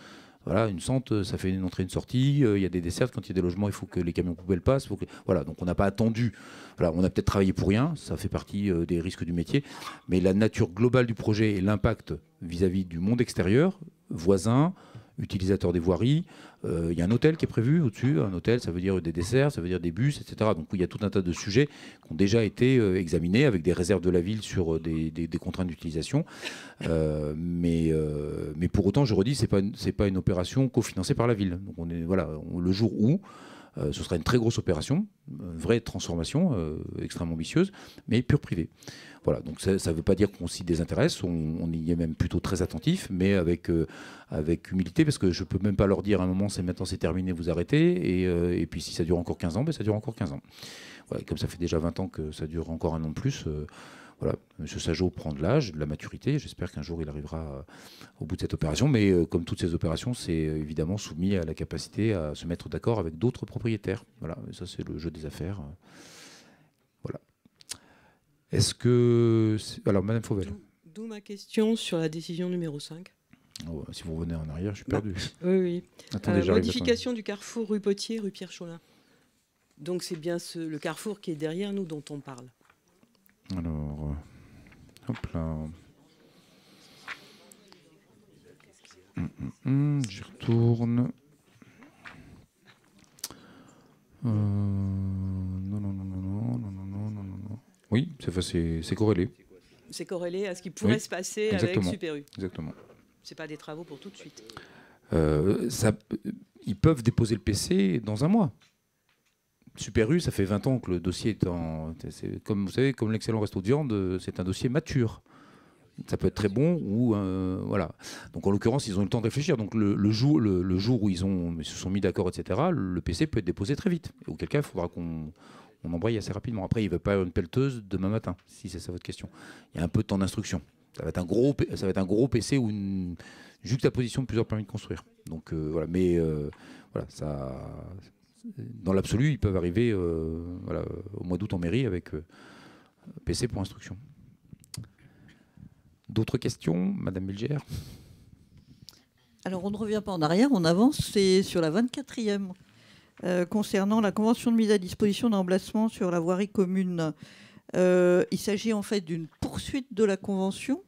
S1: voilà, une sente, ça fait une entrée, une sortie. euh, Il y a des desserts. Quand il y a des logements, il faut que les camions poubelles passent. Voilà, donc on n'a pas attendu. On a peut-être travaillé pour rien. Ça fait partie euh, des risques du métier. Mais la nature globale du projet et l'impact vis-à-vis du monde extérieur, voisins, utilisateurs des voiries. euh, Il y a un hôtel qui est prévu au-dessus. Un hôtel, ça veut dire des desserts, ça veut dire des bus, etc. Donc il y a tout un tas de sujets qui ont déjà été euh, examinés avec des réserves de la ville sur euh, des, contraintes d'utilisation. Mais, mais pour autant, je redis, c'est pas une- pas une opération cofinancée par la ville. Donc on est voilà, le jour où ce sera une très grosse opération, une vraie transformation extrêmement ambitieuse, mais pure privée. Voilà, donc ça ne veut pas dire qu'on s'y désintéresse, on, y est même plutôt très attentif, mais avec, euh, humilité, parce que je peux même pas leur dire à un moment, c'est maintenant c'est terminé, vous arrêtez, et, euh, puis si ça dure encore 15 ans, ben, ça dure encore 15 ans. Comme ça fait déjà 20 ans que ça dure encore un an de plus, euh, voilà, M. Sajot prend de l'âge, de la maturité, j'espère qu'un jour il arrivera au bout de cette opération, mais comme toutes ces opérations, c'est évidemment soumis à la capacité à se mettre d'accord avec d'autres propriétaires. Voilà, ça c'est le jeu des affaires. Est-ce que... Alors, Madame Fauvel.
S8: D'où ma question sur la décision numéro 5.
S1: Oh, si vous revenez en arrière, je suis
S8: Non.
S1: perdu. (laughs)
S8: Oui, oui.
S1: Attendez,
S8: Euh, modification du carrefour rue Potier, rue Pierre Cholin. Donc c'est bien ce, le carrefour qui est derrière nous dont on parle.
S19: Alors, euh, hop là. Hum, hum, hum, J'y retourne. Euh,
S1: Oui, c'est corrélé.
S8: C'est corrélé à ce qui pourrait se passer avec Super U.
S1: Exactement.
S8: C'est pas des travaux pour tout de suite.
S1: Euh, ça, ils peuvent déposer le PC dans un mois. Super U, ça fait 20 ans que le dossier est en. comme vous savez, comme l'excellent resto de viande, c'est un dossier mature. Ça peut être très bon ou euh, voilà. Donc en l'occurrence, ils ont eu le temps de réfléchir. Donc le, jour, le, jour où ils, ont, se sont mis d'accord, etc., le PC peut être déposé très vite. Auquel cas, il faudra qu'on on embraye assez rapidement. Après, il ne veut pas une pelleteuse demain matin, si c'est ça votre question. Il y a un peu de temps d'instruction. Ça va être un gros, PC ou une juxtaposition de plusieurs permis de construire. Donc euh, voilà, mais euh, voilà, ça, dans l'absolu, ils peuvent arriver euh, au mois d'août en mairie avec PC pour instruction. D'autres questions, Madame Bilgère
S6: Alors on ne revient pas en arrière, on avance, c'est sur la 24e. Euh, concernant la convention de mise à disposition d'emplacement sur la voirie commune. Euh, il s'agit en fait d'une poursuite de la convention.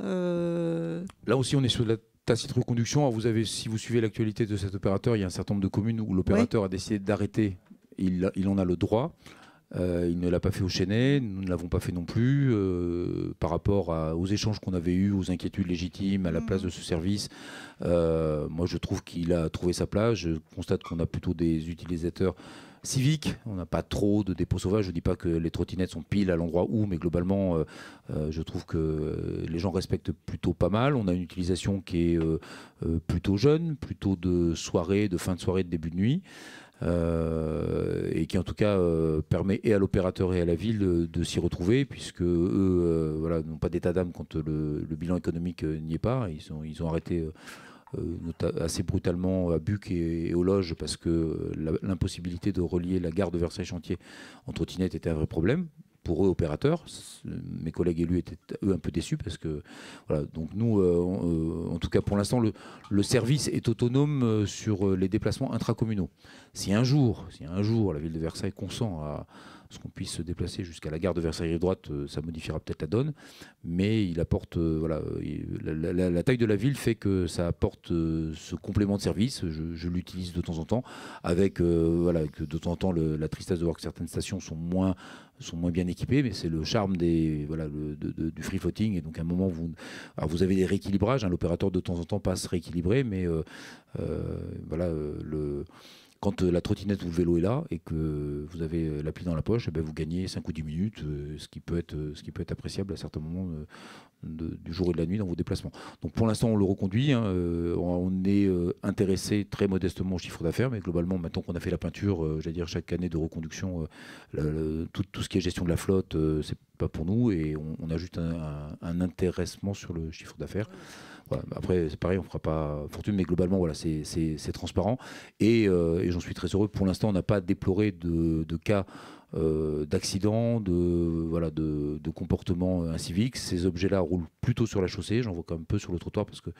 S1: Euh, Là aussi, on est sur la tacite reconduction. vous avez, si vous suivez l'actualité de cet opérateur, il y a un certain nombre de communes où l'opérateur a décidé d'arrêter. Il, il en a le droit. Euh, il ne l'a pas fait au Chenet, nous ne l'avons pas fait non plus euh, par rapport aux échanges qu'on avait eus, aux inquiétudes légitimes, à la place de ce service. Euh, moi, je trouve qu'il a trouvé sa place. Je constate qu'on a plutôt des utilisateurs civiques. On n'a pas trop de dépôts sauvages. Je ne dis pas que les trottinettes sont pile à l'endroit où, mais globalement, je trouve que les gens respectent plutôt pas mal. On a une utilisation qui est plutôt jeune, plutôt de soirée, de fin de soirée, de début de nuit. Euh, et qui en tout cas euh, permet et à l'opérateur et à la ville de, s'y retrouver, puisque eux euh, voilà, n'ont pas d'état d'âme quand le, bilan économique n'y est pas. Ils, ont, ils ont arrêté assez brutalement à Buc et, aux loges parce que l'impossibilité de relier la gare de Versailles-Chantier en trottinette était un vrai problème pour eux opérateurs. Mes collègues élus étaient eux un peu déçus parce que voilà. Donc nous, euh, en tout cas pour l'instant, le, service est autonome euh, sur euh, les déplacements intracommunaux. Si un jour, si un jour la ville de Versailles consent à ce qu'on puisse se déplacer jusqu'à la gare de Versailles droite, ça modifiera peut-être la donne, mais il apporte voilà la, taille de la ville fait que ça apporte ce complément de service. Je, l'utilise de temps en temps avec voilà que de temps en temps la tristesse de voir que certaines stations sont moins sont moins bien équipés, mais c'est le charme des, voilà, du free floating. Et donc, à un moment, vous, vous avez des rééquilibrages. Hein, l'opérateur, de temps en temps, passe rééquilibrer, mais euh, euh, voilà, euh, le, quand la trottinette ou le vélo est là et que vous avez l'appli dans la poche, eh ben, vous gagnez 5 ou 10 minutes, ce, qui peut être, ce qui peut être appréciable à certains moments du jour et de la nuit dans vos déplacements. Donc pour l'instant, on le reconduit. Hein, euh, on est euh, intéressé très modestement au chiffre d'affaires, mais globalement, maintenant qu'on a fait la peinture, euh, j'allais dire chaque année de reconduction, tout, ce qui est gestion de la flotte, c'est pas pour nous et on, a juste un, intéressement sur le chiffre d'affaires. Après, c'est pareil, on ne fera pas fortune, mais globalement, voilà, c'est transparent. Et, et j'en suis très heureux. Pour l'instant, on n'a pas déploré de, cas euh, d'accidents, de, voilà, de, de inciviques. Ces objets-là roulent plutôt sur la chaussée, j'en vois quand même peu sur le trottoir parce que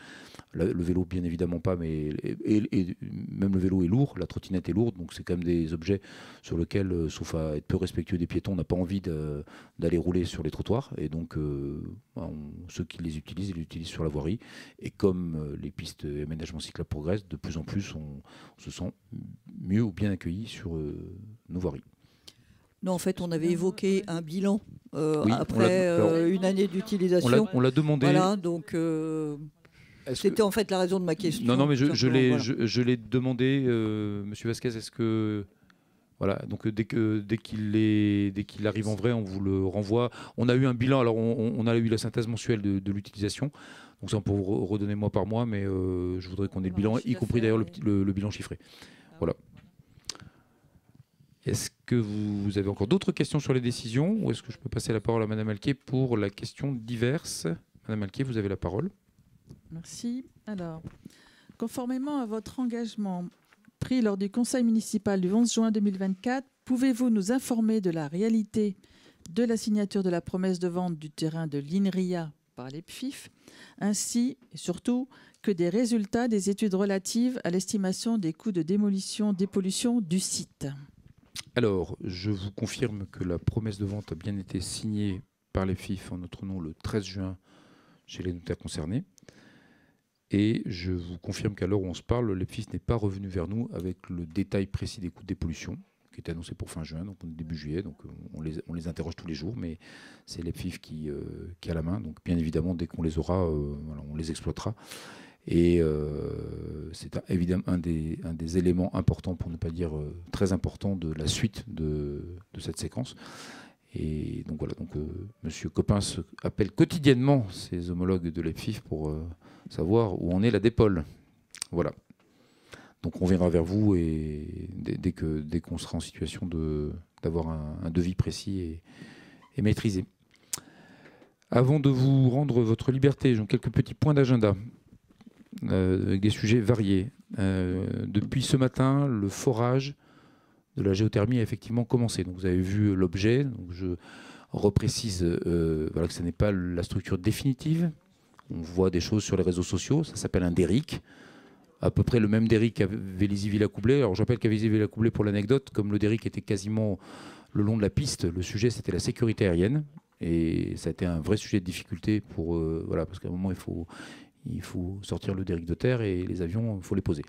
S1: le vélo, bien évidemment pas, mais et, même le vélo est lourd, la trottinette est lourde, donc c'est quand même des objets sur lesquels, euh, sauf à être peu respectueux des piétons, on n'a pas envie d'aller rouler sur les trottoirs. Et donc, euh, ceux qui les utilisent, ils les utilisent sur la voirie. Et comme les pistes aménagement cyclable progressent, de plus en plus, on, se sent mieux ou bien accueillis sur nos voiries.
S6: Non, en fait, on avait évoqué un bilan euh, après euh, une année d'utilisation.
S1: On l'a demandé.
S6: Voilà, donc euh, c'était en fait la raison de ma question.
S1: Non, non, mais je, je l'ai demandé, Monsieur Vasquez. Est-ce que voilà, donc dès que dès qu'il dès qu'il arrive en vrai, on vous le renvoie. On a eu un bilan. Alors, on, a eu la synthèse mensuelle de, l'utilisation. Donc ça, on peut vous redonner mois par mois, mais je voudrais qu'on ait le bilan, y compris d'ailleurs le, bilan chiffré. Voilà. Est-ce que vous avez encore d'autres questions sur les décisions ou est-ce que je peux passer la parole à Madame Alquier pour la question diverse? Madame Alquier, vous avez la parole.
S5: Merci. Alors, conformément à votre engagement pris lors du Conseil municipal du 11 juin 2024, pouvez-vous nous informer de la réalité de la signature de la promesse de vente du terrain de l'INRIA par les PFIF, ainsi et surtout que des résultats des études relatives à l'estimation des coûts de démolition, dépollution du site?
S1: Alors, je vous confirme que la promesse de vente a bien été signée par les FIF en notre nom le 13 juin chez les notaires concernés. Et je vous confirme qu'à l'heure où on se parle, le FIF n'est pas revenu vers nous avec le détail précis des coûts de dépollution, qui était annoncé pour fin juin, donc début juillet. Donc on les, on les interroge tous les jours, mais c'est l'EPFIF qui, qui a la main. Donc bien évidemment, dès qu'on les aura, on les exploitera. Et c'est évidemment un des, un des, éléments importants, pour ne pas dire très important, de la suite de, cette séquence. Et donc voilà, donc Monsieur Coppens appelle quotidiennement ses homologues de l'EPFIF pour savoir où en est la dépole. Voilà. Donc on viendra vers vous et dès, que dès qu'on sera en situation d'avoir un, devis précis et, maîtrisé. Avant de vous rendre votre liberté, j'ai quelques petits points d'agenda euh, avec des sujets variés. Euh, depuis ce matin, le forage de la géothermie a effectivement commencé. Vous avez vu l'objet. Je reprécise euh, voilà, que ce n'est pas la structure définitive. On voit des choses sur les réseaux sociaux. Ça s'appelle un DERIC à peu près le même Derrick qu'à Vélizy-Villacoublay. Alors je rappelle qu'à Vélizy-Villacoublay, pour l'anecdote, comme le Derrick était quasiment le long de la piste, le sujet c'était la sécurité aérienne. Et ça a été un vrai sujet de difficulté pour. Euh, voilà, parce qu'à un moment, il faut, il faut sortir le Derrick de terre et les avions, il faut les poser.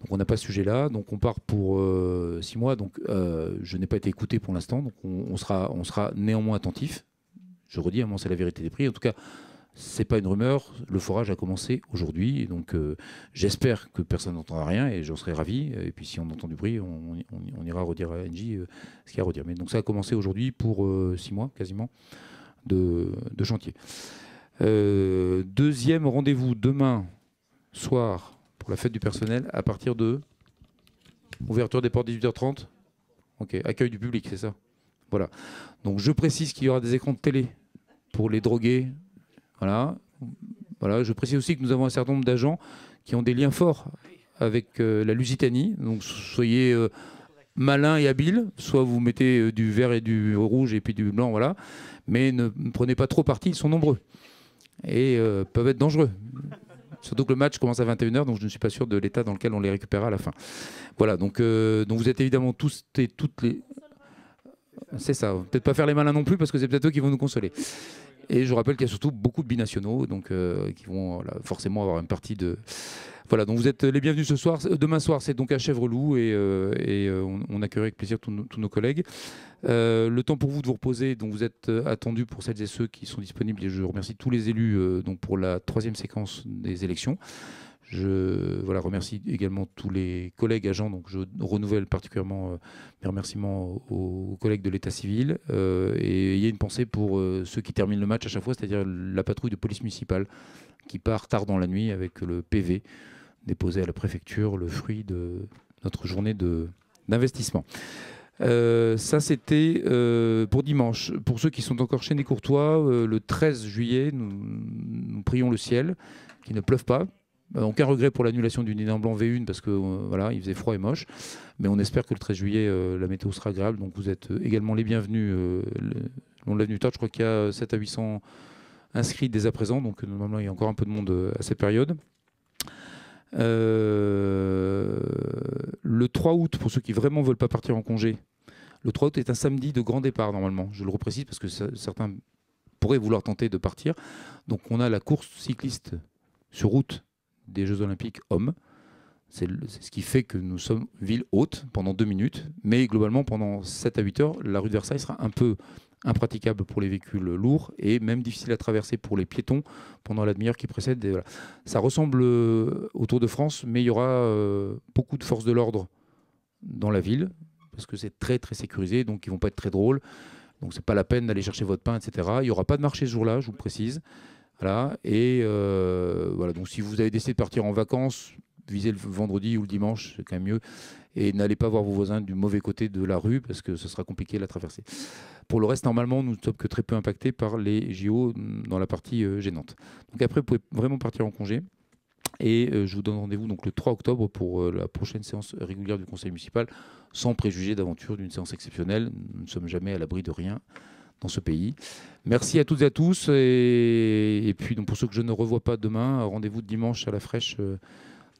S1: Donc on n'a pas ce sujet-là. Donc on part pour euh, six mois. Donc euh, je n'ai pas été écouté pour l'instant. Donc on, sera, on sera néanmoins attentif. Je redis, à moi c'est la vérité des prix. En tout cas, c'est pas une rumeur, le forage a commencé aujourd'hui, donc euh, j'espère que personne n'entendra rien et j'en serai ravi. Et puis si on entend du bruit, on, ira redire à NJ euh, ce qu'il y a à redire. Mais donc ça a commencé aujourd'hui pour euh, six mois quasiment de, chantier. deuxième rendez-vous demain soir pour la fête du personnel à partir de ouverture des portes 18h30. Ok, accueil du public, c'est ça? Voilà. Donc je précise qu'il y aura des écrans de télé pour les drogués voilà. Je précise aussi que nous avons un certain nombre d'agents qui ont des liens forts avec euh, la Lusitanie. Donc soyez euh, malins et habiles. Soit vous mettez euh, du vert et du rouge et puis du blanc, voilà. Mais ne prenez pas trop parti, ils sont nombreux. Et peuvent être dangereux. Surtout que le match commence à 21h, donc je ne suis pas sûr de l'état dans lequel on les récupérera à la fin. Voilà, donc, donc vous êtes évidemment tous et toutes les. C'est ça, peut-être pas faire les malins non plus, parce que c'est peut-être eux qui vont nous consoler. Et je rappelle qu'il y a surtout beaucoup de binationaux, donc euh, qui vont forcément avoir une partie de. Voilà, donc vous êtes les bienvenus ce soir. Demain soir, c'est donc à Chèvreloup et, euh, et euh, on, accueille avec plaisir tous nos, collègues. le temps pour vous de vous reposer, donc vous êtes attendus pour celles et ceux qui sont disponibles. Et je remercie tous les élus donc pour la troisième séquence des élections. Je voilà, remercie également tous les collègues agents. Donc je renouvelle particulièrement euh, mes remerciements aux, collègues de l'état civil. Euh, et il y a une pensée pour euh, ceux qui terminent le match à chaque fois, c'est-à-dire la patrouille de police municipale qui part tard dans la nuit avec le PV déposé à la préfecture, le fruit de notre journée d'investissement. ça, c'était pour dimanche. Pour ceux qui sont encore chez les Courtois, le 13 juillet, nous, nous prions le ciel qu'il ne pleuve pas, bah, aucun regret pour l'annulation du Nid Blanc V1 parce que euh, voilà, il faisait froid et moche. Mais on espère que le 13 juillet, euh, la météo sera agréable. Donc vous êtes euh, également les bienvenus. on l'a venu tard, je crois qu'il y a 7 à 800 inscrits dès à présent. Donc normalement, il y a encore un peu de monde à cette période. le 3 août, pour ceux qui vraiment veulent pas partir en congé, le 3 août est un samedi de grand départ normalement. Je le reprécise parce que certains pourraient vouloir tenter de partir. Donc on a la course cycliste sur route des Jeux Olympiques hommes. C'est ce qui fait que nous sommes ville haute pendant deux minutes, mais globalement pendant 7 à 8 heures, la rue de Versailles sera un peu impraticable pour les véhicules lourds et même difficile à traverser pour les piétons pendant la demi-heure qui précède. Ça ressemble euh, au Tour de France, mais il y aura euh, beaucoup de forces de l'ordre dans la ville parce que c'est très très sécurisé, donc ils vont pas être très drôles. Donc c'est pas la peine d'aller chercher votre pain, etc. Il n'y aura pas de marché ce jour-là, je vous précise. Voilà. Et euh, voilà. Donc, si vous avez décidé de partir en vacances, visez le vendredi ou le dimanche, c'est quand même mieux. Et n'allez pas voir vos voisins du mauvais côté de la rue parce que ce sera compliqué à la traverser. Pour le reste, normalement, nous ne sommes que très peu impactés par les JO dans la partie euh, gênante. Donc après, vous pouvez vraiment partir en congé. Et euh, je vous donne rendez-vous donc le 3 octobre pour la prochaine séance régulière du Conseil municipal, sans préjuger d'aventure d'une séance exceptionnelle. Nous ne sommes jamais à l'abri de rien dans ce pays. Merci à toutes et à tous. Et, puis, pour ceux que je ne revois pas demain, rendez-vous dimanche à la fraîche euh,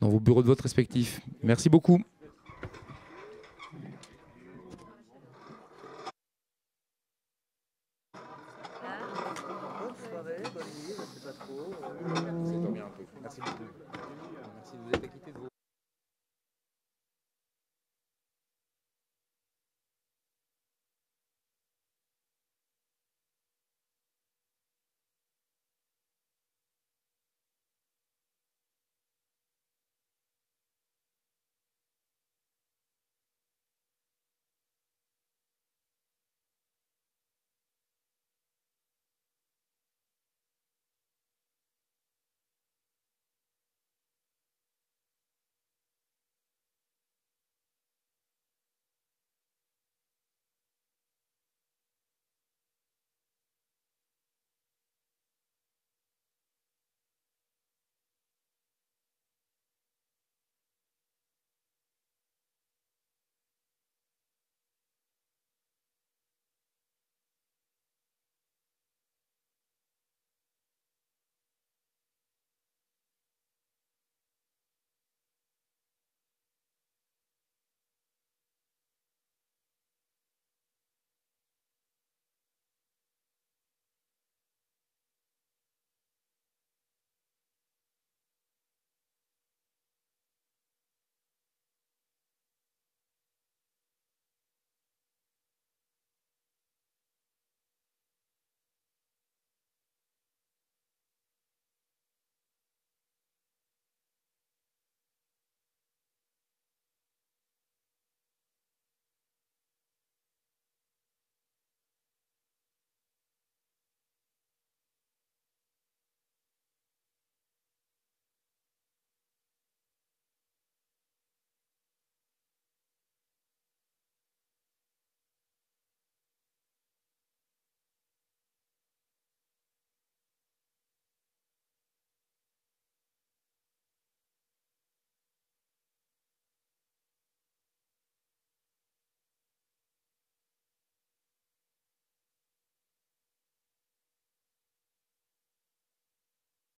S1: dans vos bureaux de vote respectifs. Merci beaucoup.